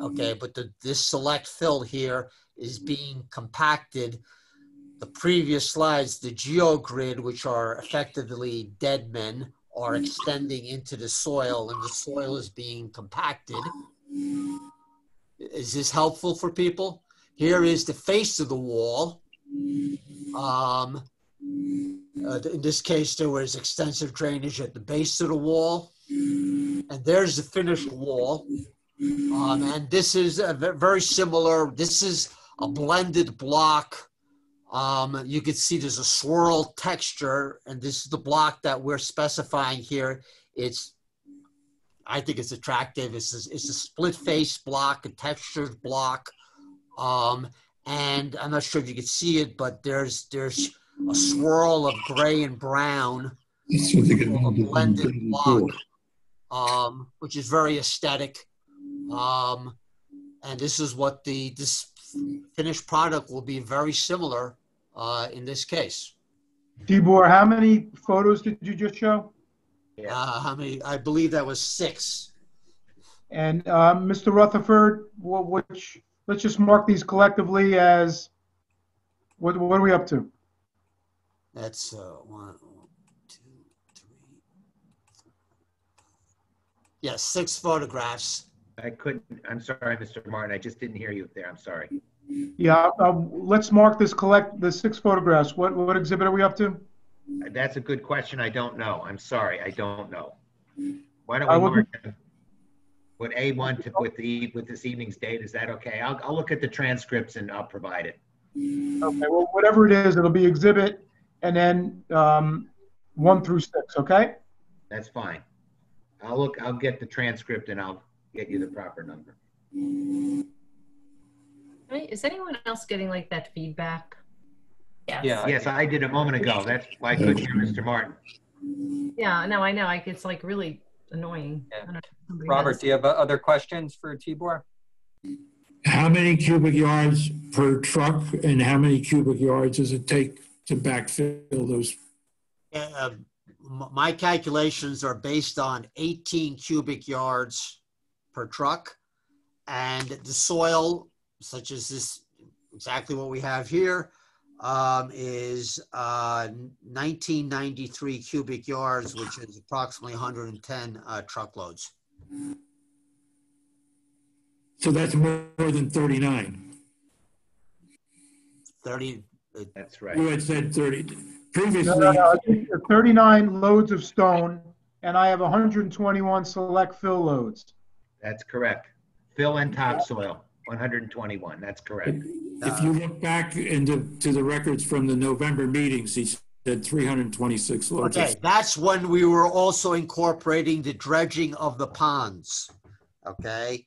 Okay, but the, this select fill here is being compacted. The previous slides, the geogrid, which are effectively dead men, are extending into the soil and the soil is being compacted. Is this helpful for people? Here is the face of the wall. Um, uh, in this case, there was extensive drainage at the base of the wall. And there's the finished wall. Um, and this is a very similar, this is a blended block. Um, you can see there's a swirl texture, and this is the block that we're specifying here. It's, I think it's attractive. It's a, it's a split face block, a textured block. Um, and I'm not sure if you can see it, but there's there's a swirl of gray and brown, That's what they're gonna a blended block, um, which is very aesthetic. Um, and this is what the this finished product will be very similar uh, in this case. Tibor, how many photos did you just show? Uh, how many? I believe that was six. And uh, Mr. Rutherford, wha- which, let's just mark these collectively as, what, what are we up to? That's uh, one, two, three. Yes, six photographs. I couldn't, I'm sorry, Mr. Martin, I just didn't hear you there, I'm sorry. Yeah, uh, let's mark this collect, the six photographs. What, what exhibit are we up to? That's a good question, I don't know, I'm sorry, I don't know. Why don't I we wouldn't- mark them? What A1 to, with the, with this evening's date, is that okay? I'll, I'll look at the transcripts and I'll provide it. Okay, well, whatever it is, it'll be exhibit and then um, one through six, okay? That's fine. I'll look, I'll get the transcript and I'll get you the proper number. Is anyone else getting like that feedback? Yes. Yeah. Yes, I did a moment ago, that's why I couldn't hear Mr. Martin. Yeah, no, I know. Like it's like really annoying. I don't know if somebody Robert, has- do you have uh, other questions for Tibor? How many cubic yards per truck and how many cubic yards does it take to backfill those? Uh, my calculations are based on 18 cubic yards per truck. And the soil, such as this, exactly what we have here, um, is uh, 1993 cubic yards, which is approximately 110 uh, truckloads. So that's more than 39. 30. That's right. You had said 30. Previously, no, no, I think 39 loads of stone, and I have 121 select fill loads. That's correct. Fill and topsoil, 121, that's correct. If you look back into, to the records from the November meetings, he said 326 loads. Okay, that's when we were also incorporating the dredging of the ponds. Okay?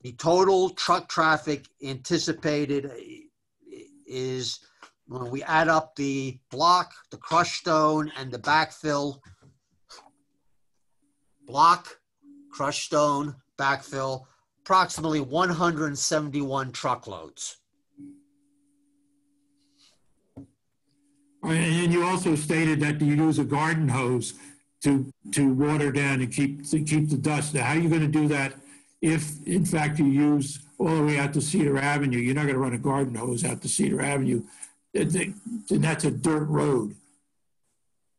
The total truck traffic anticipated uh, is when we add up the block, the crushed stone, and the backfill. Block, crushed stone, backfill, approximately 171 truckloads. And you also stated that you use a garden hose to, to water down and keep, to keep the dust. Now, how are you going to do that if, in fact, you use all the way out to Cedar Avenue? You're not going to run a garden hose out to Cedar Avenue. And that's a dirt road.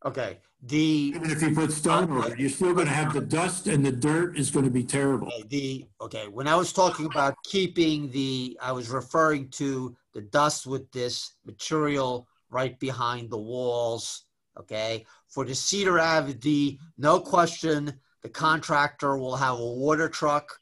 Okay, the. Even if you put stone over it, you're still going to have the dust and the dirt is going to be terrible. Okay, The, okay, when I was talking about keeping the, I was referring to the dust with this material right behind the walls, okay? For the Cedar Ave, no question, the contractor will have a water truck.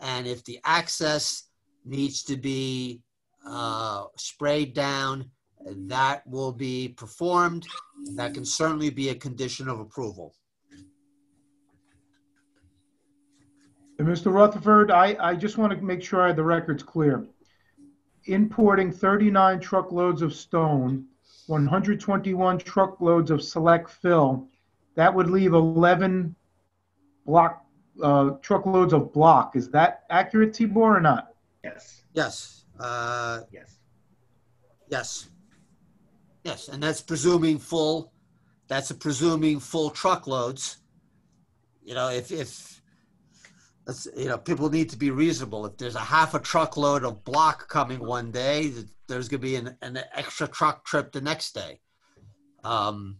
And if the access needs to be uh, sprayed down, that will be performed. That can certainly be a condition of approval. And Mr. Rutherford, I, I just want to make sure the record's clear. Importing 39 truckloads of stone, 121 truckloads of select fill, that would leave 11 block, uh, truckloads of block. Is that accurate, Tibor, or not? Yes. Yes. Uh, Yes. yes. Yes, and that's presuming full, that's a presuming full truckloads. You know, if, if, that's, you know, people need to be reasonable. If there's a half a truckload of block coming one day, there's gonna be an, an extra truck trip the next day. Um,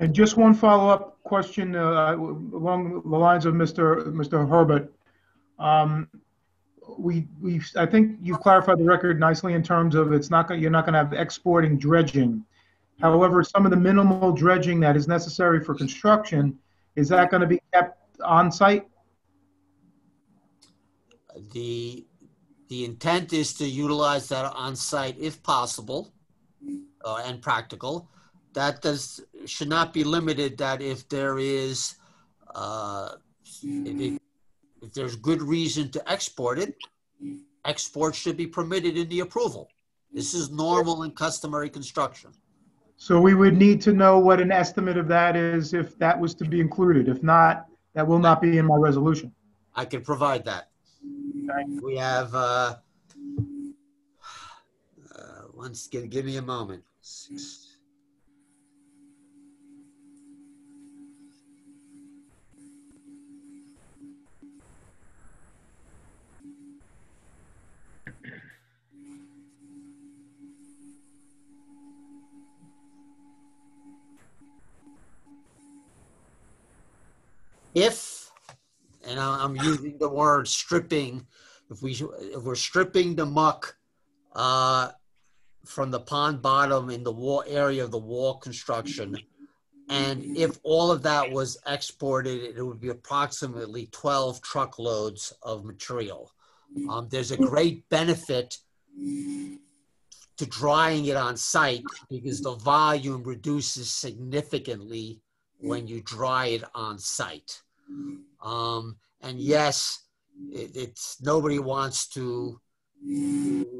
And just one follow-up question uh, along the lines of Mr. Mr. Herbert. Um, We, we, I think you've clarified the record nicely in terms of it's not, you're not going to have exporting dredging. However, some of the minimal dredging that is necessary for construction, is that going to be kept on site? The, the intent is to utilize that on site if possible uh, and practical. That does, should not be limited that if there is, uh, it- if there's good reason to export it, export should be permitted in the approval. This is normal and customary construction. So we would need to know what an estimate of that is if that was to be included. If not, that will not be in my resolution. I can provide that. We have, uh, uh, once, give, give me a moment. Six- If, and I'm using the word stripping, if we, if we're stripping the muck, uh, from the pond bottom in the wall area of the wall construction. And if all of that was exported, it would be approximately 12 truckloads of material. Um, there's a great benefit to drying it on site because the volume reduces significantly when you dry it on site. Um, and yes, it, it's nobody wants to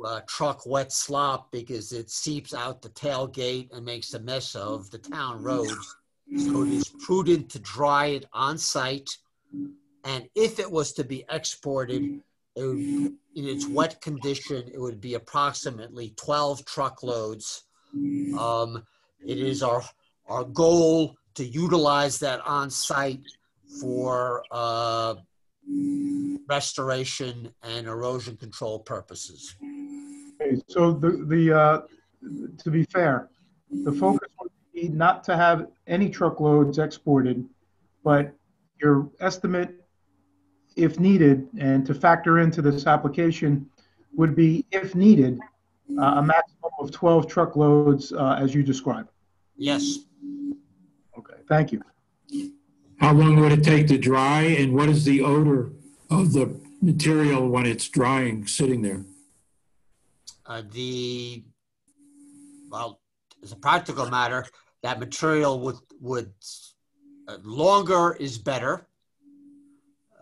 uh, truck wet slop because it seeps out the tailgate and makes a mess of the town roads. So it is prudent to dry it on site. And if it was to be exported, it would, in its wet condition, it would be approximately 12 truckloads. Um, it is our, our goal to utilize that on site for uh, restoration and erosion control purposes. Okay, So the, the, uh, to be fair, the focus would be not to have any truckloads exported, but your estimate, if needed, and to factor into this application, would be, if needed, uh, a maximum of 12 truckloads, uh, as you described. Yes. Okay, thank you. How long would it take to dry and what is the odor of the material when it's drying, sitting there? Uh, the, well, as a practical matter, that material would, would, uh, longer is better.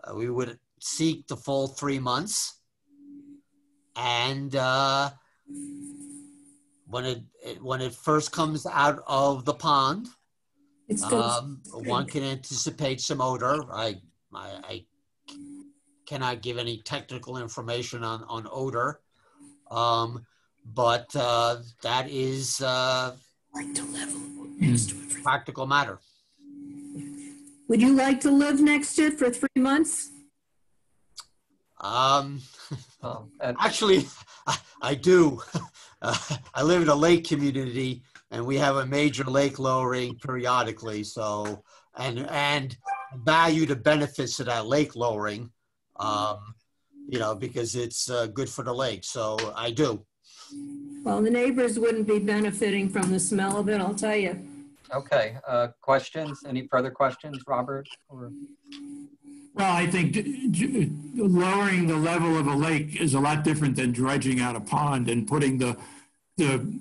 Uh, we would seek the full three months. And uh, when it, it when it first comes out of the pond, It's gonna um, one can anticipate some odor. I, I, I cannot give any technical information on, on odor. Um, but uh, that is uh, practical matter. Would you like to live next to it for three months? Um, [LAUGHS] actually, [LAUGHS] I, I do. Uh, [LAUGHS] I live in a lake community, and we have a major lake lowering periodically. So, and and value the benefits of that lake lowering, um, you know, because it's uh, good for the lake. So I do. Well, the neighbors wouldn't be benefiting from the smell of it, I'll tell you. Okay, uh, questions? Any further questions, Robert? Or Well, I think d- d- lowering the level of a lake is a lot different than dredging out a pond and putting the, the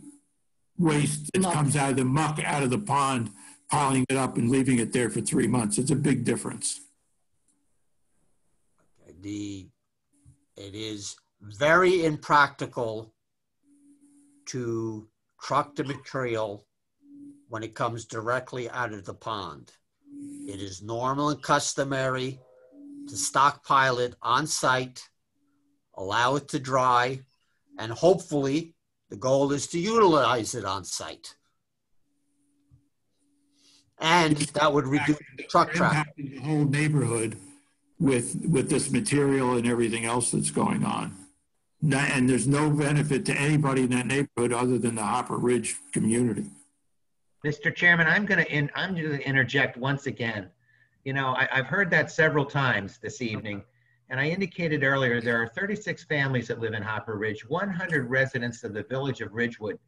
waste that comes out of the muck out of the pond, piling it up and leaving it there for three months. It's a big difference. The it is very impractical to truck the material when it comes directly out of the pond. It is normal and customary to stockpile it on site, allow it to dry, and hopefully the goal is to utilize it on site. And that would reduce the truck traffic. Impacting the whole neighborhood with, with this material and everything else that's going on. And there's no benefit to anybody in that neighborhood other than the Hopper Ridge community. Mr. Chairman, I'm going to, I'm going to interject once again. You know, I, I've heard that several times this evening. And I indicated earlier, there are 36 families that live in Hopper Ridge, 100 residents of the village of Ridgewood.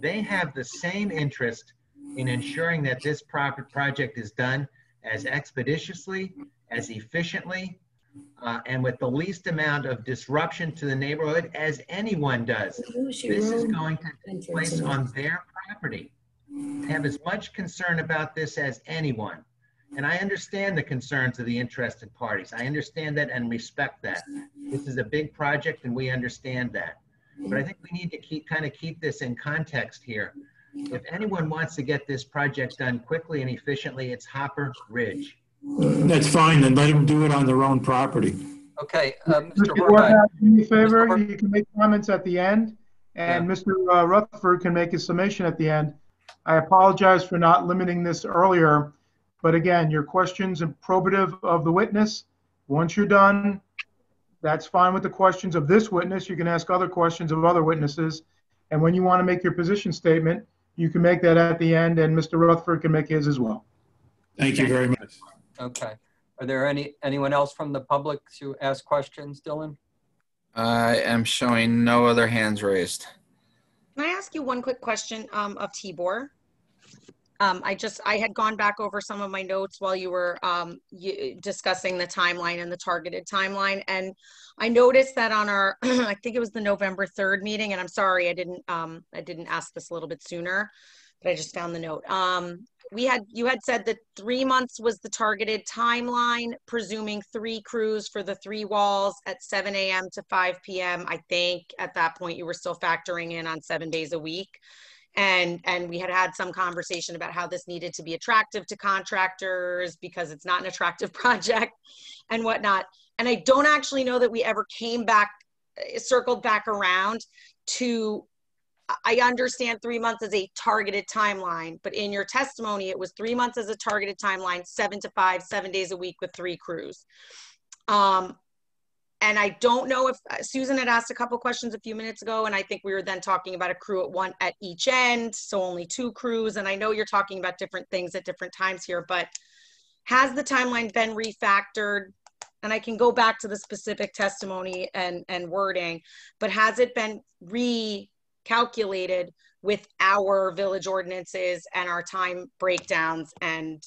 They have the same interest in ensuring that this project is done as expeditiously, as efficiently, uh, and with the least amount of disruption to the neighborhood as anyone does. This is going to take place on their property. They have as much concern about this as anyone. And I understand the concerns of the interested parties. I understand that and respect that. This is a big project and we understand that. But I think we need to keep, kind of keep this in context here. If anyone wants to get this project done quickly and efficiently, it's Hopper Ridge. That's fine, then let them do it on their own property. Okay, uh, Mr. Mr. Horvath, Horvath, do me a favor, you can make comments at the end, and Mr. uh, Rutherford can make his summation at the end. I apologize for not limiting this earlier, but again, your questions and probative of the witness, once you're done, that's fine with the questions of this witness. You can ask other questions of other witnesses. And when you want to make your position statement, you can make that at the end, and Mr. Rutherford can make his as well. Thank you very much. okay. Are there any, anyone else from the public to ask questions, Dylan? I am showing no other hands raised. Can I ask you one quick question um, of Tibor? Um, I just, I had gone back over some of my notes while you were um, you, discussing the timeline and the targeted timeline. And I noticed that on our, [CLEARS THROAT] I think it was the November 3rd meeting, and I'm sorry, I didn't, um, I didn't ask this a little bit sooner, but I just found the note. Um, we had, you had said that three months was the targeted timeline, presuming three crews for the three walls at 7 a.m. to 5 p.m. I think at that point you were still factoring in on seven days a week and and we had had some conversation about how this needed to be attractive to contractors because it's not an attractive [LAUGHS] project and whatnot. And i don't actually know that we ever came back uh, circled back around to i understand three months as a targeted timeline but in your testimony it was three months as a targeted timeline seven to five seven days a week with three crews. Um, and I don't know if uh, Susan had asked a couple questions a few minutes ago, and I think we were then talking about a crew at one at each end, so only two crews. And I know you're talking about different things at different times here, but has the timeline been refactored? And I can go back to the specific testimony and, and wording, but has it been recalculated with our village ordinances and our time breakdowns and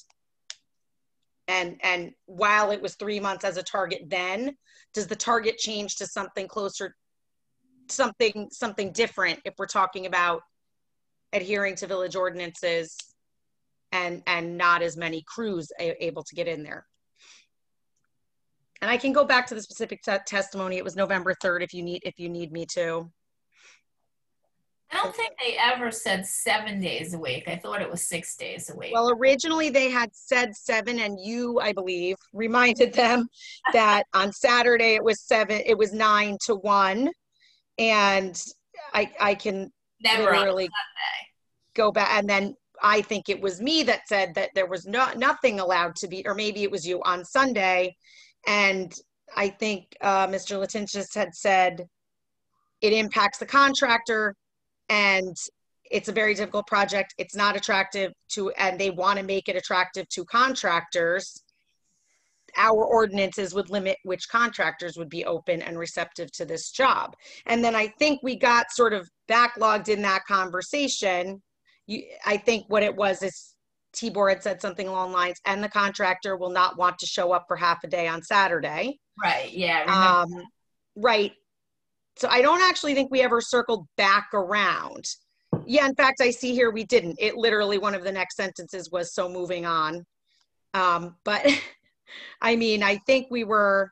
And, and while it was three months as a target then, does the target change to something closer, something, something different if we're talking about adhering to village ordinances and, and not as many crews able to get in there? And I can go back to the specific te- testimony. It was November 3rd if you need, if you need me to. I don't think they ever said seven days a week. I thought it was six days a week. Well, originally they had said seven, and you, I believe, reminded them that [LAUGHS] on Saturday it was seven, it was nine to one, and I I can Never literally go back, and then I think it was me that said that there was no nothing allowed to be, or maybe it was you on Sunday, and I think uh, Mr. Latincsics had said it impacts the contractor and it's a very difficult project. It's not attractive to, and they want to make it attractive to contractors. Our ordinances would limit which contractors would be open and receptive to this job. And then I think we got sort of backlogged in that conversation. You, I think what it was is Tibor had said something along the lines, and the contractor will not want to show up for half a day on Saturday. Right. Yeah. Um, right. So I don't actually think we ever circled back around. Yeah, in fact, I see here we didn't. It literally, one of the next sentences was so moving on. Um, but [LAUGHS] I mean, I think we were,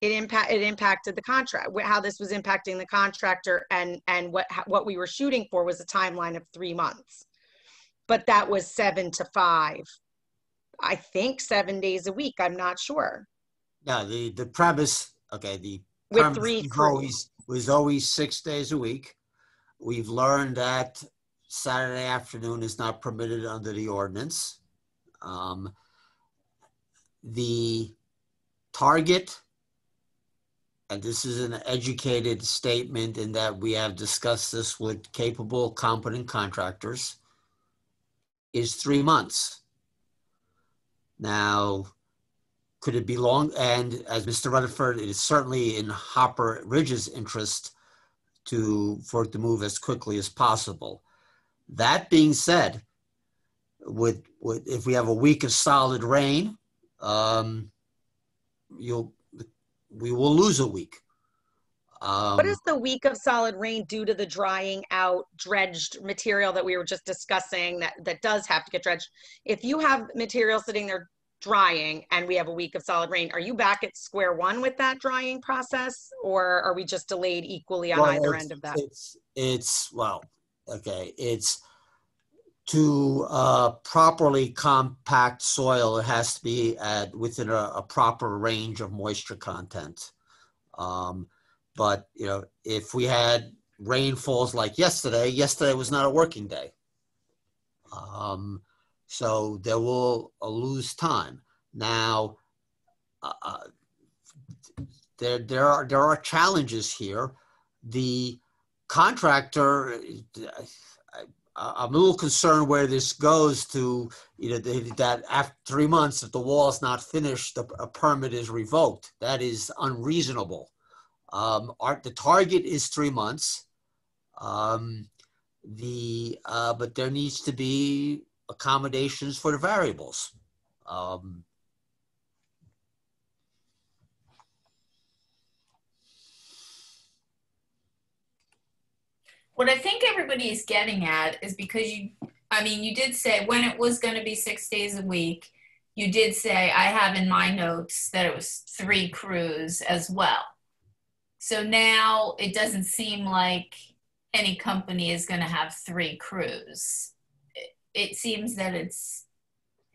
it impact, it impacted the contract, how this was impacting the contractor and, and what, what we were shooting for was a timeline of three months. But that was seven to five. I think seven days a week. I'm not sure. Yeah, the, the premise, okay, the With three was crews. always, was always six days a week. We've learned that Saturday afternoon is not permitted under the ordinance. Um, The target, and this is an educated statement in that we have discussed this with capable, competent contractors, is three months. Now, could it be long? And as Mr. Rutherford, it is certainly in Hopper Ridge's interest to, for it to move as quickly as possible. That being said, with, with, if we have a week of solid rain, um, you'll, we will lose a week. Um, What is the week of solid rain due to the drying out dredged material that we were just discussing that, that does have to get dredged? If you have material sitting there drying and we have a week of solid rain, are you back at square one with that drying process? Or are we just delayed equally on Well, either end of that? It's, it's, well, okay, it's to uh, properly compact soil, it has to be at, within a, a proper range of moisture content. Um, But, you know, if we had rainfalls like yesterday, yesterday was not a working day. Um, So they will uh, lose time. Now, uh, uh, there, there are, there are challenges here. The contractor, I'm a little concerned where this goes to, you know, the- that after three months, if the wall is not finished, a permit is revoked. That is unreasonable. Um, our, the target is three months. Um, the, uh, but there needs to be accommodations for the variables. Um, What I think everybody is getting at is because you, I mean, you did say when it was going to be six days a week, you did say, I have in my notes that it was three crews as well. So now it doesn't seem like any company is going to have three crews. It, seems that it's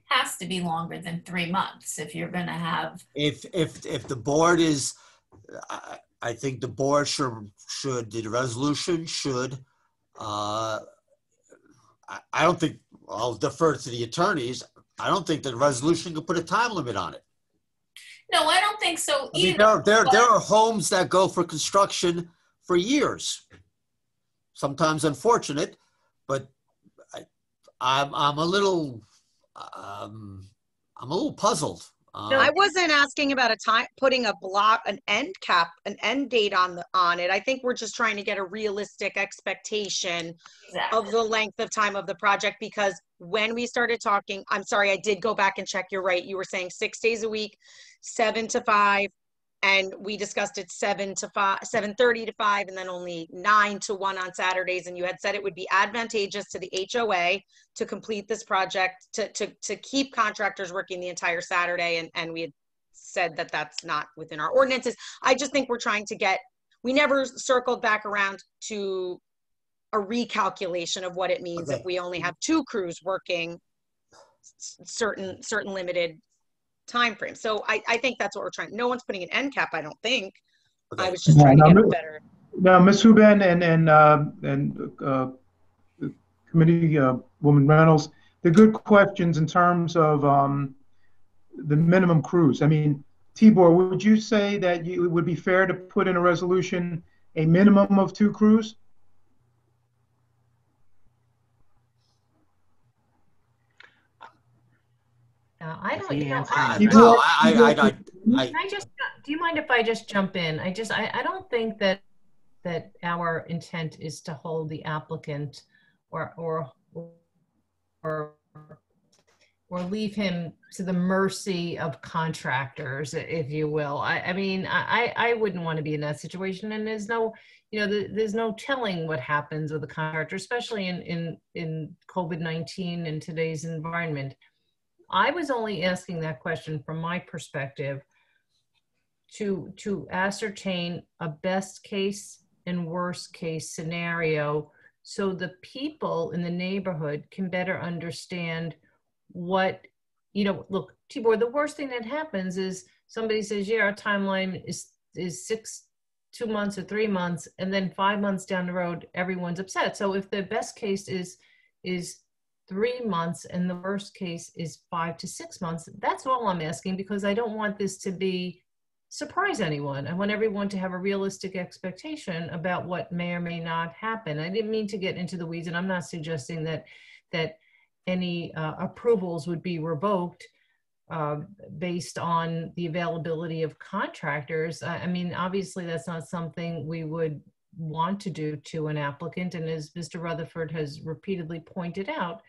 has to be longer than three months if you're going to have if if if the board is I, I think the board should should the resolution should uh I, I don't think I'll defer to the attorneys. I don't think the resolution could put a time limit on it. no i don't think so I mean, either there, there, but- there are homes that go for construction for years. Sometimes unfortunate, but I'm, I'm a little, um, I'm a little puzzled Um, I wasn't asking about a time, putting a block, an end cap, an end date on the, on it. I think we're just trying to get a realistic expectation of the length of time of the project because when we started talking, I'm sorry, I did go back and check. You're right. You were saying six days a week, seven to five. And we discussed it seven to five, seven thirty to five, and then only nine to one on Saturdays. And you had said it would be advantageous to the HOA to complete this project, to, to, to keep contractors working the entire Saturday. And, and we had said that that's not within our ordinances. I just think we're trying to get, we never circled back around to a recalculation of what it means if we only have two crews working certain, certain limited time frame. So I, I think that's what we're trying. No one's putting an end cap, I don't think. I was just Yeah, trying to no, get a mi- better. Now, Ms. Huben and, and, uh, and uh, Committee uh, Woman Reynolds, they're good questions in terms of um, the minimum crews. I mean, Tibor, would you say that you, it would be fair to put in a resolution a minimum of two crews? Uh, I don't, he you know, answered I, it- No, I- I- I- I- Can I just, do you mind if I just jump in? I just, I, I don't think that, that our intent is to hold the applicant or, or, or, or leave him to the mercy of contractors, if you will. I, I mean, I, I I wouldn't want to be in that situation and there's no, you know, there- there's no telling what happens with a contractor, especially in, in, in COVID-19 in today's environment. I was only asking that question from my perspective to, to ascertain a best case and worst case scenario so the people in the neighborhood can better understand what, you know, look, Tibor, the worst thing that happens is somebody says, yeah, our timeline is, is six, two months or three months, and then five months down the road, everyone's upset. So if the best case is, is three months and the worst case is five to six months. That's all I'm asking because I don't want this to be surprise anyone. I want everyone to have a realistic expectation about what may or may not happen. I didn't mean to get into the weeds and I'm not suggesting that that any uh, approvals would be revoked uh, based on the availability of contractors. I, I mean, obviously that's not something we would want to do to an applicant. And as Mr. Rutherford has repeatedly pointed out,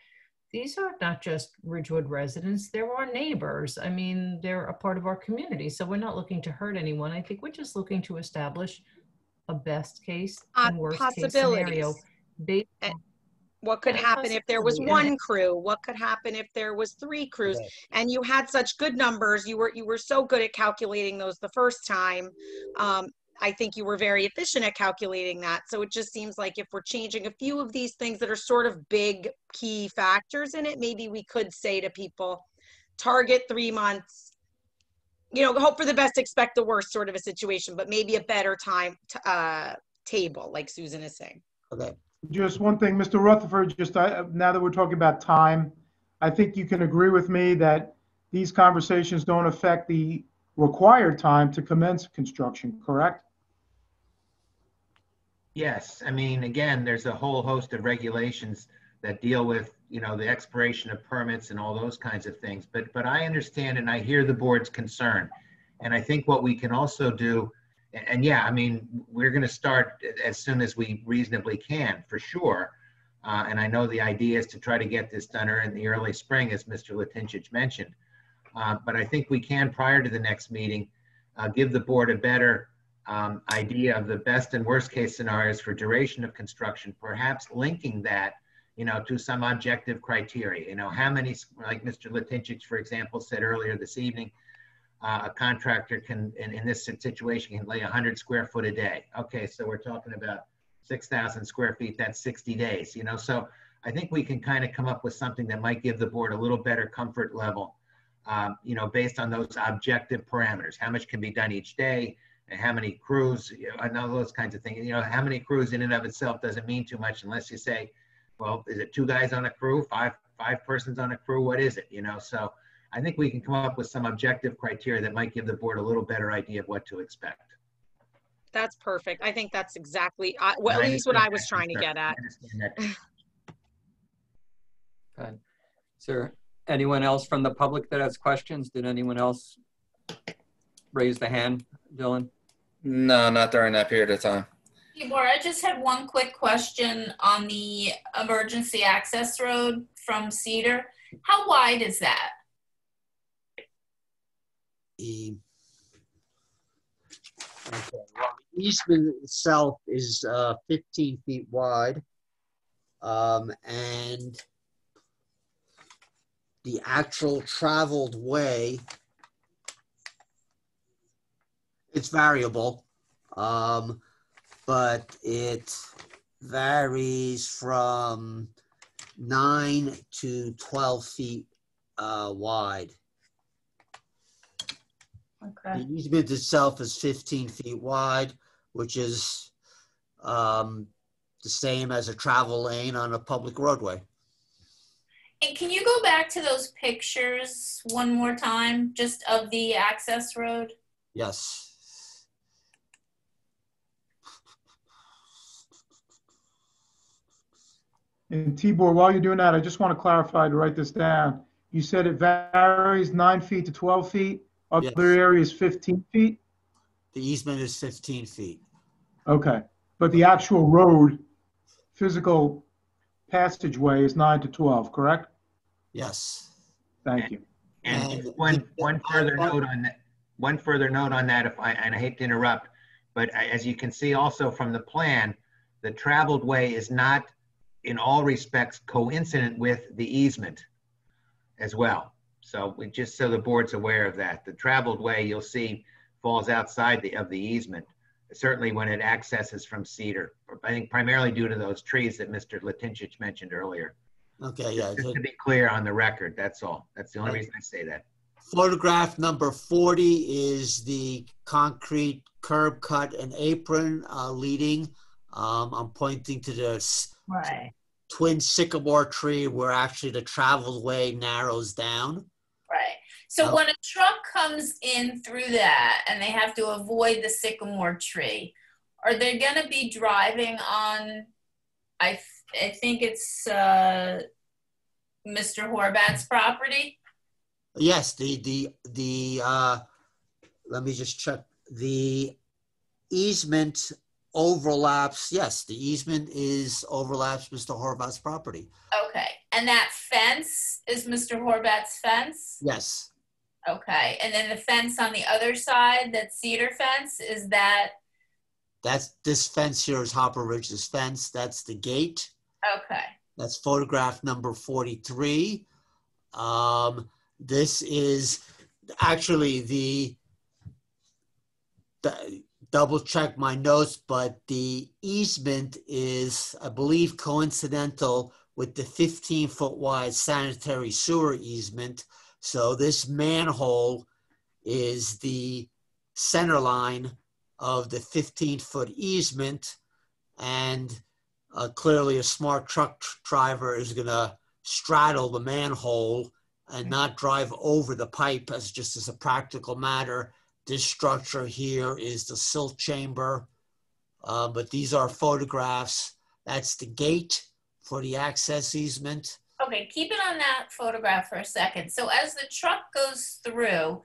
these are not just Ridgewood residents, they're our neighbors. I mean, they're a part of our community. So we're not looking to hurt anyone. I think we're just looking to establish a best case Uh, and worst case scenario. based And what could happen if there was one crew? What could happen if there was three crews? Okay. And you had such good numbers. You were you were so good at calculating those the first time. Um, I think you were very efficient at calculating that. So it just seems like if we're changing a few of these things that are sort of big key factors in it, maybe we could say to people, target three months. You know, hope for the best, expect the worst sort of a situation, but maybe a better time t- uh, table, like Susan is saying. Okay. Just one thing, Mr. Rutherford, just I- now that we're talking about time, I think you can agree with me that these conversations don't affect the required time to commence construction, correct? Yes, I mean, again, there's a whole host of regulations that deal with, you know, the expiration of permits and all those kinds of things. But, but I understand and I hear the board's concern. And I think what we can also do, and, and yeah, I mean, we're going to start as soon as we reasonably can, for sure. Uh, and I know the idea is to try to get this done in the early spring, as Mr. Latincsics mentioned. Uh, but I think we can, prior to the next meeting, uh, give the board a better um, idea of the best and worst case scenarios for duration of construction, perhaps linking that, you know, to some objective criteria. You know, how many, like Mr. Latincsics, for example, said earlier this evening, uh, a contractor can, in, in this situation, can lay 100 square foot a day. Okay, so we're talking about 6,000 square feet, that's 60 days, you know, so I think we can kind of come up with something that might give the board a little better comfort level, um, you know, based on those objective parameters. How much can be done each day? and how many crews, you know, and all those kinds of things. You know, how many crews in and of itself doesn't mean too much unless you say, well, is it two guys on a crew, five five persons on a crew? What is it? You know, so I think we can come up with some objective criteria that might give the board a little better idea of what to expect. That's perfect. I think that's exactly, I- well, at least what I was trying to get at. I understand that. Good. Is there Anyone else from the public that has questions? Did anyone else raise the hand, Dylan? No, not during that period of time. Tibor, I just had one quick question on the emergency access road from Cedar. How wide is that? The okay, well, the easement itself is uh, 15 feet wide. Um, and the actual traveled way, it's variable, um, but it varies from nine to 12 feet uh, wide. Okay. The easement itself is 15 feet wide, which is um, the same as a travel lane on a public roadway. And can you go back to those pictures one more time, just of the access road? Yes. And Tibor, while you're doing that, I just want to clarify to write this down. You said it varies nine feet to 12 feet, other Yes. areas 15 feet? The easement is 15 feet. Okay, but the actual road, physical passageway is nine to 12, correct? Yes. Thank you. And one, one further note on that, one further note on that, if I, and I hate to interrupt, but as you can see also from the plan, the traveled way is not in all respects coincident with the easement as well. So we, just so the board's aware of that, the traveled way you'll see falls outside the, of the easement. Certainly when it accesses from Cedar, I think primarily due to those trees that Mr. Latincsics mentioned earlier. Okay, yeah. Just to be clear on the record, that's all. That's the only reason I say that. Photograph number 40 is the concrete curb cut and apron uh, leading. Um, I'm pointing to the s- Right. twin sycamore tree where actually the traveled way narrows down. Right. So Oh. when a truck comes in through that and they have to avoid the sycamore tree, are they going to be driving on? I th- I think it's uh, Mr. Horvat's property. Yes, the the the uh, let me just check. The easement overlaps. Yes, the easement is overlaps Mr. Horvath's property. Okay. And that fence is Mr. Horvat's fence. Yes, Okay. And then the fence on the other side, that cedar fence, is that that's this fence here is Hopper Ridge's fence. That's the gate. Okay? That's photograph number 43. Um, this is actually the, the double check my notes, but the easement is, I believe, coincidental with the 15 foot wide sanitary sewer easement. So this manhole is the center line of the 15 foot easement. And uh, clearly a smart truck tr- driver is going to straddle the manhole and not drive over the pipe as just as a practical matter. This structure here is the silt chamber, uh, but these are photographs. That's the gate for the access easement. Okay, keep it on that photograph for a second. So as the truck goes through,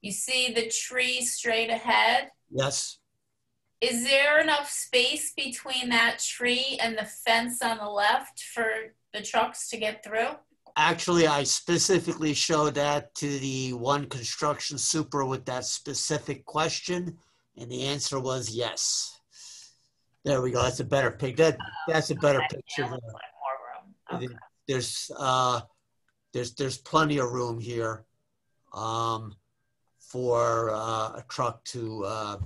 you see the tree straight ahead. Yes, Is there enough space between that tree and the fence on the left for the trucks to get through? actually, I specifically showed that to the one construction super with that specific question, and the answer was yes. There we go. That's a better pic. That that's a better picture. there. More room. There's uh, there's there's plenty of room here, um, for uh, a truck to uh,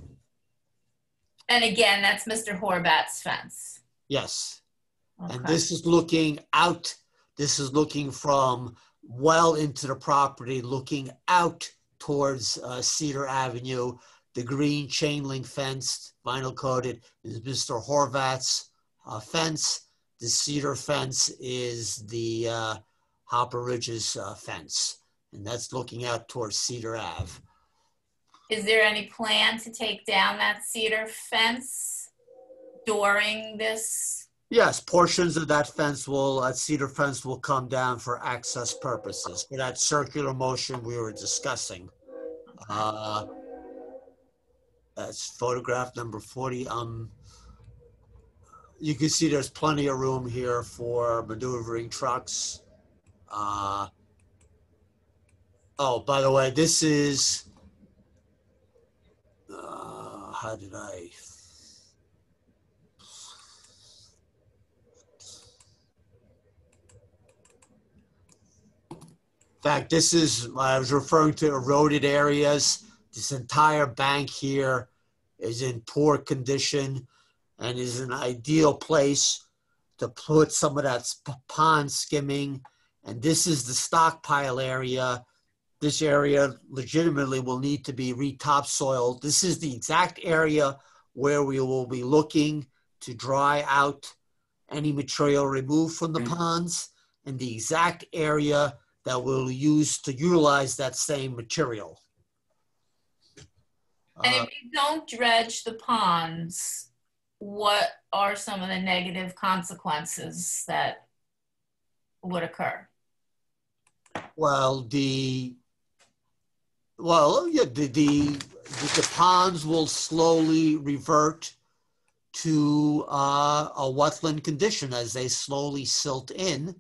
And again, that's Mr. Horvat's fence. yes. And this is looking out. This is looking from well into the property, looking out towards uh, Cedar Avenue. The green chain link fence, vinyl coated, is Mr. Horvat's uh, fence. The cedar fence is the uh, Hopper Ridges uh, fence, and that's looking out towards Cedar Ave. Is there any plan to take down that cedar fence during this Yes, portions of that fence will, that cedar fence will come down for access purposes, for that circular motion we were discussing. Uh, That's photograph number 40. Um, You can see there's plenty of room here for maneuvering trucks. Uh, Oh, by the way, this is, how did I? In fact, this is, I was referring to eroded areas. This entire bank here is in poor condition and is an ideal place to put some of that pond skimming. And this is the stockpile area. This area legitimately will need to be retopsoiled. This is the exact area where we will be looking to dry out any material removed from the ponds and the exact area that we'll use to utilize that same material. And Uh, if you don't dredge the ponds, what are some of the negative consequences that would occur? Well, the well, yeah, the, the the ponds will slowly revert to uh, a wetland condition as they slowly silt in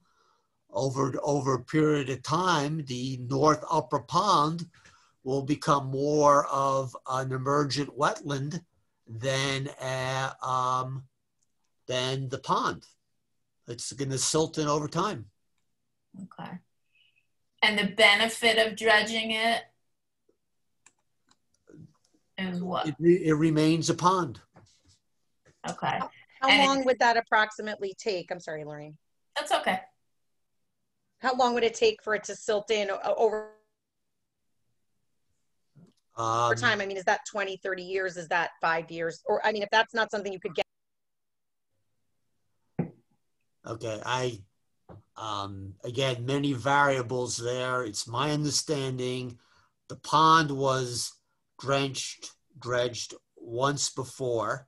over over a period of time. The north upper pond will become more of an emergent wetland than a, um, than the pond. It's going to silt in over time. Okay. And the benefit of dredging it is what? It, re- it remains a pond. Okay. How And- long would that approximately take? I'm sorry, Lorraine. That's okay. How long would it take for it to silt in over Um, over time? I mean, is that 20, 30 years? Is that five years? Or, I mean, if that's not something you could get, Okay, I, um, again, many variables there. It's my understanding the pond was drenched, dredged once before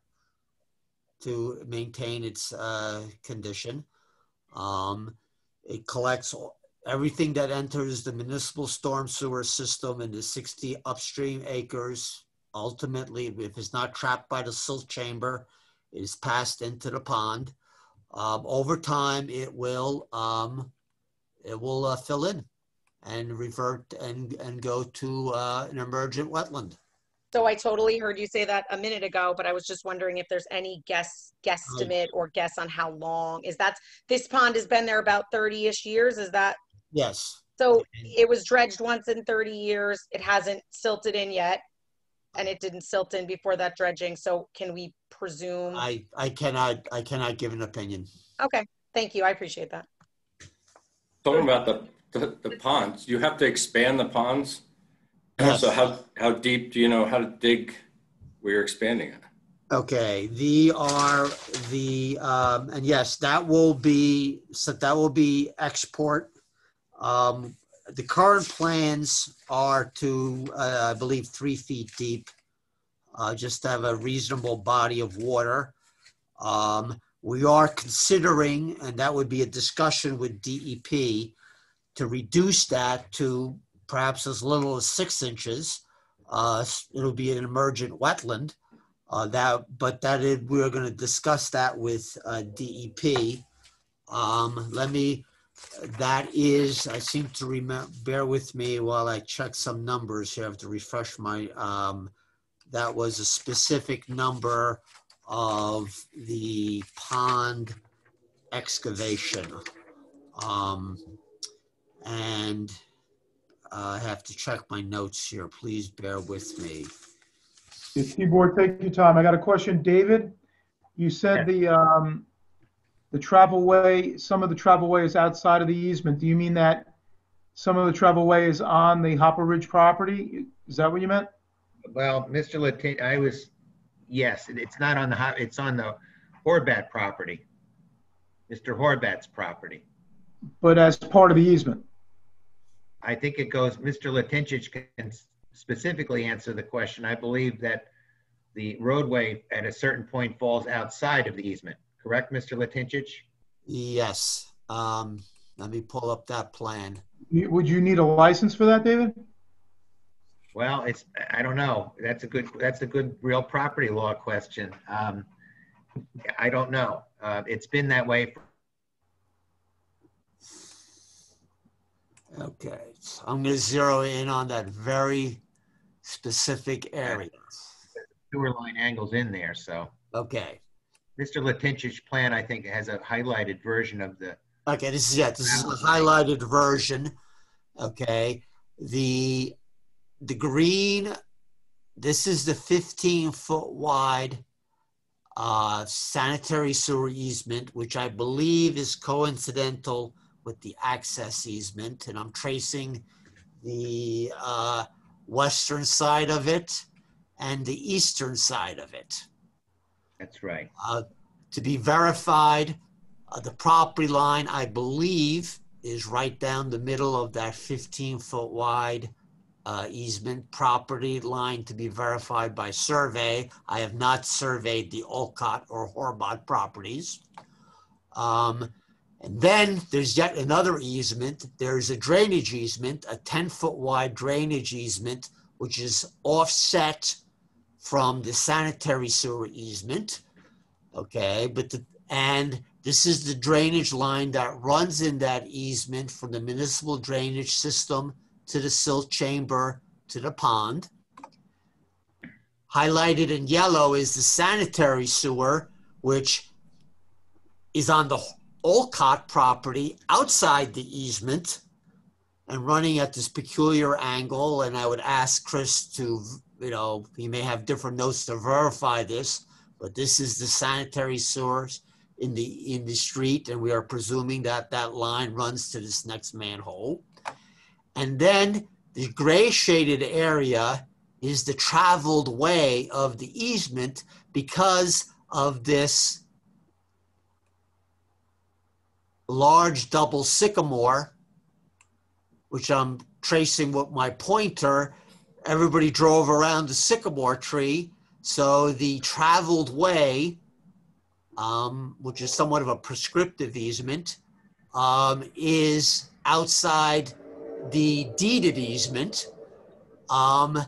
to maintain its uh, condition. Um, it collects everything that enters the municipal storm sewer system in the 60 upstream acres. Ultimately, if it's not trapped by the silt chamber, it is passed into the pond. Um, over time, it will um, it will uh, fill in and revert and and go to uh, an emergent wetland. so I totally heard you say that a minute ago, but I was just wondering if there's any guess, guesstimate or guess on how long is that? This pond has been there about 30-ish years, is that? Yes. So it was dredged once in 30 years. It hasn't silted in yet. And it didn't silt in before that dredging. So can we presume? I I cannot I cannot give an opinion. Okay, thank you. I appreciate that. Talking about the, the, the ponds, you have to expand the ponds? And also, how, how deep do you know how to dig where you're expanding it? Okay, the are the um, and yes, that will be so that will be export. Um, the current plans are to uh, I believe three feet deep, uh, just to have a reasonable body of water. Um, we are considering, and that would be a discussion with DEP, to reduce that to perhaps as little as six inches. Uh, it'll be an emergent wetland. Uh, that, but that is, we're going to discuss that with uh, DEP. Um, let me, that is, I seem to remember, bear with me while I check some numbers here. I have to refresh my, um, that was a specific number of the pond excavation. Um, and uh, I have to check my notes here. Please bear with me. Yeah, Tibor, take your time. I got a question. David, you said the, um, the travel way, some of the travel way is outside of the easement. Do you mean that some of the travel way is on the Hopper Ridge property? Is that what you meant? Well, Mr. Latin, I was, yes, it's not on the, hi- it's on the Horbat property. Mr. Horbat's property. But as part of the easement? I think it goes, Mr. Latincsics can specifically answer the question. I believe that the roadway at a certain point falls outside of the easement, correct, Mr. Latincsics? Yes. Um, let me pull up that plan. You- Would you need a license for that, David? Well, it's, I don't know. That's a good, that's a good real property law question. Um, I don't know. Uh, it's been that way. Okay, so I'm gonna zero in on that very specific area. Sewer line angles in there, so. Okay. Mr. Latincsics's plan, I think, has a highlighted version of the, Okay, this is, yeah, this is a highlighted version. Okay, the, the green, this is the 15 foot wide uh, sanitary sewer easement, which I believe is coincidental with the access easement. And I'm tracing the uh, western side of it and the eastern side of it. that's right. Uh, to be verified, uh, the property line, I believe, is right down the middle of that 15 foot wide uh, easement property line to be verified by survey. I have not surveyed the Olcott or Horbat properties. Um, and then there's yet another easement. There's a drainage easement, a 10 foot wide drainage easement, which is offset from the sanitary sewer easement. Okay, but the, and this is the drainage line that runs in that easement from the municipal drainage system to the silt chamber to the pond. Highlighted in yellow is the sanitary sewer, which is on the Olcott property outside the easement and running at this peculiar angle. And I would ask Chris to, you know, he may have different notes to verify this, but this is the sanitary sewers in the in the street, and we are presuming that that line runs to this next manhole. And then the gray shaded area is the traveled way of the easement because of this large double sycamore, which I'm tracing with my pointer. Everybody drove around the sycamore tree. So the traveled way, um, which is somewhat of a prescriptive easement, um, is outside the deeded easement. Um,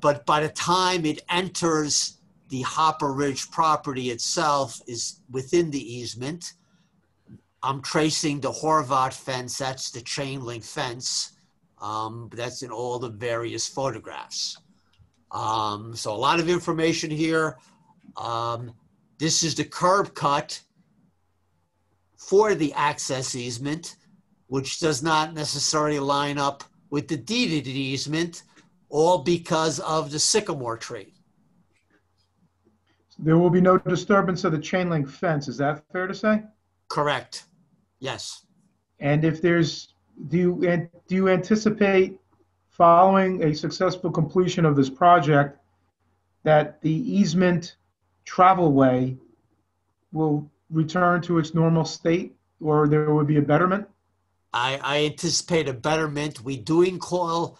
but by the time it enters the Hopper Ridge property itself is within the easement. I'm tracing the Horvat fence, that's the chain link fence. Um, that's in all the various photographs. Um, so a lot of information here. Um, this is the curb cut for the access easement, which does not necessarily line up with the deeded easement, all because of the sycamore tree. There will be no disturbance of the chain link fence, is that fair to say? Correct. Yes. And if there's, do you, do you anticipate following a successful completion of this project that the easement travelway will return to its normal state or there would be a betterment? I, I anticipate a betterment. We do call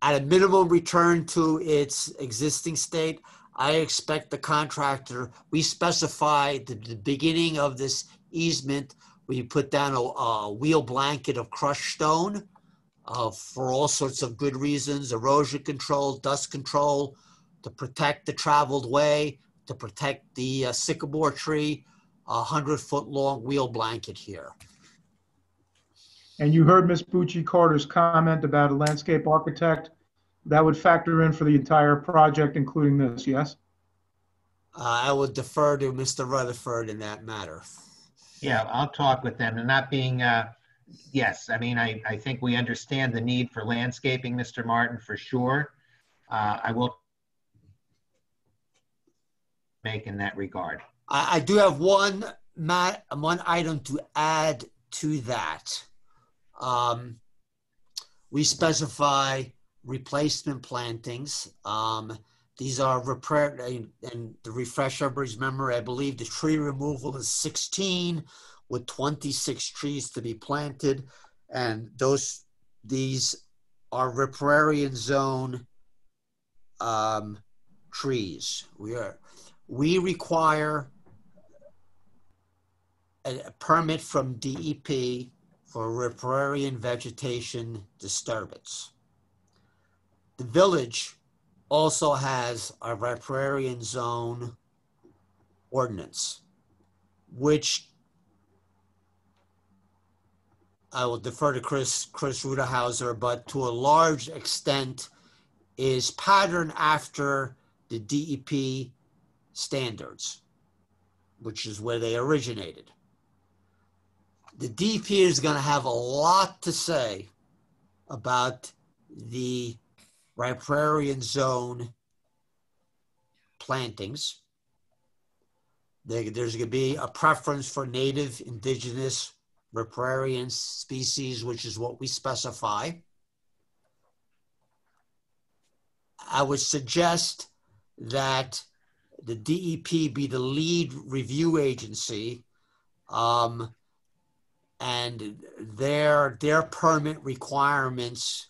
at a minimum return to its existing state. I expect the contractor, we specify the, the beginning of this easement, we put down a, a wheel blanket of crushed stone uh, for all sorts of good reasons, erosion control, dust control, to protect the traveled way, to protect the uh, sycamore tree, a hundred foot long wheel blanket here. And you heard Ms. Bucci Carter's comment about a landscape architect. That would factor in for the entire project, including this, yes? Uh, I would defer to Mr. Rutherford in that matter. Yeah, I'll talk with them. And not being, uh, yes, I mean, I, I think we understand the need for landscaping, Mr. Martin, for sure. Uh, I will make in that regard. I, I do have one mat, one item to add to that. Um, we specify replacement plantings. Um, these are repair and, to refresh everybody's memory, I believe the tree removal is 16 with 26 trees to be planted. And those, these are riparian zone um, trees. We are, we require a permit from DEP for riparian vegetation disturbance. The village also has a riparian zone ordinance, which I will defer to Chris, Chris Rutishauser, but to a large extent is patterned after the DEP standards, which is where they originated. The DEP is going to have a lot to say about the riparian zone plantings. There- there's going to be a preference for native, indigenous, riparian species, which is what we specify. I would suggest that the DEP be the lead review agency, um, and their their permit requirements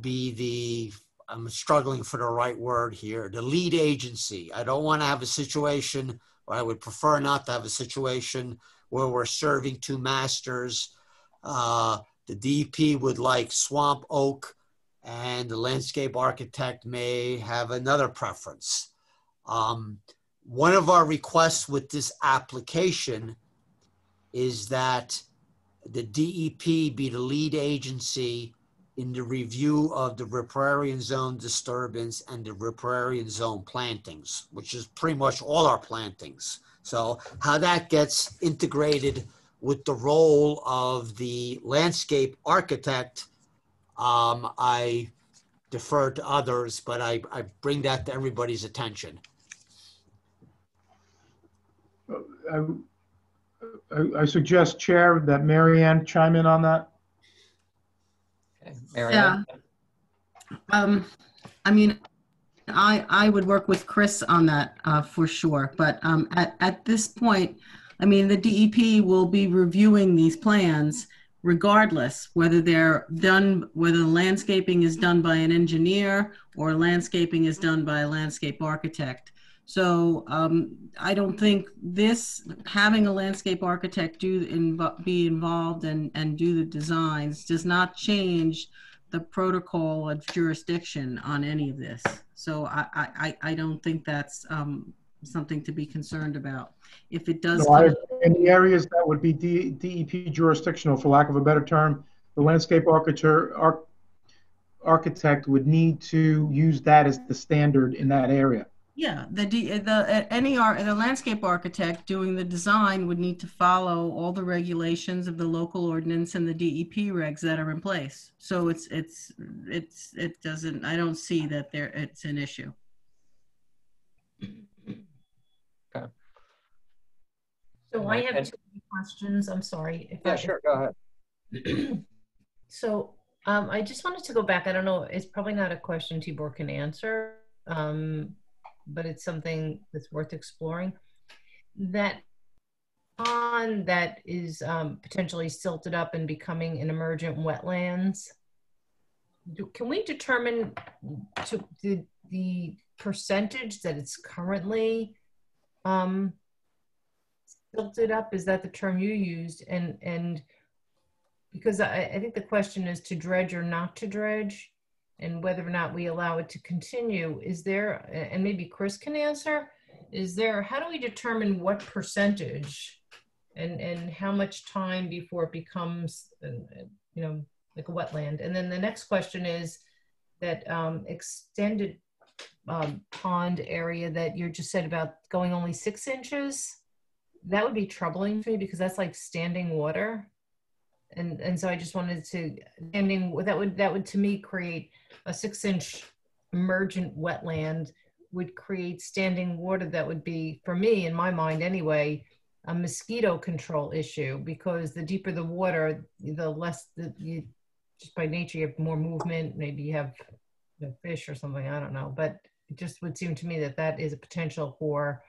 be the I'm struggling for the right word here, the lead agency. I don't want to have a situation, or I would prefer not to have a situation where we're serving two masters. Uh, the DEP would like swamp oak, and the landscape architect may have another preference. Um, one of our requests with this application is that the DEP be the lead agency in the review of the riparian zone disturbance and the riparian zone plantings, which is pretty much all our plantings. So how that gets integrated with the role of the landscape architect, um, I defer to others, but I, I bring that to everybody's attention. I, I- I suggest, Chair, that Mary Ann chime in on that. Yeah. Um, I mean, I, I would work with Chris on that, uh, for sure, but, um, at, at this point, I mean, the DEP will be reviewing these plans regardless, whether they're done, whether the landscaping is done by an engineer or landscaping is done by a landscape architect. So, um, I don't think this, having a landscape architect do, invo- be involved and, and do the designs does not change the protocol of jurisdiction on any of this. So I, I, I don't think that's um, something to be concerned about. If it does, No, I- In the areas that would be D- DEP jurisdictional, for lack of a better term, the landscape architect, arch- architect would need to use that as the standard in that area. Yeah, the, D- the, uh, any, ar- the landscape architect doing the design would need to follow all the regulations of the local ordinance and the DEP regs that are in place. So it's, it's, it's, it doesn't, I don't see that there, it's an issue. [CLEARS THROAT] Okay. So I have two questions. I'm sorry. if Yeah, I- sure, go ahead. [CLEARS THROAT] So um, I just wanted to go back. I don't know. It's probably not a question Tibor can answer, um, but it's something that's worth exploring. That pond that is um, potentially silted up and becoming an emergent wetlands. Do, can we determine to the, the percentage that it's currently um, silted up? Is that the term you used? And and because I, I think the question is to dredge or not to dredge, and whether or not we allow it to continue. Is there, and maybe Chris can answer, is there, how do we determine what percentage and, and how much time before it becomes, uh, you know, like a wetland? And then the next question is that um, extended um, pond area that you just said about going only six inches. That would be troubling to me because that's like standing water and and so I just wanted to ending that would that would to me create a six inch emergent wetland would create standing water that would be for me in my mind anyway a mosquito control issue because the deeper the water the less the you just by nature you have more movement maybe you have you know, fish or something I don't know but it just would seem to me that that is a potential for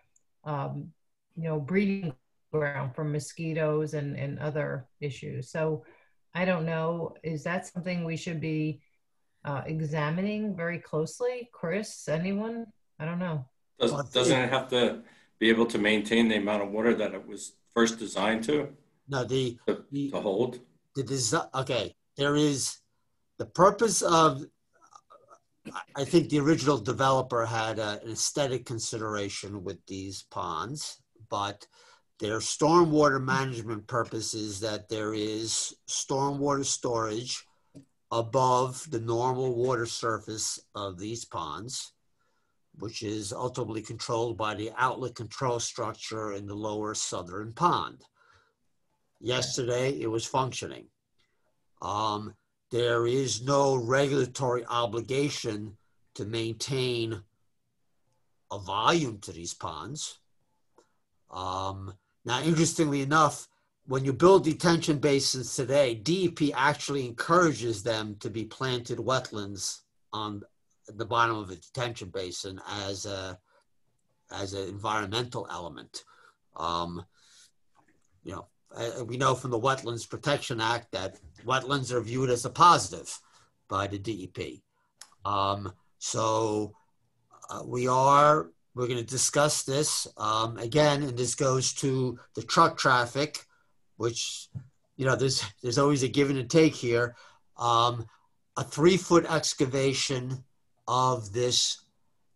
um, you know breeding ground for mosquitoes and, and other issues. So I don't know, is that something we should be uh, examining very closely? Chris, anyone? I don't know. Does, doesn't it have to be able to maintain the amount of water that it was first designed to, No, the, to, to hold? the design, okay, there is, the purpose of, I- I think the original developer had a- an aesthetic consideration with these ponds, but their stormwater management purpose is that there is stormwater storage above the normal water surface of these ponds, which is ultimately controlled by the outlet control structure in the lower southern pond. Yesterday, it was functioning. Um, there is no regulatory obligation to maintain a volume to these ponds. Um, now, interestingly enough, when you build detention basins today, DEP actually encourages them to be planted wetlands on the bottom of a detention basin as a as an environmental element. Um, you know, we know from the Wetlands Protection Act that wetlands are viewed as a positive by the DEP. Um, so uh, we are we're going to discuss this um, again, and this goes to the truck traffic, which you know there's there's always a give and a take here. Um, a three foot excavation of this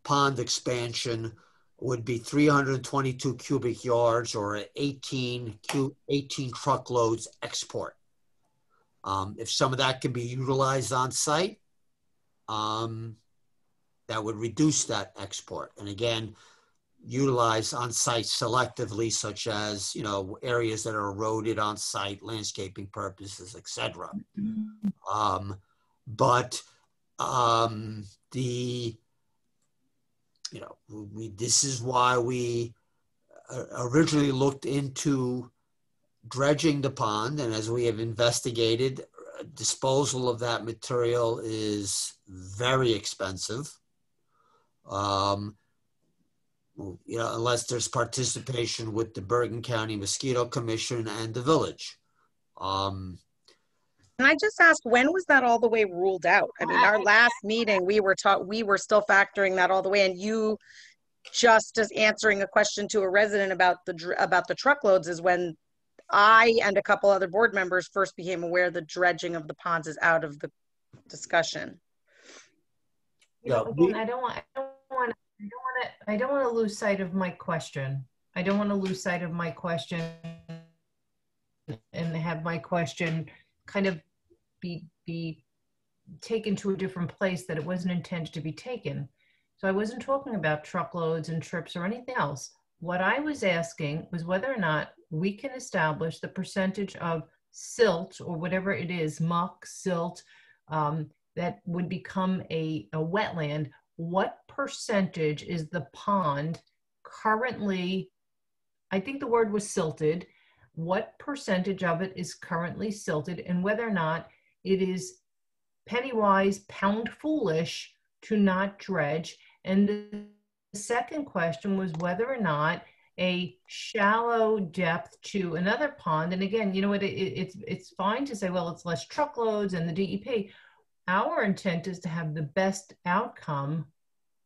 pond expansion would be 322 cubic yards or 18 cu- 18 truckloads export. Um, if some of that can be utilized on site, um, that would reduce that export. And again, utilize on site selectively, such as you know areas that are eroded on site, landscaping purposes, etc. Um, but um, the you know we this is why we uh, originally looked into dredging the pond, and as we have investigated, uh, disposal of that material is very expensive. Um, you know, unless there's participation with the Bergen County Mosquito Commission and the village. Um, Can I just ask, when was that all the way ruled out? I mean, our last meeting, we were taught, we were still factoring that all the way and you just as answering a question to a resident about the, dr- about the truckloads is when I and a couple other board members first became aware the dredging of the ponds is out of the discussion. Yeah, Again, I don't want, I don't want, I don't want to, I don't want to lose sight of my question. I don't want to lose sight of my question and have my question kind of be, be taken to a different place that it wasn't intended to be taken. So I wasn't talking about truckloads and trips or anything else. What I was asking was whether or not we can establish the percentage of silt or whatever it is, muck, silt, um, that would become a, a wetland. What percentage is the pond currently? I think the word was silted. What percentage of it is currently silted, and whether or not it is penny wise, pound foolish to not dredge? And the second question was whether or not a shallow depth to another pond. And again, you know what? It, it, it's it's fine to say, well, it's less truckloads and the DEP. Our intent is to have the best outcome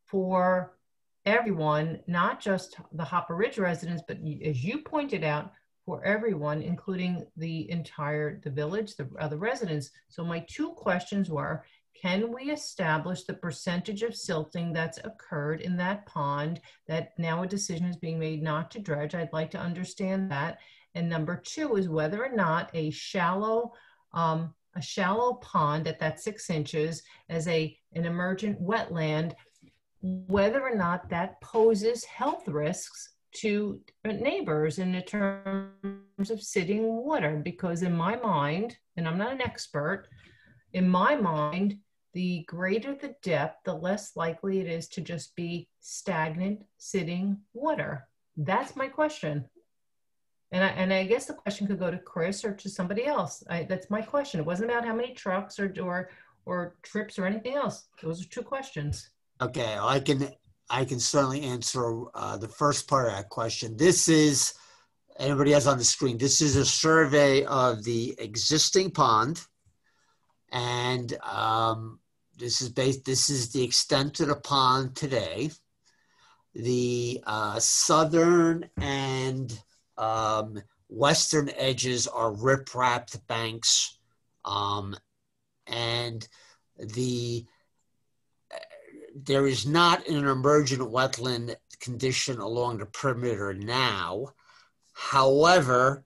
for everyone, not just the Hopper Ridge residents, but as you pointed out, for everyone, including the entire the village, the other residents. So my two questions were: Can we establish the percentage of silting that's occurred in that pond that now a decision is being made not to dredge? I'd like to understand that. And number two is whether or not a shallow um, a shallow pond at that six inches as a an emergent wetland, whether or not that poses health risks to neighbors in terms of sitting water. Because in my mind, and I'm not an expert, in my mind, the greater the depth, the less likely it is to just be stagnant sitting water. That's my question. And I, and I guess the question could go to Chris or to somebody else. I, that's my question. It wasn't about how many trucks or, or, or trips or anything else. Those are two questions. Okay, I can I can certainly answer uh, the first part of that question. This is anybody else on the screen. This is a survey of the existing pond, and um, this is based. This is the extent of the pond today. The uh, southern and um, western edges are rip-rapped banks. Um, and the there is not an emergent wetland condition along the perimeter now. However,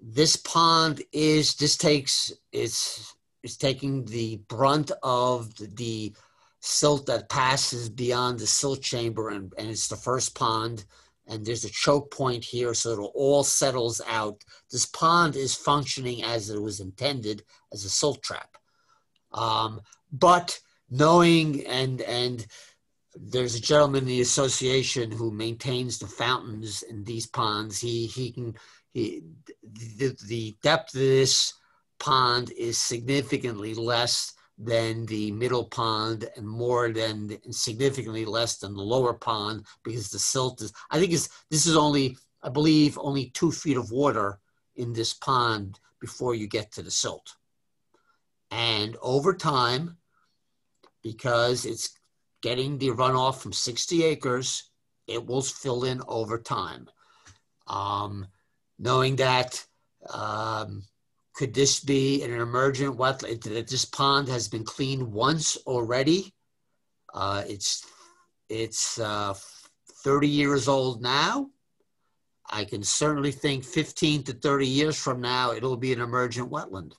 this pond is this takes it's is taking the brunt of the silt that passes beyond the silt chamber and, and it's the first pond and there's a choke point here so it all settles out. This pond is functioning as it was intended as a silt trap. Um, but knowing and and there's a gentleman in the association who maintains the fountains in these ponds. He he can he the, the depth of this pond is significantly less than the middle pond and more than significantly less than the lower pond because the silt is i think it's this is only i believe only two feet of water in this pond before you get to the silt. And over time because it's getting the runoff from 60 acres it will fill in over time. Um, knowing that um, could this be an emergent wetland? This pond has been cleaned once already. Uh, it's it's uh, 30 years old now. I can certainly think 15 to 30 years from now, it'll be an emergent wetland.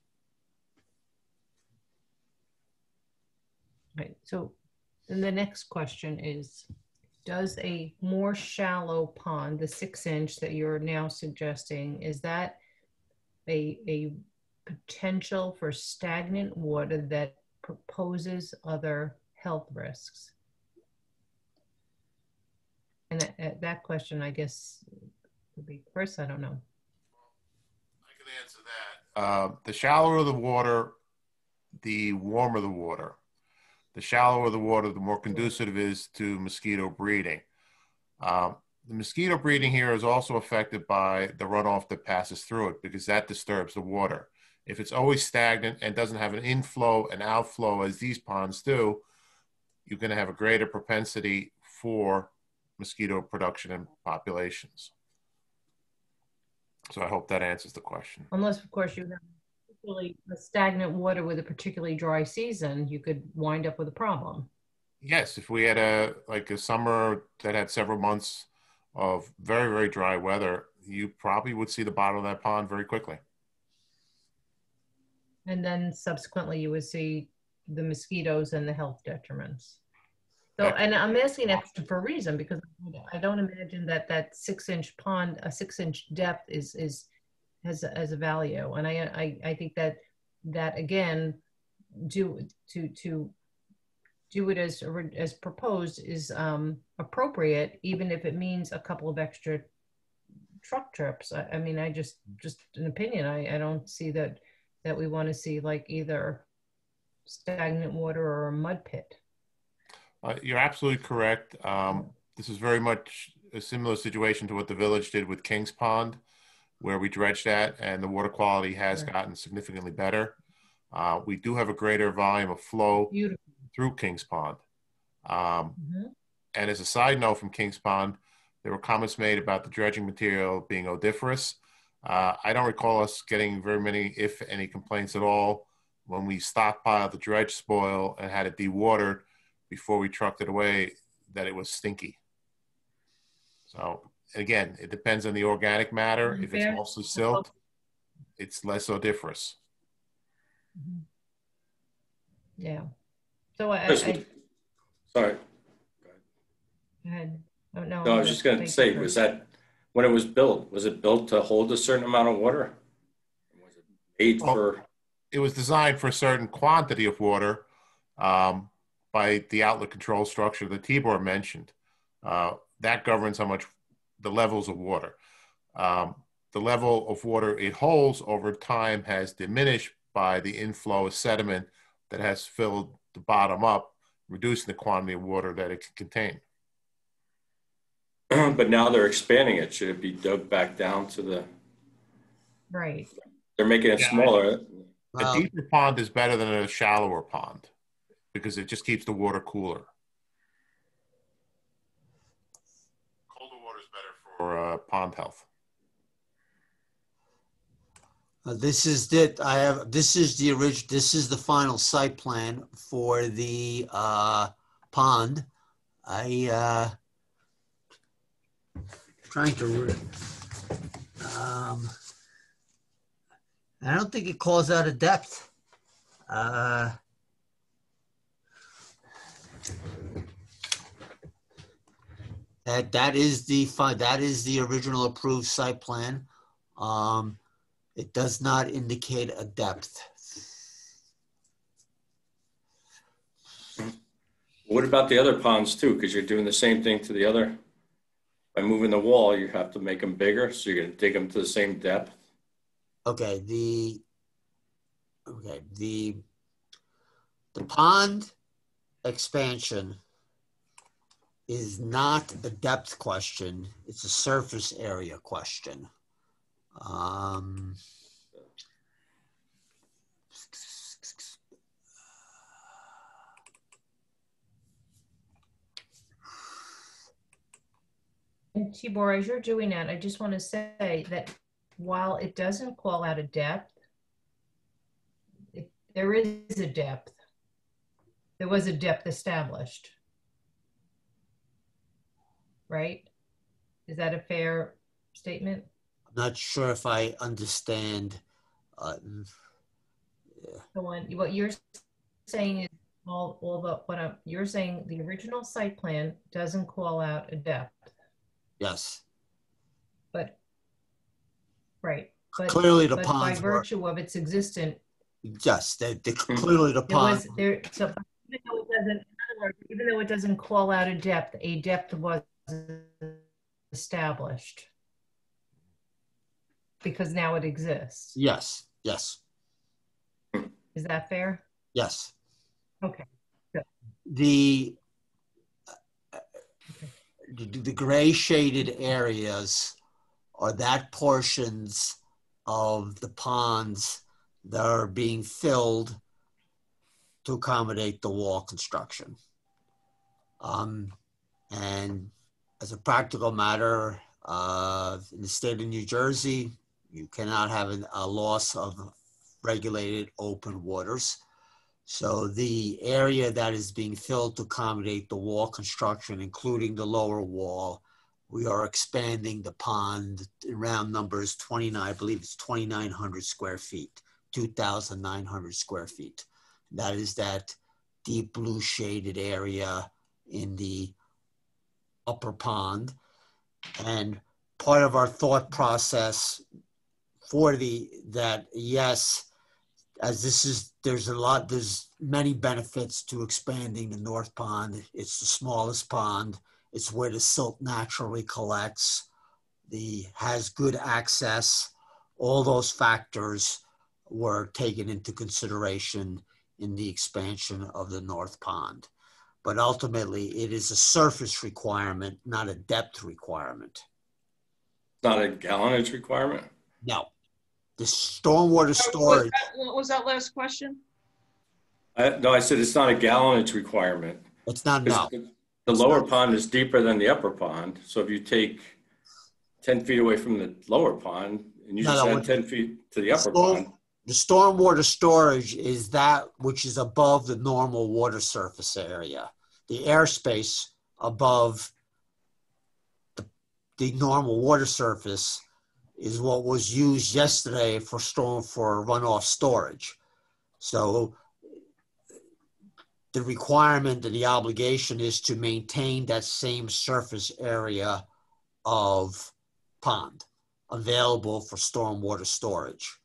Right. So then the next question is, does a more shallow pond, the six inch that you're now suggesting, is that a, a potential for stagnant water that proposes other health risks? And that, that question, I guess, would be first, I don't know. I can answer that. Uh, the shallower the water, the warmer the water. The shallower the water, the more conducive it is to mosquito breeding. Um, the mosquito breeding here is also affected by the runoff that passes through it because that disturbs the water. If it's always stagnant and doesn't have an inflow and outflow as these ponds do, you're going to have a greater propensity for mosquito production and populations. So I hope that answers the question. Unless, of course, you have particularly stagnant water with a particularly dry season, you could wind up with a problem. Yes, if we had a like a summer that had several months of very very dry weather, you probably would see the bottom of that pond very quickly. And then subsequently, you would see the mosquitoes and the health detriments. So, and I'm asking that for a reason because I don't imagine that that six inch pond, a six inch depth is is has has a value, and I I, I think that that again, do to to do it as as proposed is um, appropriate, even if it means a couple of extra truck trips. I, I mean, I just just an opinion. I I don't see that that we want to see like either stagnant water or a mud pit. Uh, you're absolutely correct. Um, this is very much a similar situation to what the village did with Kings Pond, where we dredged that and the water quality has gotten significantly better. Uh, we do have a greater volume of flow Beautiful. through Kings Pond. Um, Mm-hmm. And as a side note from Kings Pond, there were comments made about the dredging material being odoriferous. Uh, I don't recall us getting very many, if any, complaints at all when we stockpiled the dredge spoil and had it dewatered before we trucked it away that it was stinky. So again, it depends on the organic matter. If it's mostly silt, it's less odoriferous. Yeah. So I, I, I Sorry. go ahead. Oh, no. No, I was just going to say, was that when it was built? Was it built to hold a certain amount of water? Was it made Well, for? It was designed for a certain quantity of water um, by the outlet control structure that Tibor mentioned. Uh, that governs how much the levels of water. Um, the level of water it holds over time has diminished by the inflow of sediment that has filled the bottom up, reducing the quantity of water that it can contain. [CLEARS THROAT] but now they're expanding it. Should it be dug back down to the? Right. They're making it Yeah, smaller. a deeper pond is better than a shallower pond because it just keeps the water cooler. Colder water is better for uh, pond health. Uh, This is the, I have, this is the original. this is the final site plan for the uh, pond. I, uh, trying to, um, I don't think it calls out a depth. Uh, That, that is the, that is the original approved site plan. Um, it does not indicate a depth. What about the other ponds too? Because you're doing the same thing to the other. Moving the wall, you have to make them bigger, so you're gonna dig them to the same depth. Okay, the, okay, the, the pond expansion is not a depth question, it's a surface area question. Um, And Tibor, as you're doing that, I just want to say that while it doesn't call out a depth, it, there is a depth. There was a depth established. Right? Is that a fair statement? I'm not sure if I understand. Uh, The one, what you're saying is all, all the, what I'm, you're saying the original site plan doesn't call out a depth, yes, but, right. but- Clearly the but ponds By were- virtue of its existence, yes, they, they mm-hmm. clearly the there was, pond, there, so even though it doesn't, in other words, even though it doesn't call out a depth, a depth was established. Because now it exists. yes, yes, Is that fair? yes. Okay. The, the, gray shaded areas are that portions of the ponds that are being filled to accommodate the wall construction. Um, and as a practical matter, uh, in the state of New Jersey, you cannot have an, a loss of regulated open waters. So the area that is being filled to accommodate the wall construction, including the lower wall, we are expanding the pond round numbers 29, I believe it's 2,900 square feet, 2,900 square feet. That is that deep blue shaded area in the upper pond. And part of our thought process for the, that yes, as this is, there's a lot, there's many benefits to expanding the North Pond. It's the smallest pond. It's where the silt naturally collects. The has good access. All those factors were taken into consideration in the expansion of the North Pond. But ultimately, it is a surface requirement, not a depth requirement. Not a gallonage requirement? No. The stormwater Was storage, that- What was that last question? I, no, I said it's not a gallonage requirement. it's not, no. The the lower pond is deeper than the upper pond, so if you take ten feet away from the lower pond and you No, just no, add what- ten feet to the upper Storm- pond, The stormwater storage is that which is above the normal water surface area. The airspace above the, the normal water surface is what was used yesterday for storm for runoff storage. So the requirement and the obligation is to maintain that same surface area of pond available for stormwater storage.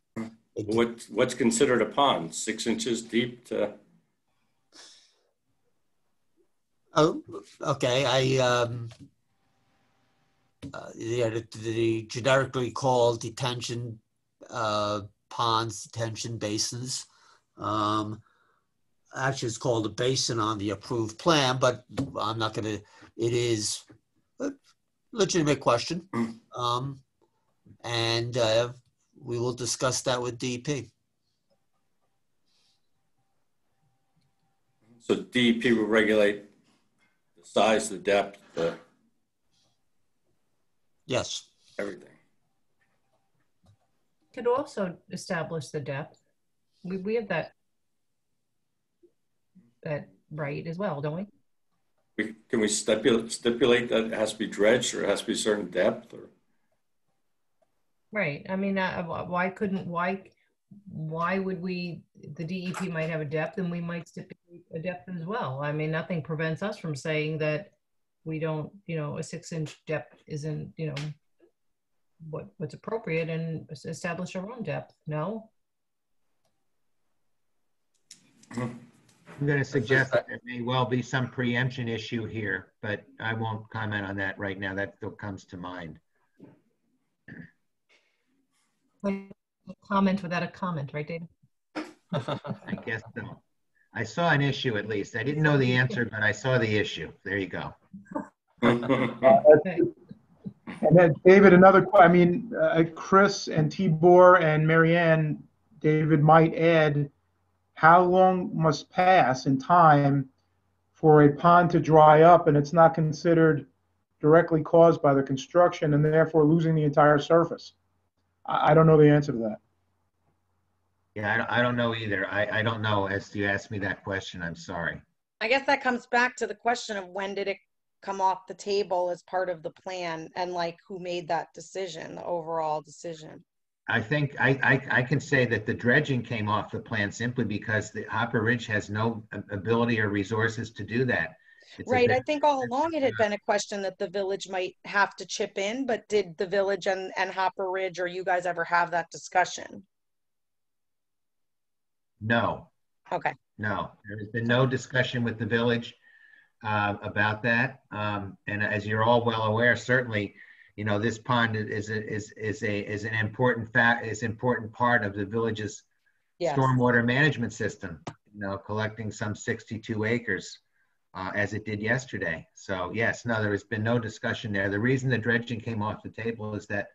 what, what's considered a pond? Six inches deep to, Oh, okay. I um, uh, yeah, the, the generically called detention uh, ponds, detention basins. Um, actually, it's called a basin on the approved plan, but I'm not going to. It is a legitimate question, [CLEARS THROAT] um, and uh, we will discuss that with DP. so DEP will regulate the size, the depth, the, Yes. everything. could also establish the depth. We, we have that, that right as well, don't we? We, can we stipulate, stipulate that it has to be dredged or it has to be a certain depth or? Right. I mean, uh, why couldn't, why, why would we, the DEP might have a depth and we might stipulate a depth as well. I mean, nothing prevents us from saying that we don't, you know, a six inch depth isn't, you know, what, what's appropriate and establish our own depth. No? I'm going to suggest that there may well be some preemption issue here, but I won't comment on that right now. That still comes to mind. A Comment without a comment, right, David? [LAUGHS] I guess so. I saw an issue at least. I didn't know the answer, but I saw the issue. There you go. And then, David, another, que- I mean, uh, Chris and Tibor and Marianne, David might add, how long must pass in time for a pond to dry up and it's not considered directly caused by the construction and therefore losing the entire surface? I, I don't know the answer to that. Yeah, I don't, I don't know either. I, I don't know. As you asked me that question, I'm sorry. I guess that comes back to the question of when did it come off the table as part of the plan and like who made that decision, the overall decision? I think I, I, I can say that the dredging came off the plan simply because the Hopper Ridge has no ability or resources to do that. It's Right, I think all along it had been a question that the village might have to chip in, but did the village and, and Hopper Ridge or you guys ever have that discussion? No, Okay, no, there has been no discussion with the village uh, about that. Um, And as you're all well aware, certainly, you know, this pond is, a- is, is a, is an important fact, is important part of the village's Yes. stormwater management system, you know, collecting some 62 acres uh, as it did yesterday. So yes, no, there has been no discussion there. The reason the dredging came off the table is that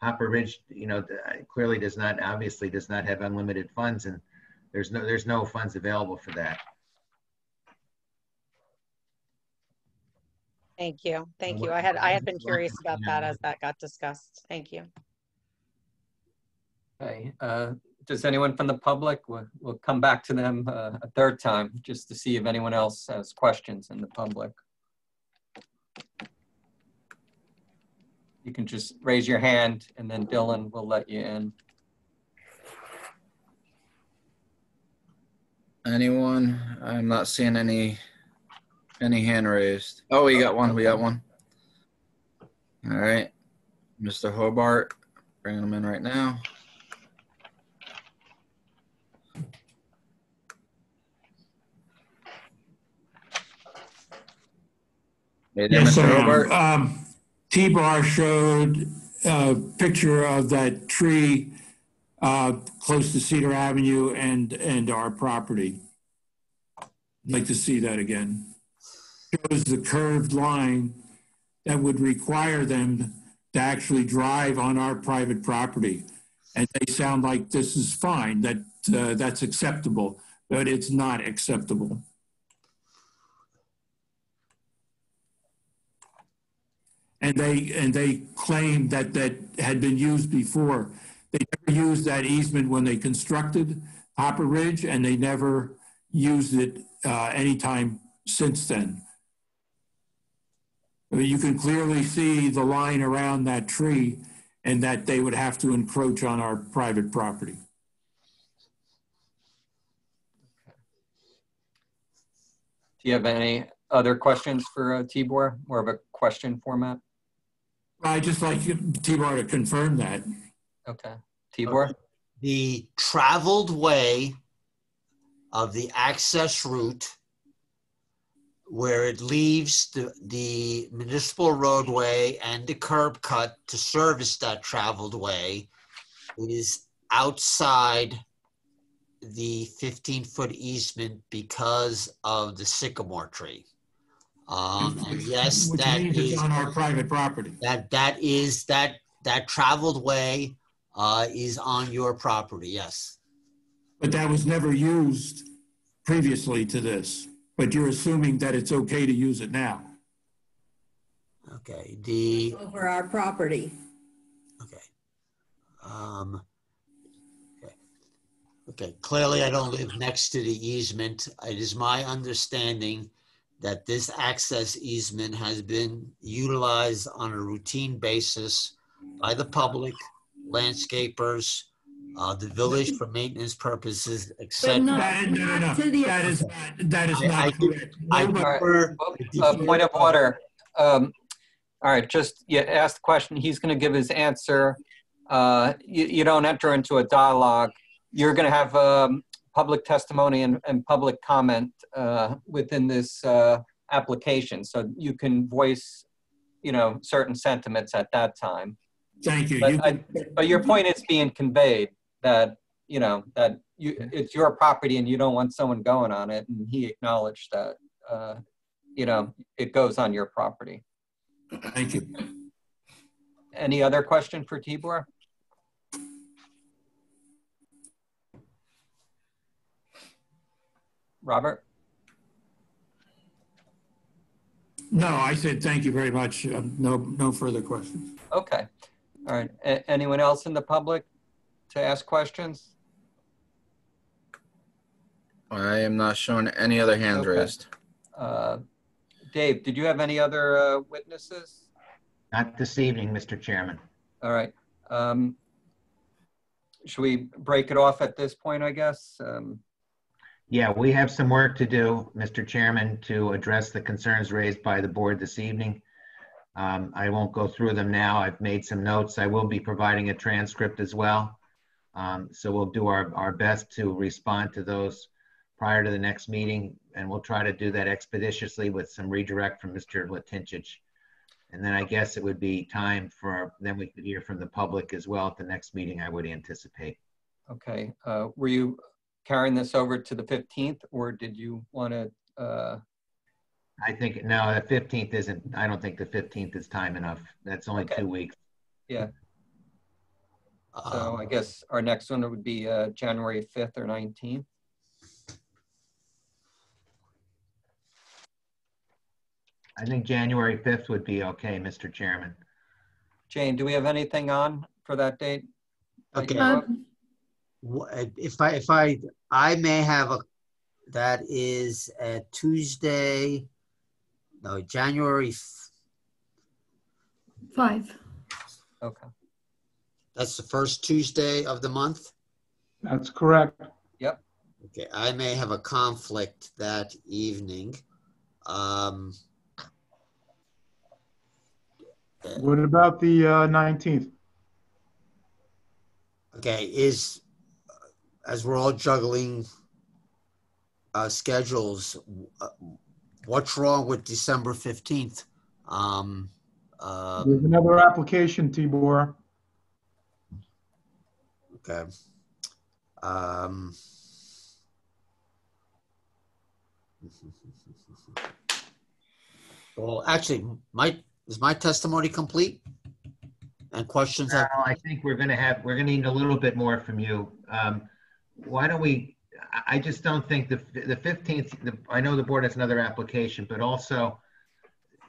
Hopper Ridge, you know, clearly does not, obviously does not have unlimited funds and there's no, there's no funds available for that. Thank you, thank you. I had, I had been curious about that as that got discussed. Thank you. Okay, uh, does anyone from the public, we'll, we'll come back to them uh, a third time, just to see if anyone else has questions in the public. You can just raise your hand and then Dylan will let you in. Anyone? I'm not seeing any, any hand raised. Oh, we got one, we got one. All right, Mr. Hobart, bringing them in right now. Hey there, Yes, Mr. Hobart. Um, Tibor showed a picture of that tree uh, close to Cedar Avenue and, and our property. I'd like to see that again. Shows the curved line that would require them to actually drive on our private property. And they sound like this is fine, that, uh, that's acceptable, but it's not acceptable. and they and they claimed that that had been used before. They never used that easement when they constructed Hopper Ridge, and they never used it uh, anytime since then. I mean, you can clearly see the line around that tree, and that they would have to encroach on our private property. Do you have any other questions for uh, Tibor? More of a question format? I'd just like Tibor to confirm that. Okay. Tibor? The traveled way of the access route where it leaves the, the municipal roadway and the curb cut to service that traveled way is outside the 15 foot easement because of the sycamore tree. Um, and yes, Which that means is it's on our private property. that that is that that traveled way uh, is on your property. Yes. But that was never used previously to this. But you're assuming that it's okay to use it now. Okay. The Over our property. Okay. Um, Okay, clearly I don't live next to the easement. It is my understanding that this access easement has been utilized on a routine basis by the public, landscapers, uh, the village for maintenance purposes, etc. not- That- no, no, no. to the- That is, not- that is I- I not do- correct. I Hold prefer- Uh, Point of order. Um, All right, just, you asked the question, he's going to give his answer. Uh, You, you don't enter into a dialogue. You're going to have um, public testimony and, and public comment uh, within this uh, application. So you can voice, you know, certain sentiments at that time. Thank you. But, You- I, but your point is being conveyed that, you know, that you, it's your property and you don't want someone going on it. And he acknowledged that, uh, you know, it goes on your property. Thank you. Any other question for Tibor? Robert? No, I said thank you very much. Um, No, no further questions. Okay. All right. A- anyone else in the public to ask questions? I am not showing any other hands Okay. raised. Uh, Dave, did you have any other uh, witnesses? Not this evening, Mr. Chairman. All right. Um, Should we break it off at this point, I guess? Um, Yeah, we have some work to do, Mr. Chairman, to address the concerns raised by the board this evening. Um, I won't go through them now. I've made some notes. I will be providing a transcript as well. Um, So we'll do our, our best to respond to those prior to the next meeting, and we'll try to do that expeditiously with some redirect from Mr. Latincsics. And then I guess it would be time for, then we could hear from the public as well at the next meeting, I would anticipate. Okay. Uh, Were you carrying this over to the 15th, or did you want to? I think, no, the 15th isn't, I don't think the 15th is time enough. That's only two weeks. Yeah. So I guess our next one would be uh, January 5th or 19th. I think January 5th would be okay, Mr. Chairman. Jane, do we have anything on for that date? that Okay. you know of? Wh- If I, if I, I may have a, that is a Tuesday, no, January, f- Five. Okay. That's the first Tuesday of the month? That's correct. Yep. Okay, I may have a conflict that evening. Um, What about the uh, 19th? Okay, is, as we're all juggling uh, schedules, uh, what's wrong with December 15th? Um, uh, There's another application, Tibor. Okay. Um, well, actually, my, is my testimony complete? And questions? I think we're gonna have, we're gonna need a little bit more from you. Um, Why don't we, I, just don't think the, the 15th, I know the board has another application, but also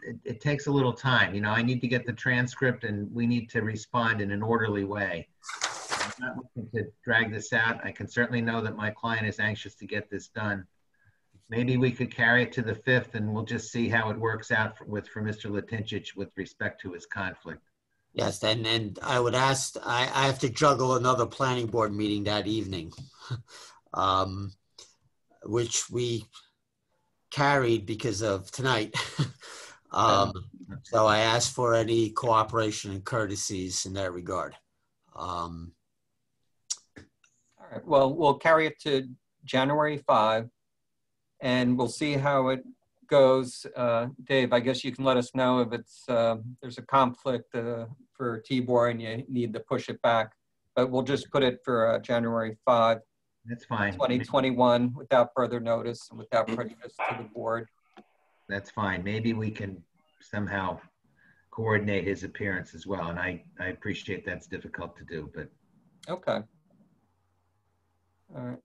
it, it takes a little time, you know, I need to get the transcript and we need to respond in an orderly way. I'm not looking to drag this out. I can certainly know that my client is anxious to get this done. Maybe we could carry it to the 5th and we'll just see how it works out for- with, for Mr. Latincsics with respect to his conflict. Yes, and, and I would ask, I, I have to juggle another planning board meeting that evening. [LAUGHS] um, which we carried because of tonight. [LAUGHS] um, so I asked for any cooperation and courtesies in that regard. Um, right, well, we'll carry it to January 5, and we'll see how it goes. Uh, Dave, I guess you can let us know if it's, uh, there's a conflict uh, for Tibor and you need to push it back. But we'll just put it for uh, January 5, That's fine. 2021, without further notice and without prejudice to the board. That's fine. Maybe we can somehow coordinate his appearance as well. And I, I appreciate that's difficult to do, but, Okay. All right,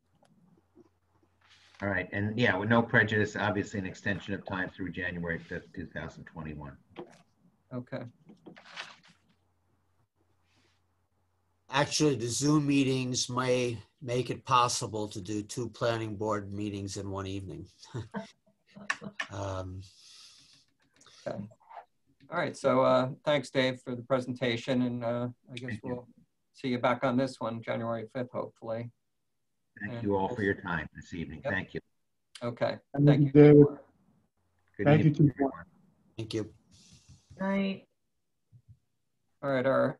all right. And yeah, with no prejudice, obviously an extension of time through January 5th, 2021. okay. actually, the Zoom meetings may make it possible to do two planning board meetings in one evening. [LAUGHS] Um, Okay. All right, so uh, thanks, Dave, for the presentation, and uh, I guess we'll see you back on this one, January 5th, hopefully. Thank you all for your time this evening. Thank you. Okay, And thank you. David, Good thank you evening, too. Thank you. Night. All right, our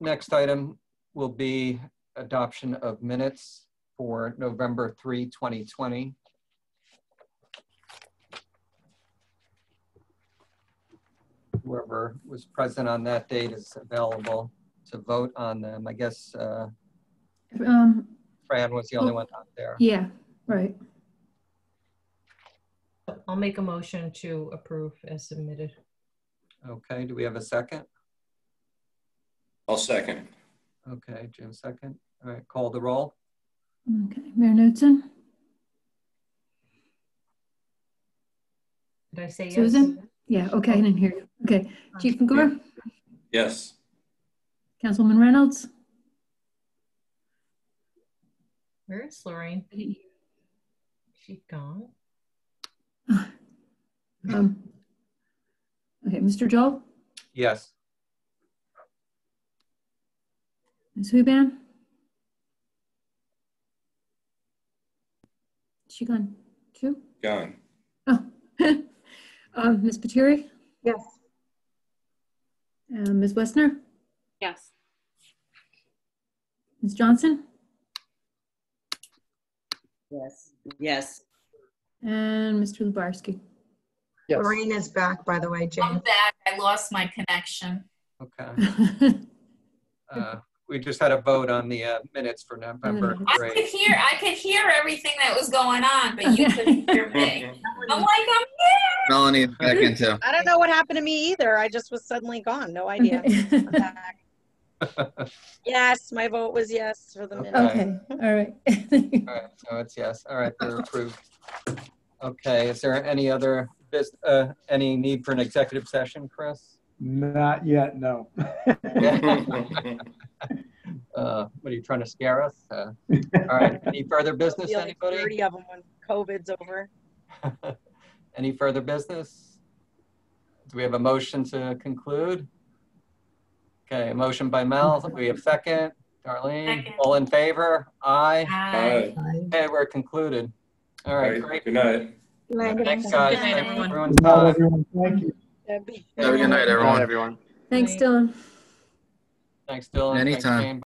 next item will be adoption of minutes for November 3, 2020. Whoever was present on that date is available to vote on them. I guess uh, Um, Fran was the only oh. one out there. yeah, right. I'll make a motion to approve as submitted. Okay, do we have a second? I'll second. Okay, Jim, second. All right, call the roll. Okay, Mayor Knudsen, Did I say yes? Susan? Yeah, okay, I didn't hear you. Okay, Chief McGore, Yes. Councilman Reynolds, Where is Lorraine? She's gone. [SIGHS] um, okay, Mr. Joel, Yes. Ms. Huban? She gone too? Gone. Oh, [LAUGHS] um, Ms. Patiri? Yes. Uh, Ms. Westner? Yes. Ms. Johnson? Yes. Yes. And Mr. Lubarsky? Lorraine is back, by the way, I'm Jane. back. I lost my connection. Okay. [LAUGHS] Uh, We just had a vote on the uh, minutes for November [LAUGHS] I could 3. hear I could hear everything that was going on, but you [LAUGHS] couldn't hear me. I'm like, I'm Melanie back into. I don't know what happened to me either. I just was suddenly gone. No idea. I'm back. Yes, my vote was yes for the minute. Okay, all right. [LAUGHS] All right, so it's yes. All right, they're approved. Okay, is there any other, bus- uh, any need for an executive session, Chris? Not yet, no. [LAUGHS] Uh, What, are you trying to scare us? Uh, All right, any further [LAUGHS] business, Feel like anybody? 30 of them when COVID's over. Any further business? Do we have a motion to conclude? Okay, motion by Mel, [LAUGHS] we have second. Darlene, all in favor? Aye. Aye. Okay, we're concluded. All right, great. Good night. Thanks, guys. Good night, Thanks for everyone. everyone's Good time. everyone. Thank you. Have a good night, everyone. everyone. Thanks, Dylan. Thanks, Dylan. Thanks, Anytime. Jane.